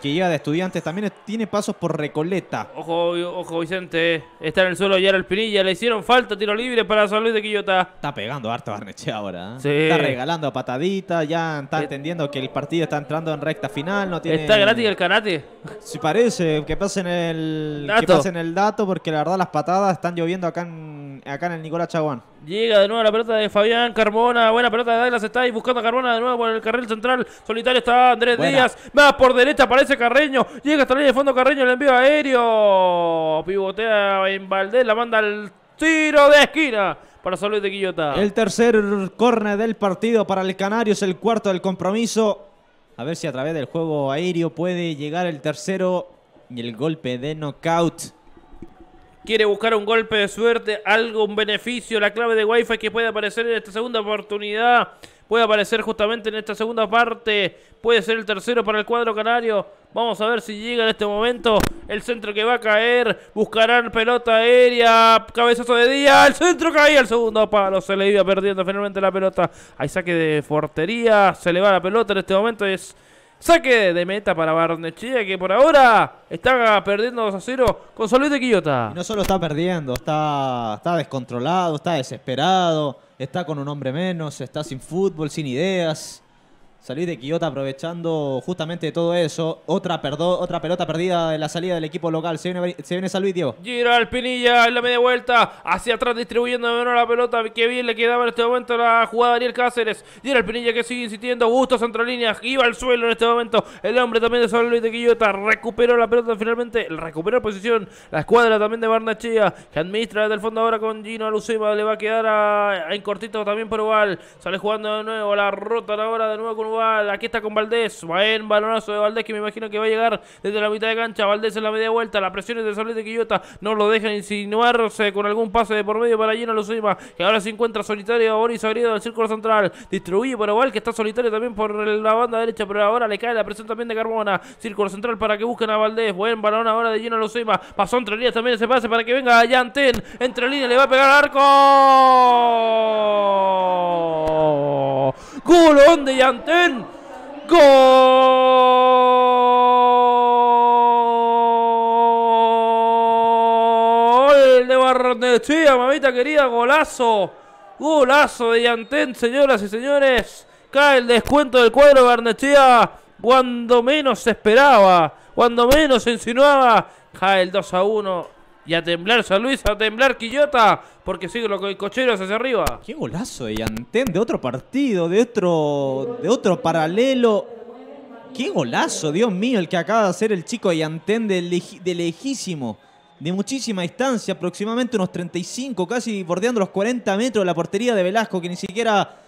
que llega de estudiantes, también tiene pasos por Recoleta. Ojo, ojo Vicente, está en el suelo ya el Pinilla, le hicieron falta, tiro libre para San Luis de Quillota. Está pegando harto Barneche ahora, ¿eh? Está regalando a pataditas, ya está entendiendo que el partido está entrando en recta final, no tiene... ¿Está gratis el karate? Sí parece, que pasen el dato. Que el dato, porque la verdad las patadas están lloviendo acá en, acá en el Nicolás Chaguán. Llega de nuevo la pelota de Fabián Carmona. Buena pelota de Douglas. Está ahí buscando a Carmona de nuevo por el carril central. Solitario está Andrés Díaz. Va por derecha, aparece Carreño. Llega hasta la línea de fondo Carreño. El envío aéreo. Pivotea en Valdés. La manda al tiro de esquina para Salud de Quillota. El tercer córner del partido para el Canario. Es el cuarto del compromiso. A ver si a través del juego aéreo puede llegar el tercero y el golpe de knockout quiere buscar un golpe de suerte, algo, un beneficio, la clave de Wi-Fi que puede aparecer en esta segunda oportunidad, puede aparecer justamente en esta segunda parte, puede ser el tercero para el cuadro canario. Vamos a ver si llega en este momento el centro que va a caer. Buscarán pelota aérea. Cabezazo de día. El centro caía. El segundo palo. Se le iba perdiendo finalmente la pelota. Hay saque de fortería. Se le va la pelota en este momento. Es Saque de meta para Barnechea que por ahora está perdiendo 2 a 0 con Solís de Quillota. no solo está perdiendo, está, está descontrolado, está desesperado, está con un hombre menos, está sin fútbol, sin ideas. Salir de Quillota aprovechando justamente todo eso. Otra, otra pelota perdida en la salida del equipo local. Se viene, se viene San Luis, Diego. Gira el Pinilla en la media vuelta. Hacia atrás distribuyendo de la pelota. Que bien le quedaba en este momento la jugada Daniel Cáceres. Gira el Pinilla que sigue insistiendo. Gusto línea. Iba al suelo en este momento. El hombre también de San Luis de Quillota. Recuperó la pelota finalmente. Recuperó posición. La escuadra también de Barnachea. Que administra desde el fondo ahora con Gino Lucema. Le va a quedar a, en cortito también por igual. Sale jugando de nuevo. La rota ahora de nuevo con Aquí está con Valdés. Buen balonazo de Valdés que me imagino que va a llegar desde la mitad de cancha. Valdés en la media vuelta. La presión es de Solís de Quillota. No lo dejan insinuarse con algún pase de por medio para Gino Lucima. Que ahora se encuentra solitario Boris Agrido del círculo central. Distribuye por igual que está solitario también por la banda derecha. Pero ahora le cae la presión también de Carmona. Círculo central para que busquen a Valdés. Buen balón ahora de Gino Lucima. Pasó entre líneas también ese pase para que venga Yanten. Entre líneas le va a pegar al arco. Gol de Yanten. ¡Gol de Barnechea, mamita querida! ¡Golazo! ¡Golazo de Yantén, señoras y señores! Cae el descuento del cuadro de Barnechea cuando menos esperaba, cuando menos insinuaba. Cae el 2 a 1 y a temblar San Luis, a temblar Quillota, porque sigue los cocheros hacia arriba. Qué golazo de Yantén, de otro partido, de otro, de otro paralelo. Qué golazo, Dios mío, el que acaba de hacer el chico de Yantén de, lejísimo, de muchísima distancia, aproximadamente unos 35, casi bordeando los 40 metros de la portería de Velasco, que ni siquiera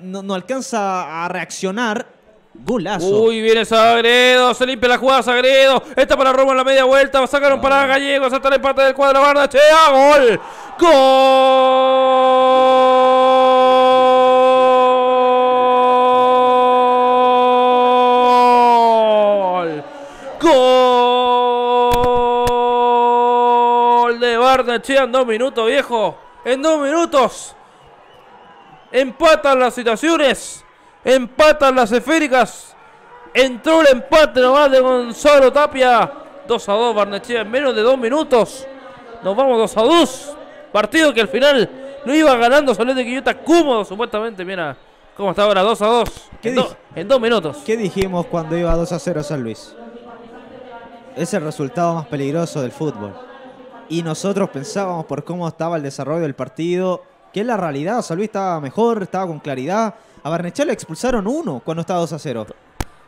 no alcanza a reaccionar Uy, viene Sagredo. Se limpia la jugada Sagredo. Esta para Romo en la media vuelta. Sacaron ah. para Gallegos. Hasta el empate del cuadro. Barda. Chea. Ah, gol. Gol. Gol de Barnachea en dos minutos, viejo. En dos minutos. Empatan las situaciones. Empatan las esféricas. Entró el empate nomás de Gonzalo Tapia. 2 a 2 Barnechea en menos de dos minutos. Nos vamos 2 a 2. Partido que al final lo iba ganando Solete de Quillota cómodo supuestamente. Mira cómo está ahora 2 a 2. ¿Qué En, do- en dos minutos. ¿Qué dijimos cuando iba 2 a 0 San Luis? Es el resultado más peligroso del fútbol. Y nosotros pensábamos por cómo estaba el desarrollo del partido, que en la realidad San Luis estaba mejor, estaba con claridad. A Barnechea le expulsaron uno cuando estaba 2 a 0.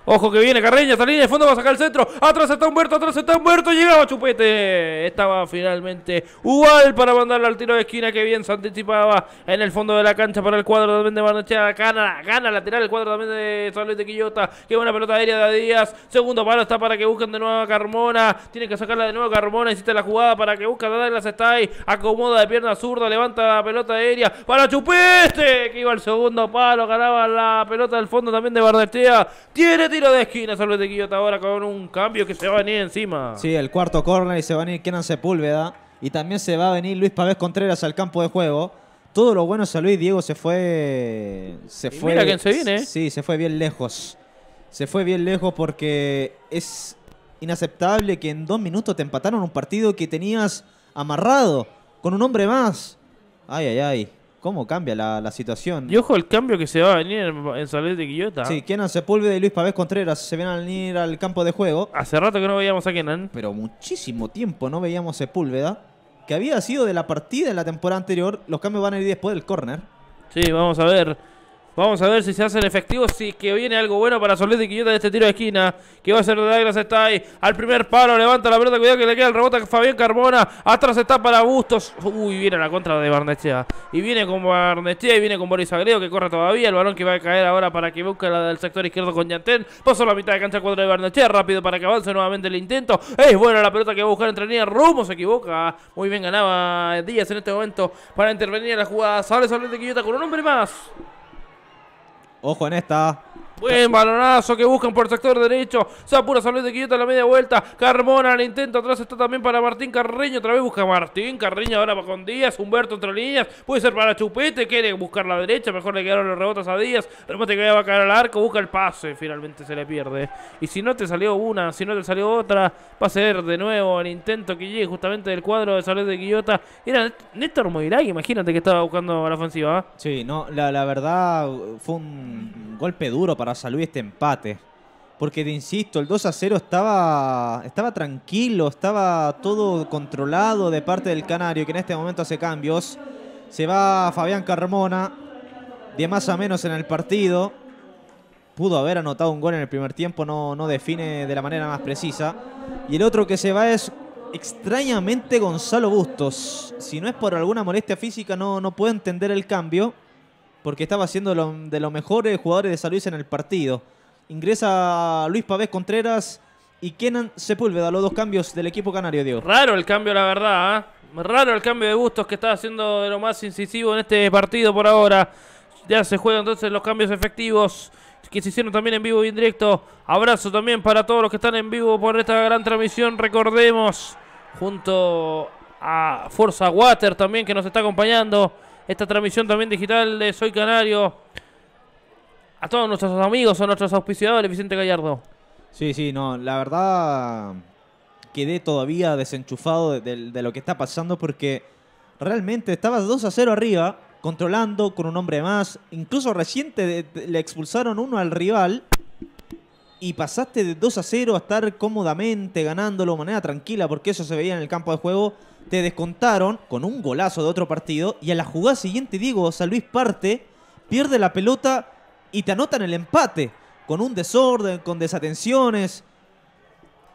Ojo que viene Carreño, esta línea de fondo va a sacar el centro. Atrás está Humberto, atrás está Humberto. Llegaba Chupete. Estaba finalmente igual para mandarle al tiro de esquina que bien se anticipaba en el fondo de la cancha para el cuadro también de Barnechea. Gana, gana lateral el cuadro también de San Luis de Quillota. Qué buena pelota aérea de Díaz. Segundo palo está para que busquen de nuevo a Carmona. Tiene que sacarla de nuevo a Carmona. Hiciste la jugada para que busque a Douglas está ahí. Acomoda de pierna zurda, levanta la pelota aérea para Chupete. Que iba al segundo palo, ganaba la pelota del fondo también de Barnechea. Tiene tiro de esquina Luis de Quillota ahora con un cambio que se va a venir encima. Sí, el cuarto córner y se va a venir Kenan Sepúlveda. Y también se va a venir Luis Pavés Contreras al campo de juego. Todo lo bueno San Luis, Diego se fue. Se Y fue. mira quién se viene, ¿eh? Sí, se fue bien lejos. Se fue bien lejos porque es inaceptable que en dos minutos te empataron un partido que tenías amarrado con un hombre más. Ay, ay, ay. ¿Cómo cambia la, la situación? Y ojo el cambio que se va a venir en, en San Luis de Quillota. Sí, Kenan Sepúlveda y Luis Pavés Contreras se van a venir al campo de juego. Hace rato que no veíamos a Kenan. pero muchísimo tiempo no veíamos Sepúlveda, que había sido de la partida en la temporada anterior. Los cambios van a ir después del córner. Sí, vamos a ver. Vamos a ver si se hacen efectivos, si que viene algo bueno para Solís de Quillota de este tiro de esquina. Que va a ser de Douglas está ahí. Al primer palo, levanta la pelota, cuidado que le queda el rebote a Fabián Carmona. Atrás está para Bustos. Uy, viene la contra de Barnechea. Y viene con Barnechea y viene con Boris Agrego que corre todavía. El balón que va a caer ahora para que busque la del sector izquierdo con Yantén. Pasó la mitad de cancha cuadro de Barnechea. Rápido para que avance nuevamente el intento. Es buena la pelota que va a buscar entre líneas. Rumbo se equivoca. Muy bien ganaba Díaz en este momento para intervenir en la jugada. Sale Solís de Quillota con un hombre más. Ojo en esta. Buen balonazo que buscan por el sector derecho. Se apura San Luis de Quillota a la media vuelta. Carmona al intento. Atrás está también para Martín Carreño. Otra vez busca Martín Carreño. Ahora va con Díaz. Humberto entre líneas. Puede ser para Chupete. Quiere buscar la derecha. Mejor le quedaron los rebotes a Díaz. Remate que va a caer al arco. Busca el pase. Finalmente se le pierde. Y si no te salió una, si no te salió otra, va a ser de nuevo el intento que llegue justamente del cuadro de San Luis de Quillota. Era Néstor Moiragui. Imagínate que estaba buscando la ofensiva. ¿ah? Sí, no, la, la verdad fue un golpe duro para San Luis este empate. Porque te insisto, el 2 a 0 estaba, estaba tranquilo, estaba todo controlado de parte del Canario, que en este momento hace cambios. Se va Fabián Carmona, de más a menos en el partido. Pudo haber anotado un gol en el primer tiempo, no, no define de la manera más precisa. Y el otro que se va es extrañamente Gonzalo Bustos. Si no es por alguna molestia física, no, no puedo entender el cambio. Porque estaba siendo lo- de los mejores jugadores de San Luis en el partido. Ingresa Luis Pavés Contreras y Kenan Sepúlveda, los dos cambios del equipo canario, Diego. Raro el cambio, la verdad. ¿ah? Raro el cambio de gustos que está haciendo de lo más incisivo en este partido por ahora. Ya se juegan entonces los cambios efectivos que se hicieron también en vivo y en directo. Abrazo también para todos los que están en vivo por esta gran transmisión. Recordemos, junto a Forza Water también que nos está acompañando. Esta transmisión también digital de Soy Canario. A todos nuestros amigos o nuestros auspiciadores, Vicente Gallardo. Sí, sí, no, la verdad quedé todavía desenchufado de, lo que está pasando porque realmente estabas 2 a 0 arriba, controlando con un hombre más. Incluso reciente le expulsaron uno al rival y pasaste de 2 a 0 a estar cómodamente ganándolo de manera tranquila porque eso se veía en el campo de juego. Te descontaron con un golazo de otro partido y a la jugada siguiente, Diego, San Luis parte, pierde la pelota y te anotan el empate con un desorden, con desatenciones.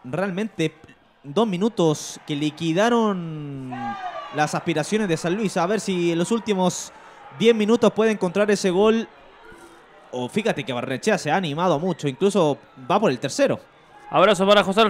Realmente dos minutos que liquidaron las aspiraciones de San Luis. A ver si en los últimos 10 minutos puede encontrar ese gol. O fíjate que Barrechea se ha animado mucho, incluso va por el tercero. Abrazo para José,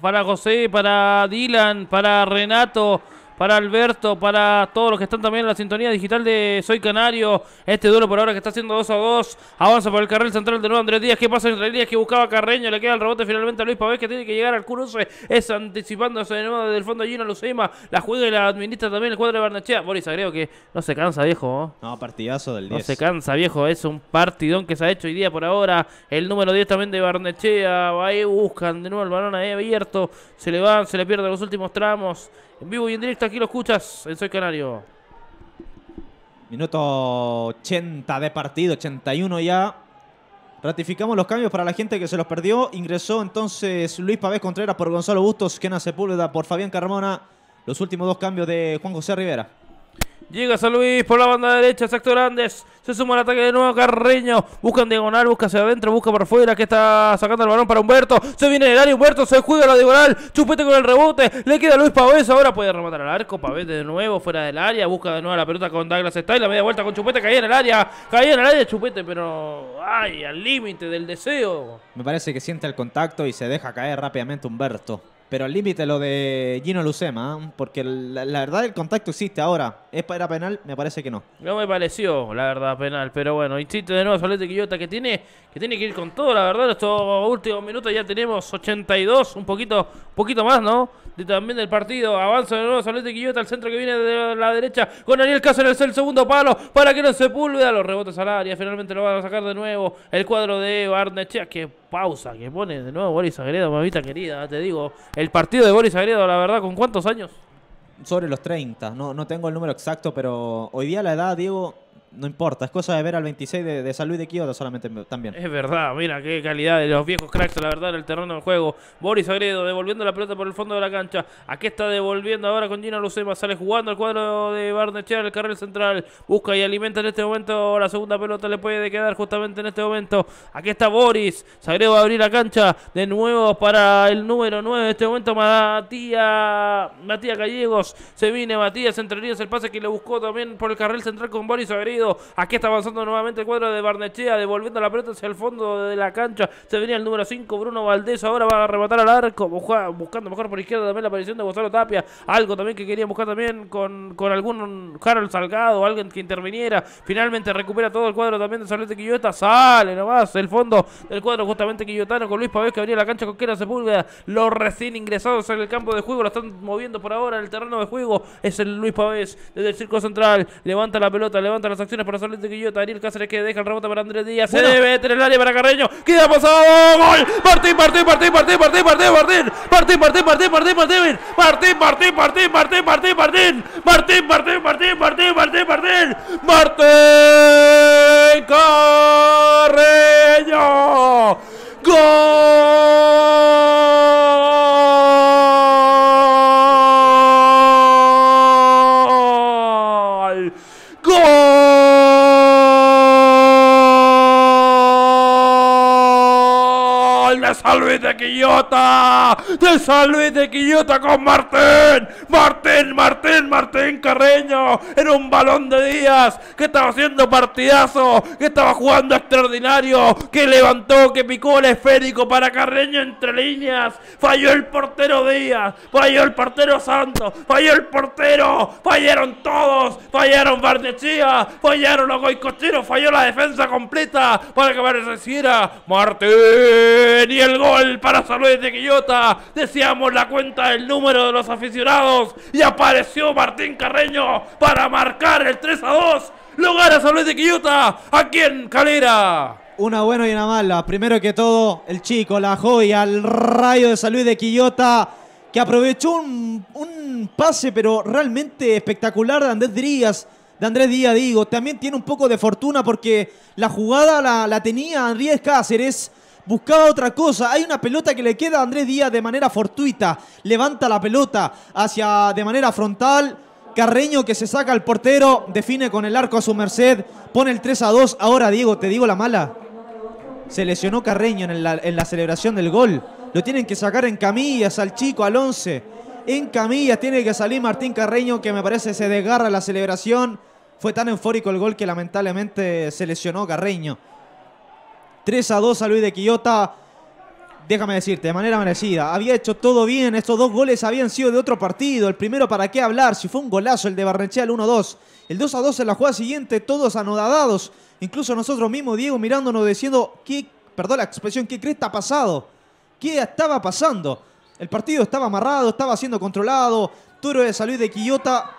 para José, para Dylan, para Renato, para Alberto, para todos los que están también en la sintonía digital de Soy Canario. Este duelo por ahora que está haciendo 2 a 2. Avanza por el carril central de nuevo Andrés Díaz. ¿Qué pasa entre Díaz que buscaba Carreño? Le queda el rebote finalmente a Luis Pavés que tiene que llegar al cruce. Es anticipándose de nuevo desde el fondo Gino Lucema. La juega y la administra también el cuadro de Barnechea. Boris Agrego que no se cansa, viejo. ¿no? No, partidazo del No 10. se cansa, viejo. Es un partidón que se ha hecho hoy día por ahora. El número 10 también de Barnechea. Ahí buscan de nuevo el balón ahí abierto. Se le van, se le pierden los últimos tramos. En vivo y en directo aquí lo escuchas en Soy Canario. Minuto 80 de partido, 81 ya. Ratificamos los cambios para la gente que se los perdió. Ingresó entonces Luis Pavés Contreras por Gonzalo Bustos, Kena Sepúlveda por Fabián Carmona. Los últimos dos cambios de Juan José Rivera. Llega San Luis por la banda derecha, Sector Andes. Se suma al ataque de nuevo Carreño. Busca en diagonal, busca hacia adentro, busca por fuera. Que está sacando el balón para Humberto. Se viene del área, Humberto se juega la diagonal. Chupete con el rebote. Le queda Luis Pavés. Ahora puede rematar al arco. Pavés de nuevo fuera del área. Busca de nuevo la pelota con Douglas Style. La media vuelta con Chupete. Caía en el área. Caía en el área Chupete, pero. Ay, al límite del deseo. Me parece que siente el contacto y se deja caer rápidamente Humberto. Pero al límite lo de Gino Lucema, porque la, verdad el contacto existe ahora. ¿Es para penal? Me parece que no. No me pareció, la verdad, penal. Pero bueno, insiste de nuevo Solete Quillota que tiene, que tiene que ir con todo, la verdad. Estos últimos minutos ya tenemos 82, un poquito, un poquito más, ¿no? De, también del partido. Avanza de nuevo Solete Quillota, el centro que viene de la derecha. Con Ariel Cáceres el segundo palo para que no se pulveda. Los rebotes al área. Finalmente lo van a sacar de nuevo el cuadro de Barnechea. Que pausa que pone de nuevo Boris Agredo, mamita querida. Te digo, el partido de Boris Agredo, la verdad, ¿con cuántos años? Sobre los 30, no, no tengo el número exacto, pero hoy día la edad, Diego, no importa. Es cosa de ver al 26 de, de San Luis de Quioto solamente también. Es verdad, mira qué calidad de los viejos cracks, la verdad, en el terreno del juego. Boris Agredo devolviendo la pelota por el fondo de la cancha. Aquí está devolviendo ahora con Gino Lucema. Sale jugando el cuadro de Barnechea el carril central. Busca y alimenta en este momento la segunda pelota. Le puede quedar justamente en este momento. Aquí está Boris. Sagredo va a abrir la cancha de nuevo para el número 9 en este momento. Matías Matías Gallegos. Se viene Matías entre líneas. El pase que le buscó también por el carril central con Boris Agredo. Aquí está avanzando nuevamente el cuadro de Barnechea. Devolviendo la pelota hacia el fondo de la cancha. Se venía el número 5, Bruno Valdés. Ahora va a rematar al arco. busca- Buscando mejor por izquierda también la aparición de Gonzalo Tapia. Algo también que quería buscar también con, con algún Harold Salgado. Alguien que interviniera. Finalmente recupera todo el cuadro también de Salete Quillota. Sale nomás el fondo del cuadro justamente quillotano con Luis Pavés que abría la cancha con Kera Sepúlveda. Los recién ingresados en el campo de juego lo están moviendo por ahora en el terreno de juego. Es el Luis Pavés desde el circo central. Levanta la pelota, levanta las para Salete Quillota. Ariel Cáceres que deja el rebote para Andrés Díaz. Se debe tener el área para Carreño. Queda pasado. ¡Gol! Martín, Martín, Martín, Martín, Martín, Martín, Martín. Martín, Martín, Martín, Martín, Martín. Martín, Martín, Martín, Martín, Martín, Martín. Martín, Martín, Martín, Martín, Martín, Martín. Martín Carreño. ¡Gol! ¡Gol! ¡De San Luis de Quillota! ¡De San Luis de Quillota con Martín! ¡Martín, Martín, Martín Carreño! Era un balón de Díaz que estaba haciendo partidazo, que estaba jugando extraordinario, que levantó, que picó el esférico para Carreño entre líneas. Falló el portero Díaz, falló el portero Santos, falló el portero, fallaron todos, fallaron Barnechea, fallaron los goicocheros, falló la defensa completa para que apareciera Martín y el gol para San Luis de Quillota. Deseamos la cuenta del número de los aficionados y apareció Martín Carreño para marcar el 3 a 2. Lo gana San Luis de Quillota aquí en Calera. Una buena y una mala. Primero que todo, el chico, la joya, el rayo de San Luis de Quillota, que aprovechó un, un pase, pero realmente espectacular de Andrés Díaz. De Andrés Díaz, digo. También tiene un poco de fortuna porque la jugada la, la tenía Andrés Cáceres. Buscaba otra cosa. Hay una pelota que le queda a Andrés Díaz de manera fortuita. Levanta la pelota hacia de manera frontal. Carreño que se saca al portero, define con el arco a su merced, pone el 3 a 2. Ahora, Diego, te digo la mala. Se lesionó Carreño en la, en la celebración del gol. Lo tienen que sacar en camillas al chico, al 11. En camillas tiene que salir Martín Carreño, que me parece se desgarra la celebración. Fue tan eufórico el gol que lamentablemente se lesionó Carreño. 3 a 2 a Luis de Quillota. déjame decirte, de manera merecida. Había hecho todo bien, estos dos goles habían sido de otro partido. El primero, ¿para qué hablar? Si fue un golazo el de Barnechea, el 1-2. El 2-2 en la jugada siguiente, todos anodadados. Incluso nosotros mismos, Diego, mirándonos diciendo, ¿qué, perdón la expresión, ¿qué crees está pasado? ¿Qué estaba pasando? El partido estaba amarrado, estaba siendo controlado. Turo de salud de Quillota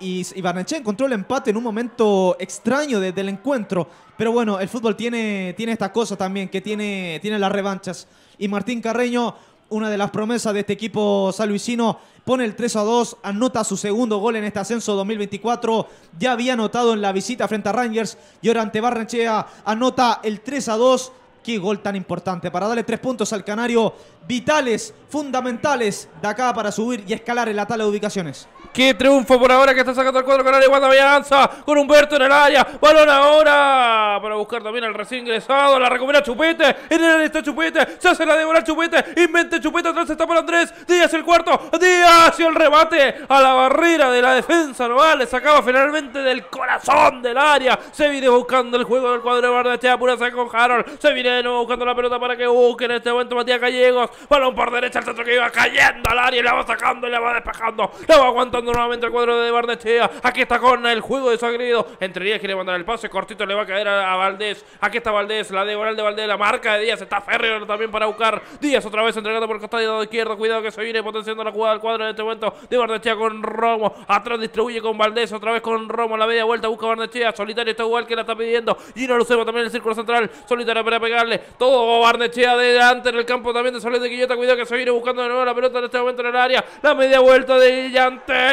y, Barnechea encontró el empate en un momento extraño de- del encuentro. Pero bueno, el fútbol tiene, tiene esta cosa también, que tiene, tiene las revanchas. Y Martín Carreño, una de las promesas de este equipo saluisino, pone el 3 a 2, anota su segundo gol en este ascenso 2024. Ya había anotado en la visita frente a Rangers y ahora ante Barnechea anota el 3 a 2. Qué gol tan importante para darle tres puntos al Canario, vitales, fundamentales de acá para subir y escalar en la tabla de ubicaciones. Qué triunfo por ahora que está sacando el cuadro canario Wanda avanza con Humberto en el área. Balón ahora para buscar también al recién ingresado. La recupera Chupete. En el área está Chupete. Se hace la devora Chupete. Invente Chupete. Atrás está para Andrés. Díaz el cuarto. Díaz y el remate a la barrera de la defensa naval. Le sacaba finalmente del corazón del área. Se viene buscando el juego del cuadro de Barnechea. Apura con Harold. Se viene de nuevo buscando la pelota para que busque en este momento Matías Gallegos. Balón por derecha al centro que iba cayendo al área. Y la va sacando y la va despejando. La va aguantando nuevamente el cuadro de Barnechea. Aquí está con el juego desagrido. Entre Díaz quiere mandar el pase. Cortito le va a caer a, Valdés. Aquí está Valdés. La diagonal de Valdés. La marca de Díaz. Está férreo también para buscar. Díaz otra vez entregando por el costado izquierdo. Cuidado que se viene potenciando la jugada del cuadro en este momento de Barnechea con Romo. Atrás distribuye con Valdés. Otra vez con Romo. La media vuelta busca Barnechea. Solitario está igual que la está pidiendo. Gino Lucebo también el círculo central. Solitario para pegarle. Todo Barnechea delante en el campo también de Solís de Quillota. Cuidado que se viene buscando de nuevo la pelota en este momento en el área. La media vuelta de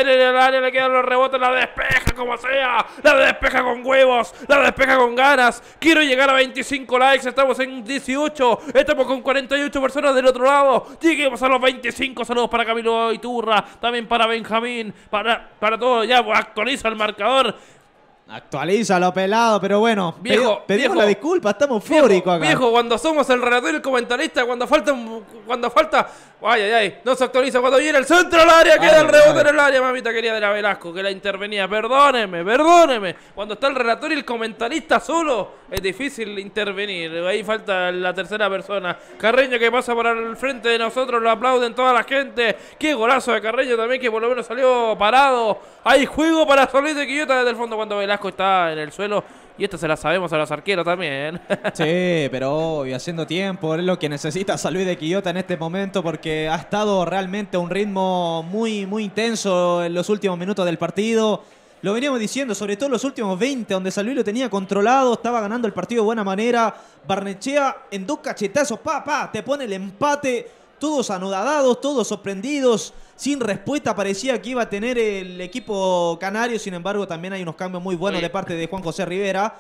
En el área. Le quedan los rebotes. La despeja como sea. La despeja con huevos. La despeja con ganas. Quiero llegar a 25 likes. Estamos en 18. Estamos con 48 personas del otro lado. Lleguemos a los 25. Saludos para Camilo Iturra. También para Benjamín. Para, para todo. Ya pues, actualiza el marcador. Actualízalo, pelado, pero bueno. Viejo, pedi- pedimos la disculpa, estamos eufóricos acá. Viejo, cuando somos el relator y el comentarista, cuando falta cuando falta, ay ay ay, no se actualiza cuando viene el centro al área, queda el rebote en el área, mamita querida de la Velasco, que la intervenía. Perdóneme, perdóneme. Cuando está el relator y el comentarista solo, es difícil intervenir. Ahí falta la tercera persona. Carreño que pasa por el frente de nosotros, lo aplauden toda la gente. Qué golazo de Carreño también, que por lo menos salió parado. Hay juego para Solís de Quillota desde el fondo cuando Velasco está en el suelo. Y esto se la sabemos a los arqueros también. Sí, pero obvio, haciendo tiempo, es lo que necesita San Luis de Quillota en este momento porque ha estado realmente a un ritmo muy, muy intenso en los últimos minutos del partido. Lo veníamos diciendo, sobre todo en los últimos 20, donde San Luis lo tenía controlado, estaba ganando el partido de buena manera. Barnechea en dos cachetazos, pa, pa, te pone el empate, todos anodadados, todos sorprendidos, sin respuesta. Parecía que iba a tener el equipo canario, sin embargo, también hay unos cambios muy buenos de parte de Juan José Rivera.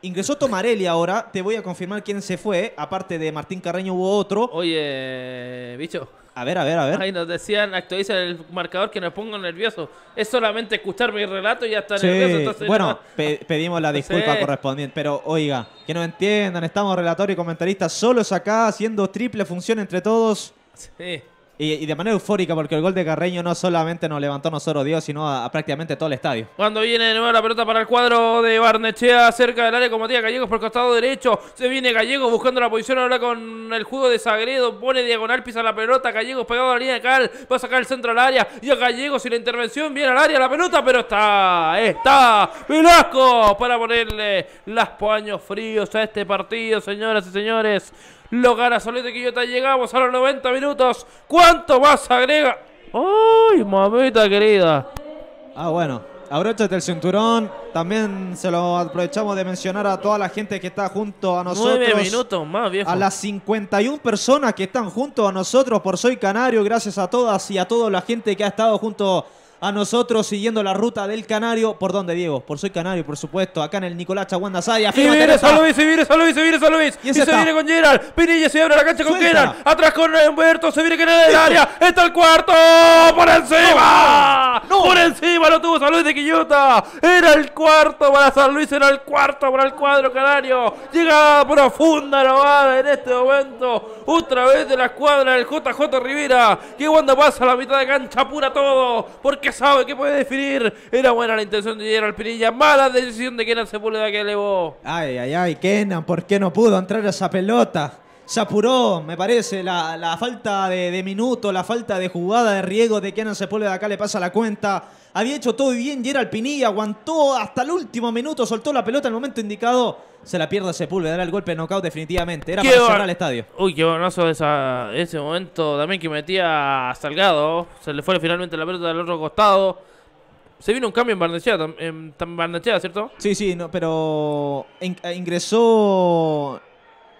Ingresó Tomarelli ahora, te voy a confirmar quién se fue. Aparte de Martín Carreño hubo otro. Oye, bicho. A ver, a ver, a ver. Ahí nos decían, actualiza el marcador que nos pongo nervioso. Es solamente escuchar mi relato y ya está Sí, nervioso. Entonces, bueno, no. pe- pedimos la disculpa Sí. correspondiente, pero oiga, que nos entiendan, estamos relator y comentaristas solos acá haciendo triple función entre todos Sí. Y, y de manera eufórica porque el gol de Carreño no solamente nos levantó a nosotros Dios, sino a, prácticamente todo el estadio. Cuando viene de nuevo la pelota para el cuadro de Barnechea cerca del área como tía Gallegos por el costado derecho. Se viene Gallegos buscando la posición ahora con el juego de Sagredo. Pone diagonal, pisa la pelota. Gallegos pegado a la línea de cal. Va a sacar el centro al área. Y a Gallegos y la intervención viene al área la pelota, pero está, está Velasco para ponerle las paños fríos a este partido, señoras y señores. Lo gana Solete Quillota. Llegamos a los 90 minutos. ¿Cuánto más agrega? ¡Ay, mamita querida! Ah, bueno. Abróchate el cinturón. También se lo aprovechamos de mencionar a toda la gente que está junto a nosotros. Nueve minutos más, viejo. A las 51 personas que están junto a nosotros por Soy Canario, gracias a todas y a toda la gente que ha estado junto a nosotros siguiendo la ruta del Canario. ¿Por dónde, Diego? Por Soy Canario, por supuesto. Acá en el Nicolás Chaguanda Saya. Y viene San Luis, y viene San Luis, y viene San Luis. Y se viene con Gerald. Pinilla se abre la cancha con. Gerald. Atrás con Humberto. Se viene Gerald del área. Está el cuarto. Por encima. No. Por encima lo tuvo San Luis de Quillota. Era el cuarto para San Luis. Era el cuarto para el cuadro canario. Llega profunda novada en este momento. Otra vez de la escuadra del JJ Rivera. Que cuando pasa a la mitad de cancha apura todo. Porque sabe que puede definir. Era buena la intención de Gerald Pinilla. Mala decisión de Kenan Sepúlveda que elevó. Ay, ay, ay, Kenan, ¿por qué no pudo entrar esa pelota? se apuró, me parece, la, la falta de, de minuto, la falta de jugada de riego de Kenan Sepúlveda acá le pasa la cuenta. Había hecho todo bien Gerald Pinilla, aguantó hasta el último minuto, soltó la pelota en el momento indicado. Se la pierde Sepúlveda, era el golpe de knockout definitivamente. Era para cerrar el estadio. Uy, qué bonazo de esa, ese momento también que metía a Salgado. Se le fue finalmente la pelota del otro costado. Se vino un cambio en Barnechea, en, Barnechea, ¿cierto? Sí, sí, no, pero in- ingresó.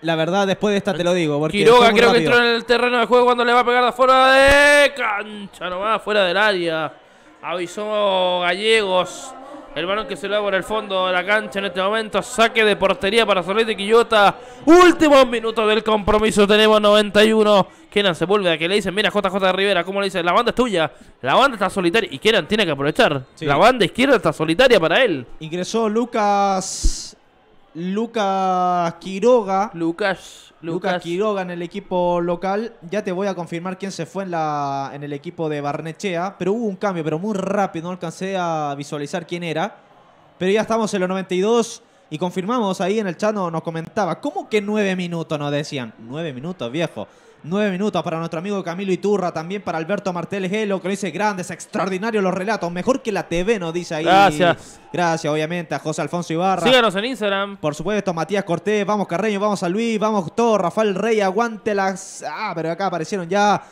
La verdad, después de esta te lo digo. Porque Quiroga creo que entró en el terreno de juego cuando le va a pegar de afuera de cancha, nomás fuera del área. Avisó Gallegos. El balón que se lo da por el fondo de la cancha en este momento. Saque de portería para Solís de Quillota. Últimos minutos del compromiso. Tenemos 91. Kenan se vuelve a que le dicen, mira JJ Rivera, ¿cómo le dice? La banda es tuya. La banda está solitaria. Y Kenan tiene que aprovechar. Sí. La banda izquierda está solitaria para él. Ingresó Lucas. Lucas Quiroga. Lucas. Lucas Lucas. Quiroga en el equipo local. Ya te voy a confirmar quién se fue en, la, en el equipo de Barnechea. Pero hubo un cambio, pero muy rápido. No alcancé a visualizar quién era. Pero ya estamos en los 92 y confirmamos ahí en el chat, no- nos comentaba. ¿Cómo que nueve minutos nos decían? Nueve minutos, viejo. Nueve minutos para nuestro amigo Camilo Iturra, también para Alberto Martel Gelo, que lo dice grandes, extraordinarios los relatos. Mejor que la TV, nos dice ahí. Gracias. Gracias, obviamente, a José Alfonso Ibarra. Síganos en Instagram. Por supuesto, Matías Cortés, vamos Carreño, vamos a Luis, vamos todo, Rafael Rey, aguante las... Ah, pero acá aparecieron ya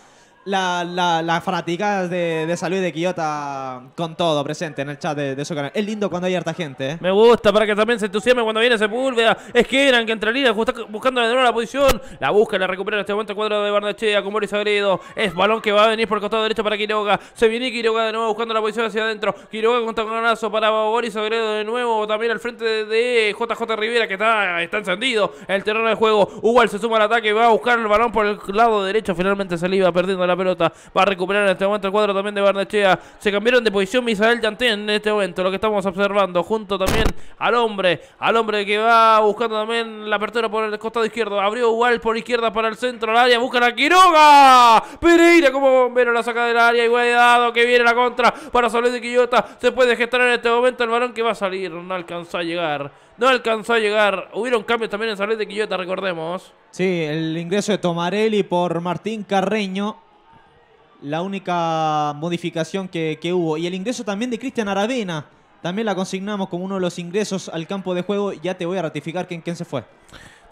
la, la, las fanaticadas de, de San Luis de Quillota con todo presente en el chat de, su canal. Es lindo cuando hay harta gente, ¿eh? Me gusta para que también se entusiasme cuando viene Sepúlveda. Es que eran que entre justa- buscando de nuevo la posición. La busca, la recupera en este momento el cuadro de Barnechea con Boris Agredo. Es balón que va a venir por el costado derecho para Quiroga. Se viene Quiroga de nuevo buscando la posición hacia adentro. Quiroga con taconazo para Boris Agredo de nuevo. También al frente de, de JJ Rivera que está, está encendido. El terreno de juego. Igual se suma al ataque. Va a buscar el balón por el lado derecho. Finalmente se le perdiendo la pelota. Va a recuperar en este momento el cuadro también de Barnechea. Se cambiaron de posición Misael Yantén en este momento. Lo que estamos observando. Junto también al hombre. Al hombre que va buscando también la apertura por el costado izquierdo. Abrió igual por izquierda para el centro. Al área. Busca la Quiroga. Pereira como bombero la saca del área. Igualdado que viene la contra para Solís de Quillota. Se puede gestar en este momento el balón que va a salir. No alcanzó a llegar. No alcanzó a llegar. Hubieron cambios también en Solís de Quillota, recordemos. Sí, el ingreso de Tomarelli por Martín Carreño. La única modificación que, que hubo. Y el ingreso también de Cristian Aravena. También la consignamos como uno de los ingresos al campo de juego. Ya te voy a ratificar quién, quién se fue.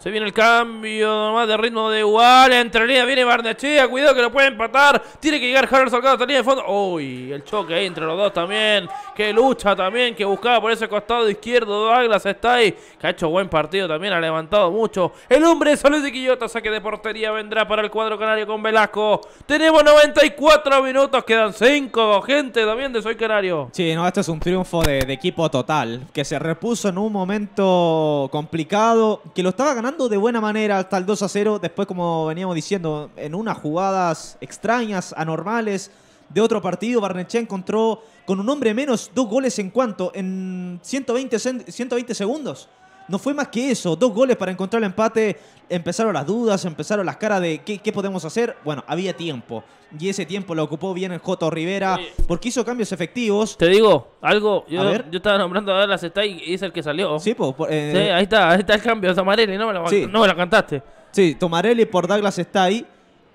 Se viene el cambio nomás de ritmo de igual. Entre líneas viene Barnechea. Cuidado que lo puede empatar. Tiene que llegar Harold Salgado hasta línea de fondo. Uy, el choque ahí entre los dos también. Que lucha también. Que buscaba por ese costado izquierdo. Douglas está ahí. Que ha hecho buen partido también. Ha levantado mucho. El hombre de Salud de Quillota. Saque de portería vendrá para el cuadro canario con Velasco. Tenemos 94 minutos. Quedan 5. Gente también de Soy Canario. Sí, no, esto es un triunfo de, de equipo total, que se repuso en un momento complicado, que lo estaba ganando de buena manera hasta el 2 a 0, después como veníamos diciendo, en unas jugadas extrañas, anormales de otro partido, Barnechea encontró con un hombre menos dos goles en cuanto, en 120, sen- 120 segundos. No fue más que eso, dos goles para encontrar el empate. Empezaron las dudas, empezaron las caras de qué, qué podemos hacer. Bueno, había tiempo. Y ese tiempo lo ocupó bien el Joto Rivera, Oye. porque hizo cambios efectivos. Te digo algo. Yo, A ver. yo estaba nombrando a Douglas está y es el que salió. Sí, po, eh, Sí, ahí está, ahí está el cambio, Samarelli, no me Sí. no me lo cantaste. sí, Tomarelli por Douglas está ahí.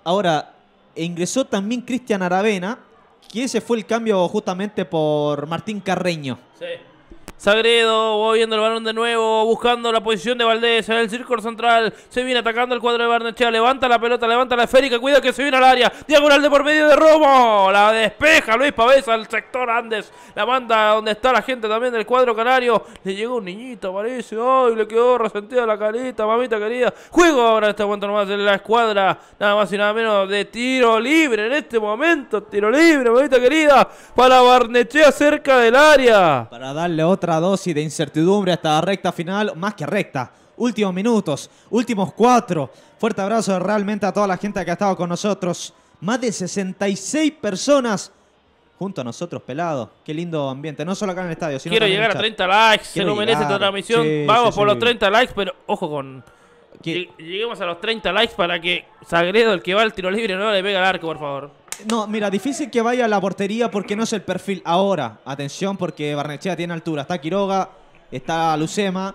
Ahora, ingresó también Cristian Aravena, que ese fue el cambio justamente por Martín Carreño. Sí. Sagredo, va viendo el balón de nuevo, buscando la posición de Valdés en el círculo central. Se viene atacando el cuadro de Barnechea. Levanta la pelota, levanta la esférica. Cuida que se viene al área. Diagonal de por medio de Romo. La despeja Luis Pavés al sector Andes. La manda donde está la gente también del cuadro canario. Le llegó un niñito, parece. Ay, le quedó resentida la carita, mamita querida. Juego ahora este momento nomás en la escuadra. Nada más y nada menos de tiro libre en este momento. Tiro libre, mamita querida. Para Barnechea cerca del área. Para darle otra dosis de incertidumbre hasta la recta final, más que recta. Últimos minutos, últimos cuatro. Fuerte abrazo realmente a toda la gente que ha estado con nosotros. Más de 66 personas junto a nosotros, pelado. Qué lindo ambiente, no solo acá en el estadio, sino Quiero llegar a el chat. 30 likes, se Quiero lo merece esta transmisión. Sí, Vamos sí, por sí. los 30 likes, pero ojo con. Lleguemos a los 30 likes para que Sagredo, el que va al tiro libre, no le pegue al arco, por favor. No, mira, difícil que vaya a la portería porque no es el perfil ahora. Atención porque Barnechea tiene altura. Está Quiroga, está Lucema.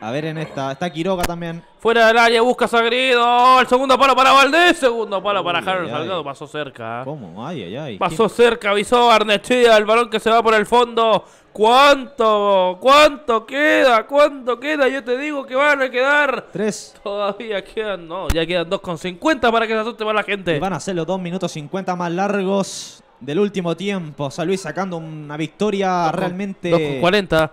A ver en esta. Está Quiroga también. Fuera del área, busca Sagredo. El segundo palo para Valdés. Segundo palo para Harold. Salgado. Pasó cerca. ¿Cómo? Ay, ay, ay. Pasó cerca, avisó Arnechea. El balón que se va por el fondo. ¿Cuánto? ¿Cuánto queda? ¿Cuánto queda? Yo te digo que van a quedar. Tres. Todavía quedan, no, ya quedan 2,50 para que se asuste más la Y gente. van a ser los 2 minutos 50 más largos del último tiempo. San Luis sacando una victoria realmente. 2,40.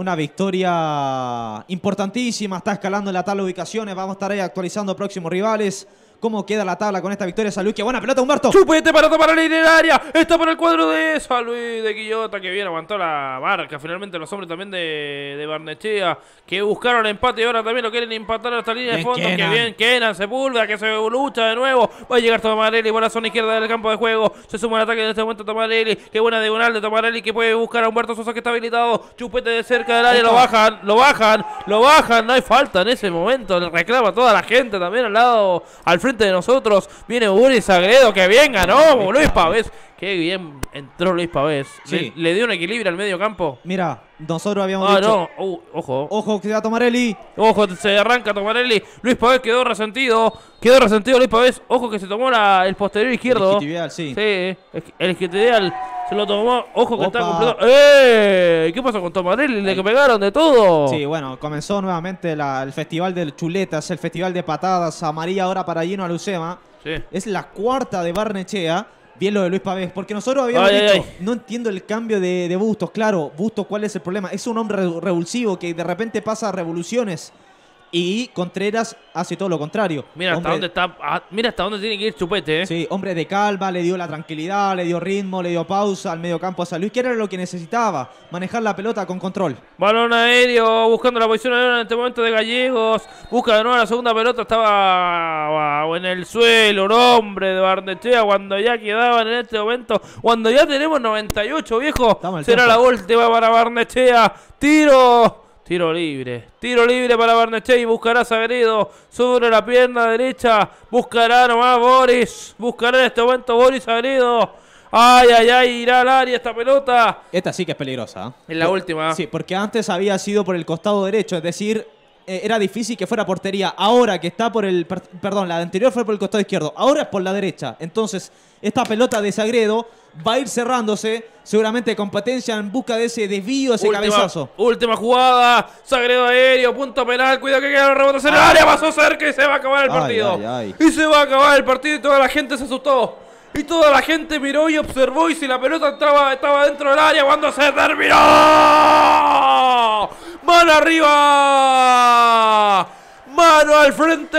Una victoria importantísima. Está escalando en la de ubicaciones. Vamos a estar ahí actualizando próximos rivales. ¿Cómo queda la tabla con esta victoria? San Luis. ¡Qué buena pelota, Humberto! Chupete para tomar el el área. Está por el cuadro de San Luis de Quillota. Que bien aguantó la marca. Finalmente los hombres también de, de Barnechea. Que buscaron empate y ahora también lo quieren empatar a esta línea de fondo. Que bien, Kenan, Sepúlveda, que se lucha de nuevo. Va a llegar Tomarelli por la zona izquierda del campo de juego. Se suma al ataque en este momento Tomarelli. Qué buena diagonal de Tomarelli que puede buscar a Humberto Sosa que está habilitado. Chupete de cerca del área. Lo bajan, lo bajan, lo bajan. No hay falta en ese momento. Le reclama toda la gente también al lado, al frente de nosotros. Viene Uri Sagredo que bien ganó. Luis Pavés. Qué bien entró Luis Pavés. Sí. Le, le dio un equilibrio al medio campo. Mira, nosotros habíamos Ah, dicho. no. Uh, ojo. Ojo, que va a tomar Eli. Ojo, se arranca Tomarelli. Luis Pavés quedó resentido. Quedó resentido Luis Pavés. Ojo que se tomó la- el posterior izquierdo. Isquiotibial, sí. Sí, el isquiotibial se lo tomó. Ojo que está Opa. completo. ¡Eh! ¿Qué pasó con Tomarelli? Le que pegaron de todo. Sí, bueno, comenzó nuevamente la- el festival de chuletas, el festival de patadas. A María ahora para Gino Alucema. Sí. Es la cuarta de Barnechea. Bien lo de Luis Pavés, porque nosotros habíamos Ay, dicho, ay. no entiendo el cambio de, de Bustos. Claro, Bustos, ¿cuál es el problema? Es un hombre re- revulsivo que de repente pasa revoluciones. Y Contreras hace todo lo contrario. Mira hasta dónde está. ah, mira hasta dónde tiene que ir Chupete, eh. Sí, hombre de calma, le dio la tranquilidad, le dio ritmo, le dio pausa al medio campo a San Luis, que era lo que necesitaba, manejar la pelota con control. Balón aéreo, buscando la posición aérea en este momento de Gallegos. Busca de nuevo la segunda pelota. Estaba ah, en el suelo, hombre de Barnechea. Cuando ya quedaban en este momento. Cuando ya tenemos 98, viejo. Será tiempo. la última para Barnechea. Tiro. Tiro libre. Tiro libre para Barnechea y buscará Sagredo sobre la pierna derecha. Buscará nomás Boris. Buscará en este momento Boris Sagredo. Ay, ay, ay, irá al área esta pelota. Esta sí que es peligrosa. ¿eh? En la última. Sí, porque antes había sido por el costado derecho, es decir, eh, era difícil que fuera portería. Ahora que está por el. per- perdón, la anterior fue por el costado izquierdo, ahora es por la derecha. Entonces, esta pelota de Sagredo va a ir cerrándose, seguramente competencia en busca de ese desvío, ese última, cabezazo. última jugada, Sagredo aéreo, punto penal, cuidado que queda el rebote en el área, pasó cerca y se va a acabar el Ay, partido. ay, ay. Y se va a acabar el partido y toda la gente se asustó. Y toda la gente miró y observó y si la pelota estaba, estaba dentro del área cuando se terminó. ¡Mano arriba! ¡Mano al frente!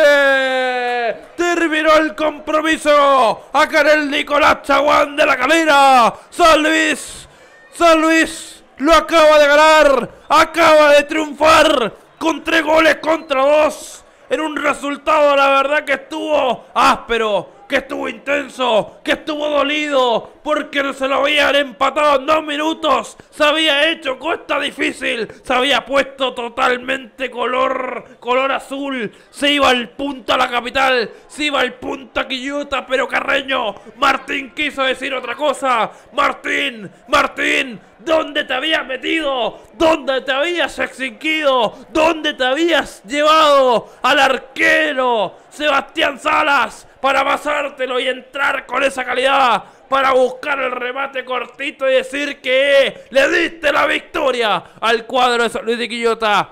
¡Terminó el compromiso! En el Nicolás Chaguán de la Calera. ¡San Luis! ¡San Luis! ¡Lo acaba de ganar! ¡Acaba de triunfar! Con tres goles contra dos. En un resultado, la verdad, que estuvo áspero que estuvo intenso, que estuvo dolido, porque se lo habían empatado en dos minutos, se había hecho cuesta difícil, se había puesto totalmente color, color azul, se iba al punto a la capital, se iba al punto a Quillota, pero Carreño, Martín quiso decir otra cosa, Martín, Martín, ¿Dónde te habías metido? ¿Dónde te habías extinguido? ¿Dónde te habías llevado al arquero Sebastián Salas para pasártelo y entrar con esa calidad? Para buscar el remate cortito y decir que le diste la victoria al cuadro de San Luis de Quillota.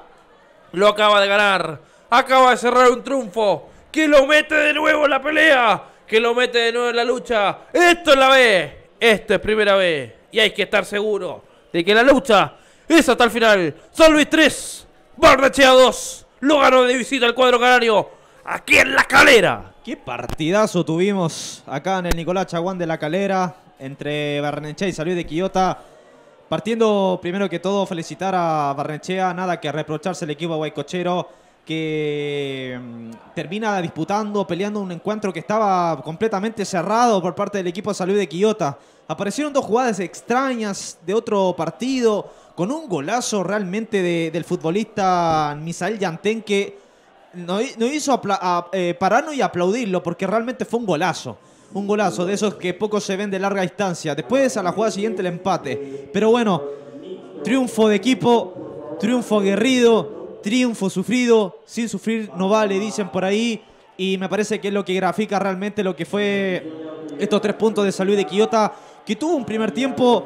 Lo acaba de ganar. Acaba de cerrar un triunfo. Que lo mete de nuevo en la pelea. Que lo mete de nuevo en la lucha. Esto es la B. Esto es primera B. Y hay que estar seguro de que la lucha es hasta el final. San Luis 3. Barrachea 2. Lo ganó de visita el cuadro canario. Aquí en la calera. Qué partidazo tuvimos acá en el Nicolás Chaguán de la Calera entre Barnechea y San Luis de Quillota. Partiendo primero que todo, felicitar a Barnechea, nada que reprocharse al equipo guaycochero que mm, termina disputando, peleando un encuentro que estaba completamente cerrado por parte del equipo de San Luis de Quillota. Aparecieron dos jugadas extrañas de otro partido, con un golazo realmente de- del futbolista Misael Yantén que no, no hizo apla- a- eh, pararnos y aplaudirlo porque realmente fue un golazo. Un golazo de esos que pocos se ven de larga distancia. Después a la jugada siguiente el empate. Pero bueno, triunfo de equipo, triunfo aguerrido, triunfo sufrido, sin sufrir no vale, dicen por ahí. Y me parece que es lo que grafica realmente lo que fue estos tres puntos de salud de Quillota, que tuvo un primer tiempo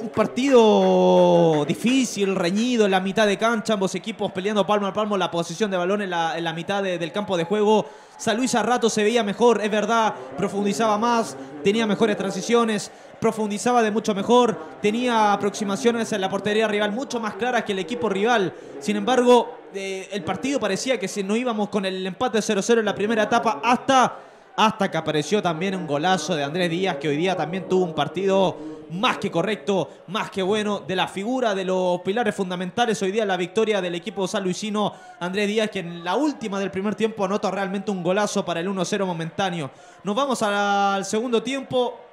un partido difícil, reñido en la mitad de cancha, ambos equipos peleando palmo a palmo la posición de balón en la, en la mitad de- del campo de juego. San Luis a rato se veía mejor, es verdad, profundizaba más, tenía mejores transiciones, profundizaba de mucho mejor, tenía aproximaciones en la portería rival mucho más claras que el equipo rival. Sin embargo, eh, el partido parecía que si no íbamos con el empate 0-0 en la primera etapa hasta hasta que apareció también un golazo de Andrés Díaz, que hoy día también tuvo un partido más que correcto, más que bueno, de la figura de los pilares fundamentales hoy día la victoria del equipo sanluisino Andrés Díaz, que en la última del primer tiempo anota realmente un golazo para el 1-0 momentáneo. Nos vamos al segundo tiempo.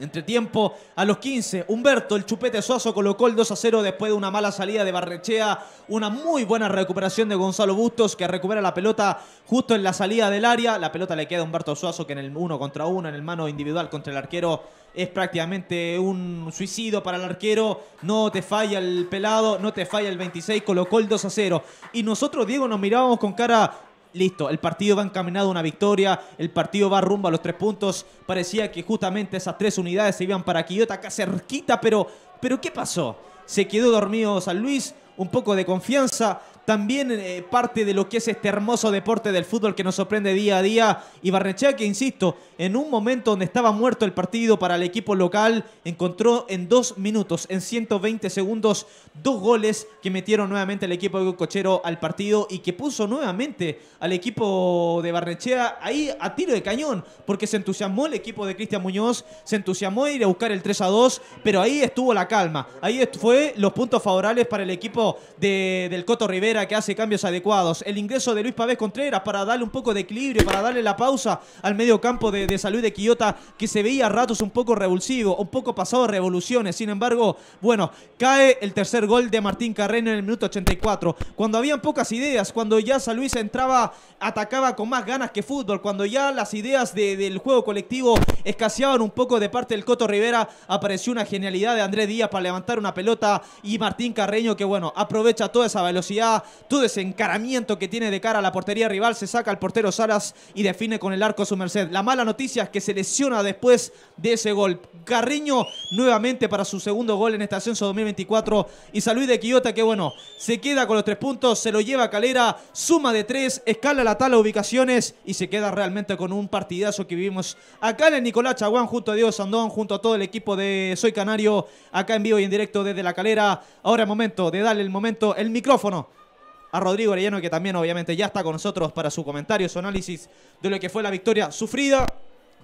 Entre tiempo, a los 15, Humberto, el chupete Suazo, colocó el 2 a 0 después de una mala salida de Barrechea. Una muy buena recuperación de Gonzalo Bustos, que recupera la pelota justo en la salida del área. La pelota le queda a Humberto Suazo, que en el uno contra uno, en el mano individual contra el arquero, es prácticamente un suicidio para el arquero. No te falla el pelado, no te falla el 26, colocó el 2 a 0. Y nosotros, Diego, nos mirábamos con cara Listo, el partido va encaminado a una victoria, el partido va rumbo a los tres puntos. Parecía que justamente esas tres unidades se iban para Quillota acá cerquita, pero, pero ¿qué pasó? Se quedó dormido San Luis, un poco de confianza, también eh, parte de lo que es este hermoso deporte del fútbol que nos sorprende día a día. Y Barnechea que, insisto, en un momento donde estaba muerto el partido para el equipo local, encontró en dos minutos, en 120 segundos, dos goles que metieron nuevamente el equipo de Cochero al partido y que puso nuevamente al equipo de Barnechea ahí a tiro de cañón, porque se entusiasmó el equipo de Cristian Muñoz, se entusiasmó ir a buscar el 3 a 2, pero ahí estuvo la calma, ahí fue los puntos favorables para el equipo de- del Coto Rivera que hace cambios adecuados. El ingreso de Luis Pavés Contreras para darle un poco de equilibrio, para darle la pausa al medio campo de, de salud de Quillota, que se veía a ratos un poco revulsivo, un poco pasado de revoluciones. Sin embargo, bueno, cae el tercer gol de Martín Carreno en el minuto 84. Cuando habían pocas ideas, cuando ya San Luis entraba, atacaba con más ganas que fútbol, cuando ya las ideas de- del juego colectivo escaseaban un poco de parte del Coto Rivera, apareció una genialidad de Andrés Díaz para levantar una pelota y Martín Carreño que bueno, aprovecha toda esa velocidad, todo ese encaramiento que tiene de cara a la portería rival, se saca al portero Salas y define con el arco su merced. La mala noticia es que se lesiona después de ese gol. Carreño nuevamente para su segundo gol en este ascenso 2024 y San Luis de Quillota que bueno, se queda con los tres puntos, se lo lleva a Calera, suma de tres, escala la tabla de ubicaciones y se queda realmente con un partidazo que vivimos acá en el Nicolás Chaguán junto a Diego Sandón, junto a todo el equipo de Soy Canario, acá en vivo y en directo desde la Calera. Ahora es momento de darle el momento, el micrófono a Rodrigo Arellano, que también obviamente ya está con nosotros para su comentario, su análisis de lo que fue la victoria sufrida.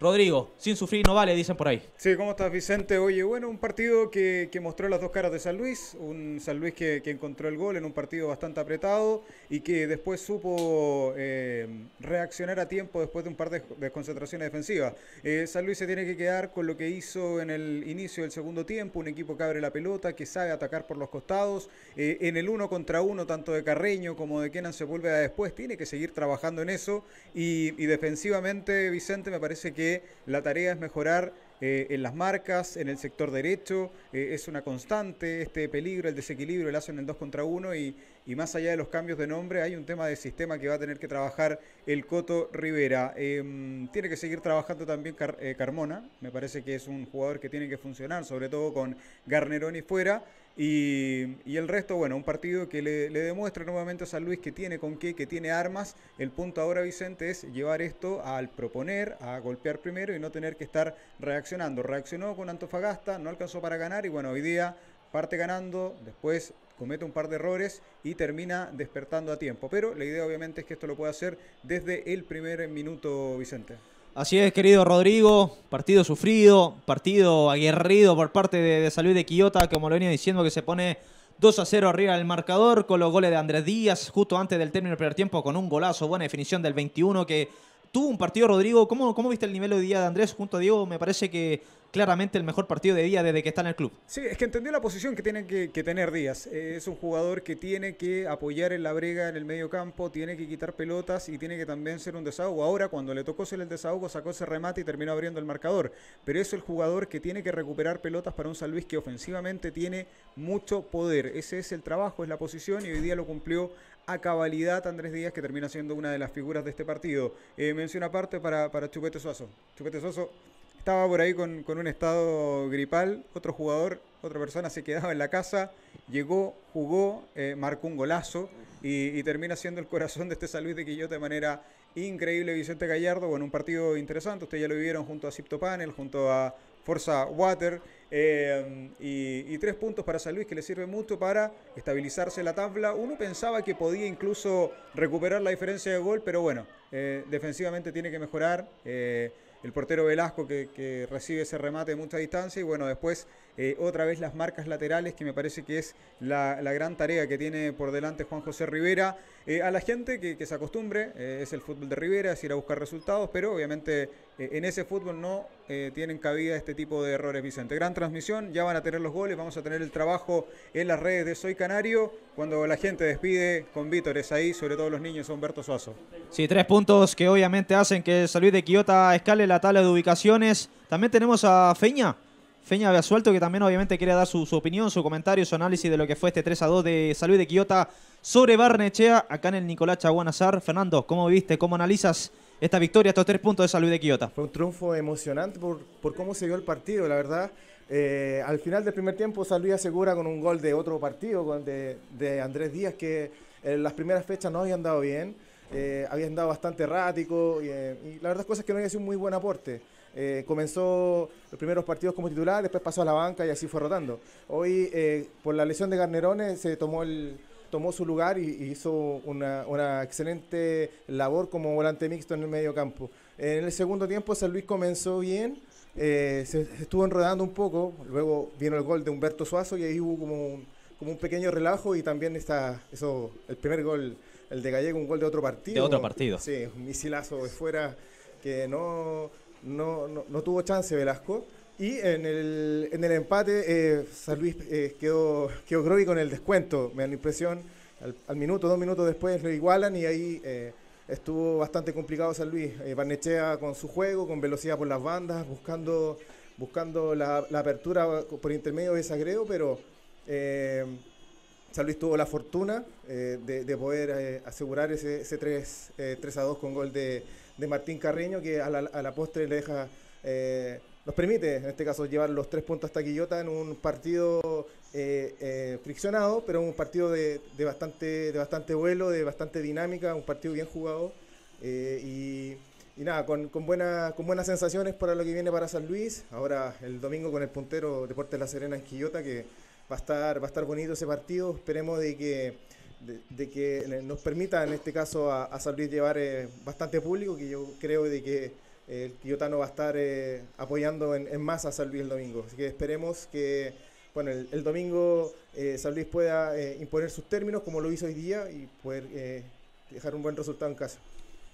Rodrigo, sin sufrir no vale, dicen por ahí. Sí, ¿cómo estás Vicente? Oye, bueno, un partido que, que mostró las dos caras de San Luis, un San Luis que, que encontró el gol en un partido bastante apretado y que después supo eh, reaccionar a tiempo después de un par de desconcentraciones defensivas. Eh, San Luis se tiene que quedar con lo que hizo en el inicio del segundo tiempo, un equipo que abre la pelota, que sabe atacar por los costados, eh, en el uno contra uno, tanto de Carreño como de Kenan Sepúlveda después, tiene que seguir trabajando en eso y defensivamente, Vicente, me parece que la tarea es mejorar eh, en las marcas, en el sector derecho, eh, es una constante este peligro, el desequilibrio, el hacen en el 2 contra 1 y, y más allá de los cambios de nombre hay un tema de sistema que va a tener que trabajar el Coto Rivera. Eh, tiene que seguir trabajando también eh, Carmona, me parece que es un jugador que tiene que funcionar, sobre todo con Garneroni fuera. Y, el resto, bueno, un partido que le, le demuestra nuevamente a San Luis que tiene con qué, que tiene armas. El punto ahora, Vicente, es llevar esto al proponer, a golpear primero y no tener que estar reaccionando. Reaccionó con Antofagasta, no alcanzó para ganar y bueno, hoy día parte ganando, después comete un par de errores y termina despertando a tiempo. Pero la idea obviamente es que esto lo pueda hacer desde el primer minuto, Vicente. Así es, querido Rodrigo, partido sufrido, partido aguerrido por parte de, de San Luis de Quillota, como lo venía diciendo, que se pone 2 a 0 arriba del marcador, con los goles de Andrés Díaz, justo antes del término del primer tiempo, con un golazo, buena definición del 21, que tuvo un partido, Rodrigo, ¿cómo, cómo viste el nivel hoy día de Andrés junto a Diego? Me parece que claramente el mejor partido de día desde que está en el club. Sí, es que entendió la posición que tiene que, tener Díaz. Eh, es un jugador que tiene que apoyar en la brega en el medio campo, tiene que quitar pelotas y tiene que también ser un desahogo. Ahora, cuando le tocó ser el desahogo, sacó ese remate y terminó abriendo el marcador. Pero es el jugador que tiene que recuperar pelotas para un San que ofensivamente tiene mucho poder. Ese es el trabajo, es la posición y hoy día lo cumplió a cabalidad Andrés Díaz, que termina siendo una de las figuras de este partido. Eh, mención aparte para, para Chupete Suazo. Chupete Suazo estaba por ahí con, con, un estado gripal, otro jugador, otra persona se quedaba en la casa, llegó, jugó, eh, marcó un golazo y, termina siendo el corazón de este San Luis de Quillota de manera increíble Vicente Gallardo. Bueno, un partido interesante, ustedes ya lo vivieron junto a Cipto Panel, junto a Forza Water. Eh, y, y, tres puntos para San Luis que le sirve mucho para estabilizarse la tabla. Uno pensaba que podía incluso recuperar la diferencia de gol, pero bueno, eh, defensivamente tiene que mejorar. Eh, el portero Velasco que, recibe ese remate de mucha distancia y bueno, después eh, otra vez las marcas laterales que me parece que es la, la gran tarea que tiene por delante Juan José Rivera. Eh, a la gente que, se acostumbre, eh, es el fútbol de Rivera, es ir a buscar resultados, pero obviamente en ese fútbol no tienen cabida este tipo de errores, Vicente. Gran transmisión, ya van a tener los goles, vamos a tener el trabajo en las redes de Soy Canario, cuando la gente despide con vítores ahí, sobre todo los niños, Humberto Suazo. Sí, tres puntos que obviamente hacen que San Luis de Quillota escale la tabla de ubicaciones. También tenemos a Feña, Feña Beasuelto, que también obviamente quiere dar su, opinión, su comentario, su análisis de lo que fue este 3 a 2 de San Luis de Quillota sobre Barnechea, acá en el Nicolás Chaguanazar. Fernando, ¿cómo viste, cómo analizas esta victoria, estos tres puntos de San Luis de Quillota? Fue un triunfo emocionante por, cómo se dio el partido, la verdad. Eh, al final del primer tiempo, San Luis asegura con un gol de otro partido, de, de Andrés Díaz, que en las primeras fechas no habían dado bien. Eh, habían dado bastante errático y, eh, y, la verdad cosas que no había sido un muy buen aporte. Eh, comenzó los primeros partidos como titular, después pasó a la banca y así fue rotando. Hoy, eh, por la lesión de Garnerones, se tomó, el, tomó su lugar y, y hizo una, una, excelente labor como volante mixto en el medio campo. En el segundo tiempo, San Luis comenzó bien, eh, se, se, estuvo enredando un poco, luego vino el gol de Humberto Suazo y ahí hubo como un, como un pequeño relajo y también está eso, el primer gol, el de Gallego, un gol de otro partido. De otro partido. Sí, un misilazo de fuera que no no, no, no, tuvo chance Velasco. Y en el, en el empate, eh, San Luis eh, quedó, quedó Groby con el descuento. Me da la impresión, al, minuto, dos minutos después lo igualan y ahí eh, estuvo bastante complicado San Luis. Barnechea con su juego, con velocidad por las bandas, buscando, buscando la, apertura por intermedio de Sagredo, pero San Luis tuvo la fortuna de, de, poder asegurar ese, ese 3, 3 a 2 con gol de de Martín Carreño, que a la, a la postre le deja, eh, nos permite, en este caso, llevar los tres puntos hasta Quillota en un partido eh, eh, friccionado, pero un partido de, de, bastante, de bastante vuelo, de bastante dinámica, un partido bien jugado. y, y nada, con, con, buena, con buenas sensaciones para lo que viene para San Luis. Ahora el domingo con el puntero Deportes La Serena en Quillota, que va a estar, va a estar bonito ese partido. Esperemos de que de, de, que nos permita en este caso a, a San Luis llevar eh, bastante público, que yo creo de que eh, el Quillotano va a estar eh, apoyando en, en, masa a San Luis el domingo. Así que esperemos que bueno, el, el domingo eh, San Luis pueda imponer sus términos como lo hizo hoy día y poder dejar un buen resultado en casa.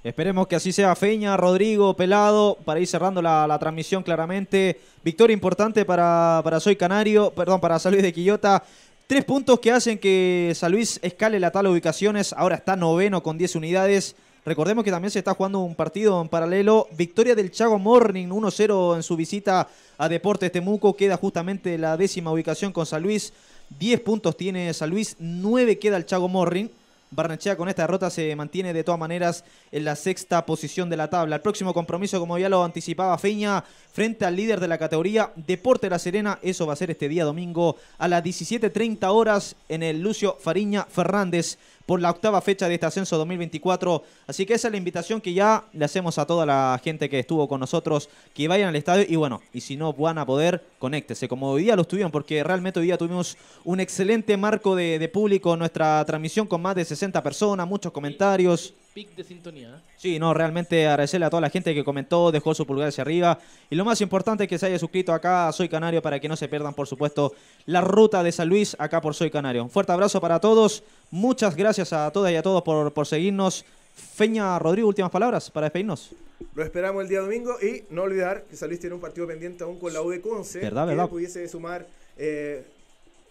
Esperemos que así sea Feña, Rodrigo, Pelado, para ir cerrando la, la transmisión claramente. Victoria importante para, para Soy Canario, perdón, para San Luis de Quillota. Tres puntos que hacen que San Luis escale la de ubicaciones. Ahora está noveno con 10 unidades. Recordemos que también se está jugando un partido en paralelo. Victoria del Chago Morning 1-0 en su visita a Deportes Temuco. Queda justamente la décima ubicación con San Luis. 10 puntos tiene San Luis. 9 queda el Chago Morning. Barnechea con esta derrota se mantiene de todas maneras en la sexta posición de la tabla. El próximo compromiso, como ya lo anticipaba Feña, frente al líder de la categoría Deporte La Serena. Eso va a ser este día domingo a las 17.30 horas en el Lucio Fariña Fernández por la octava fecha de este ascenso 2024. Así que esa es la invitación que ya le hacemos a toda la gente que estuvo con nosotros, que vayan al estadio y bueno, y si no van a poder, conéctese, como hoy día lo estuvieron, porque realmente hoy día tuvimos un excelente marco de, de público, nuestra transmisión con más de 60 personas, muchos comentarios. Pic de sintonía. ¿eh? Sí, no, realmente agradecerle a toda la gente que comentó, dejó su pulgar hacia arriba. Y lo más importante es que se haya suscrito acá a Soy Canario para que no se pierdan, por supuesto, la ruta de San Luis acá por Soy Canario. Un fuerte abrazo para todos. Muchas gracias a todas y a todos por, por seguirnos. Feña Rodrigo, últimas palabras para despedirnos. Lo esperamos el día domingo y no olvidar que San Luis tiene un partido pendiente aún con la U de Conce. Verdad, que verdad. pudiese sumar eh,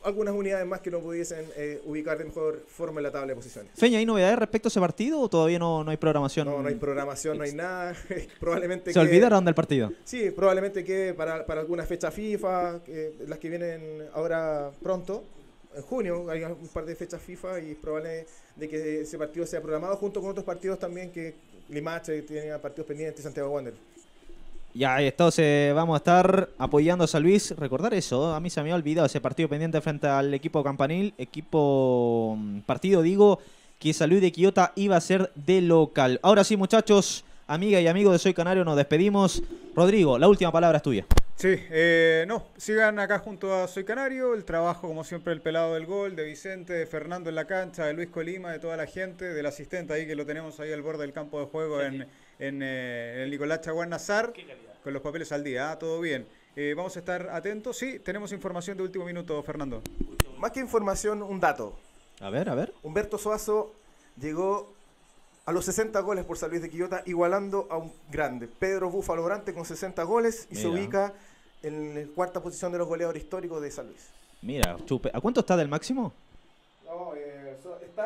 algunas unidades más que no pudiesen eh, ubicar de mejor forma en la tabla de posiciones. Feña, ¿hay novedades respecto a ese partido o todavía no, no hay programación? No, no hay programación, no hay nada. probablemente ¿Se que- olvidaron del partido? Sí, probablemente que para, para alguna fecha FIFA, las que vienen ahora pronto, en junio, hay un par de fechas FIFA y es probable de que ese partido sea programado junto con otros partidos también que Limache tiene partidos pendientes y Santiago Wander. Ya, entonces vamos a estar apoyando a San Luis. Recordar eso, a mí se me había olvidado ese partido pendiente frente al equipo campanil. Equipo mm, partido, digo, que San Luis de Quillota iba a ser de local. Ahora sí, muchachos, amiga y amigos de Soy Canario, nos despedimos. Rodrigo, la última palabra es tuya. Sí, eh, no, sigan acá junto a Soy Canario, el trabajo como siempre el pelado del gol, de Vicente, de Fernando en la cancha, de Luis Colima, de toda la gente, del asistente ahí que lo tenemos ahí al borde del campo de juego en, en, eh, en el Nicolás Chaguán Nazar, con los papeles al día, ah, todo bien. Eh, vamos a estar atentos, sí, tenemos información de último minuto, Fernando. Más que información, un dato. A ver, a ver. Humberto Suazo llegó a los 60 goles por San Luis de Quillota, igualando a un grande. Pedro Búfalo Brante con 60 goles y se ubica en la cuarta posición de los goleadores históricos de San Luis. Mira, chupe. ¿A cuánto está del máximo? No, eh,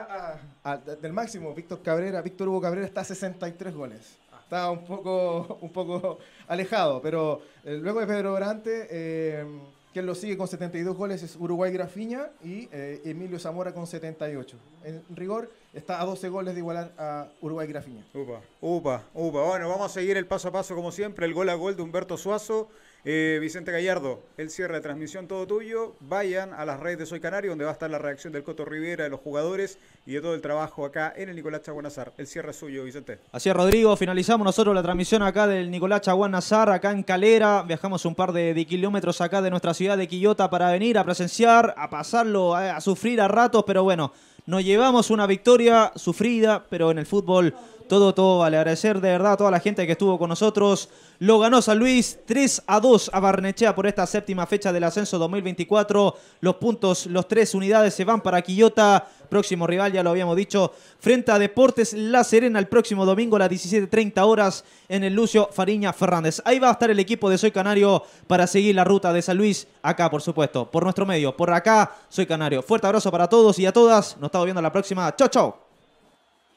está a- a- del máximo. Víctor Cabrera, Víctor Hugo Cabrera está a 63 goles. Está un poco, un poco alejado, pero eh, luego de Pedro Brante, eh, quien lo sigue con 72 goles es Uruguay Grafiña y eh, Emilio Zamora con 78. En rigor, está a 12 goles de igualar a Uruguay Grafiña. Upa, upa, upa. Bueno, vamos a seguir el paso a paso como siempre, el gol a gol de Humberto Suazo. Eh, Vicente Gallardo, el cierre de transmisión todo tuyo. Vayan a las redes de Soy Canario, donde va a estar la reacción del Coto Rivera, de los jugadores y de todo el trabajo acá en el Nicolás Chaguanazar. El cierre es suyo, Vicente. Así es, Rodrigo. Finalizamos nosotros la transmisión acá del Nicolás Chaguán Nazar, acá en Calera. Viajamos un par de, de kilómetros acá de nuestra ciudad de Quillota para venir a presenciar, a pasarlo, a, a sufrir a ratos, pero bueno, nos llevamos una victoria sufrida, pero en el fútbol todo, todo vale. Agradecer de verdad a toda la gente que estuvo con nosotros. Lo ganó San Luis 3 a 2 a Barnechea por esta séptima fecha del ascenso 2024. Los puntos, los tres unidades se van para Quillota. Próximo rival, ya lo habíamos dicho, frente a Deportes La Serena el próximo domingo a las 17.30 horas en el Lucio Fariña Fernández. Ahí va a estar el equipo de Soy Canario para seguir la ruta de San Luis, acá por supuesto, por nuestro medio, por acá Soy Canario. Fuerte abrazo para todos y a todas. Nos estamos viendo la próxima. Chau, chau.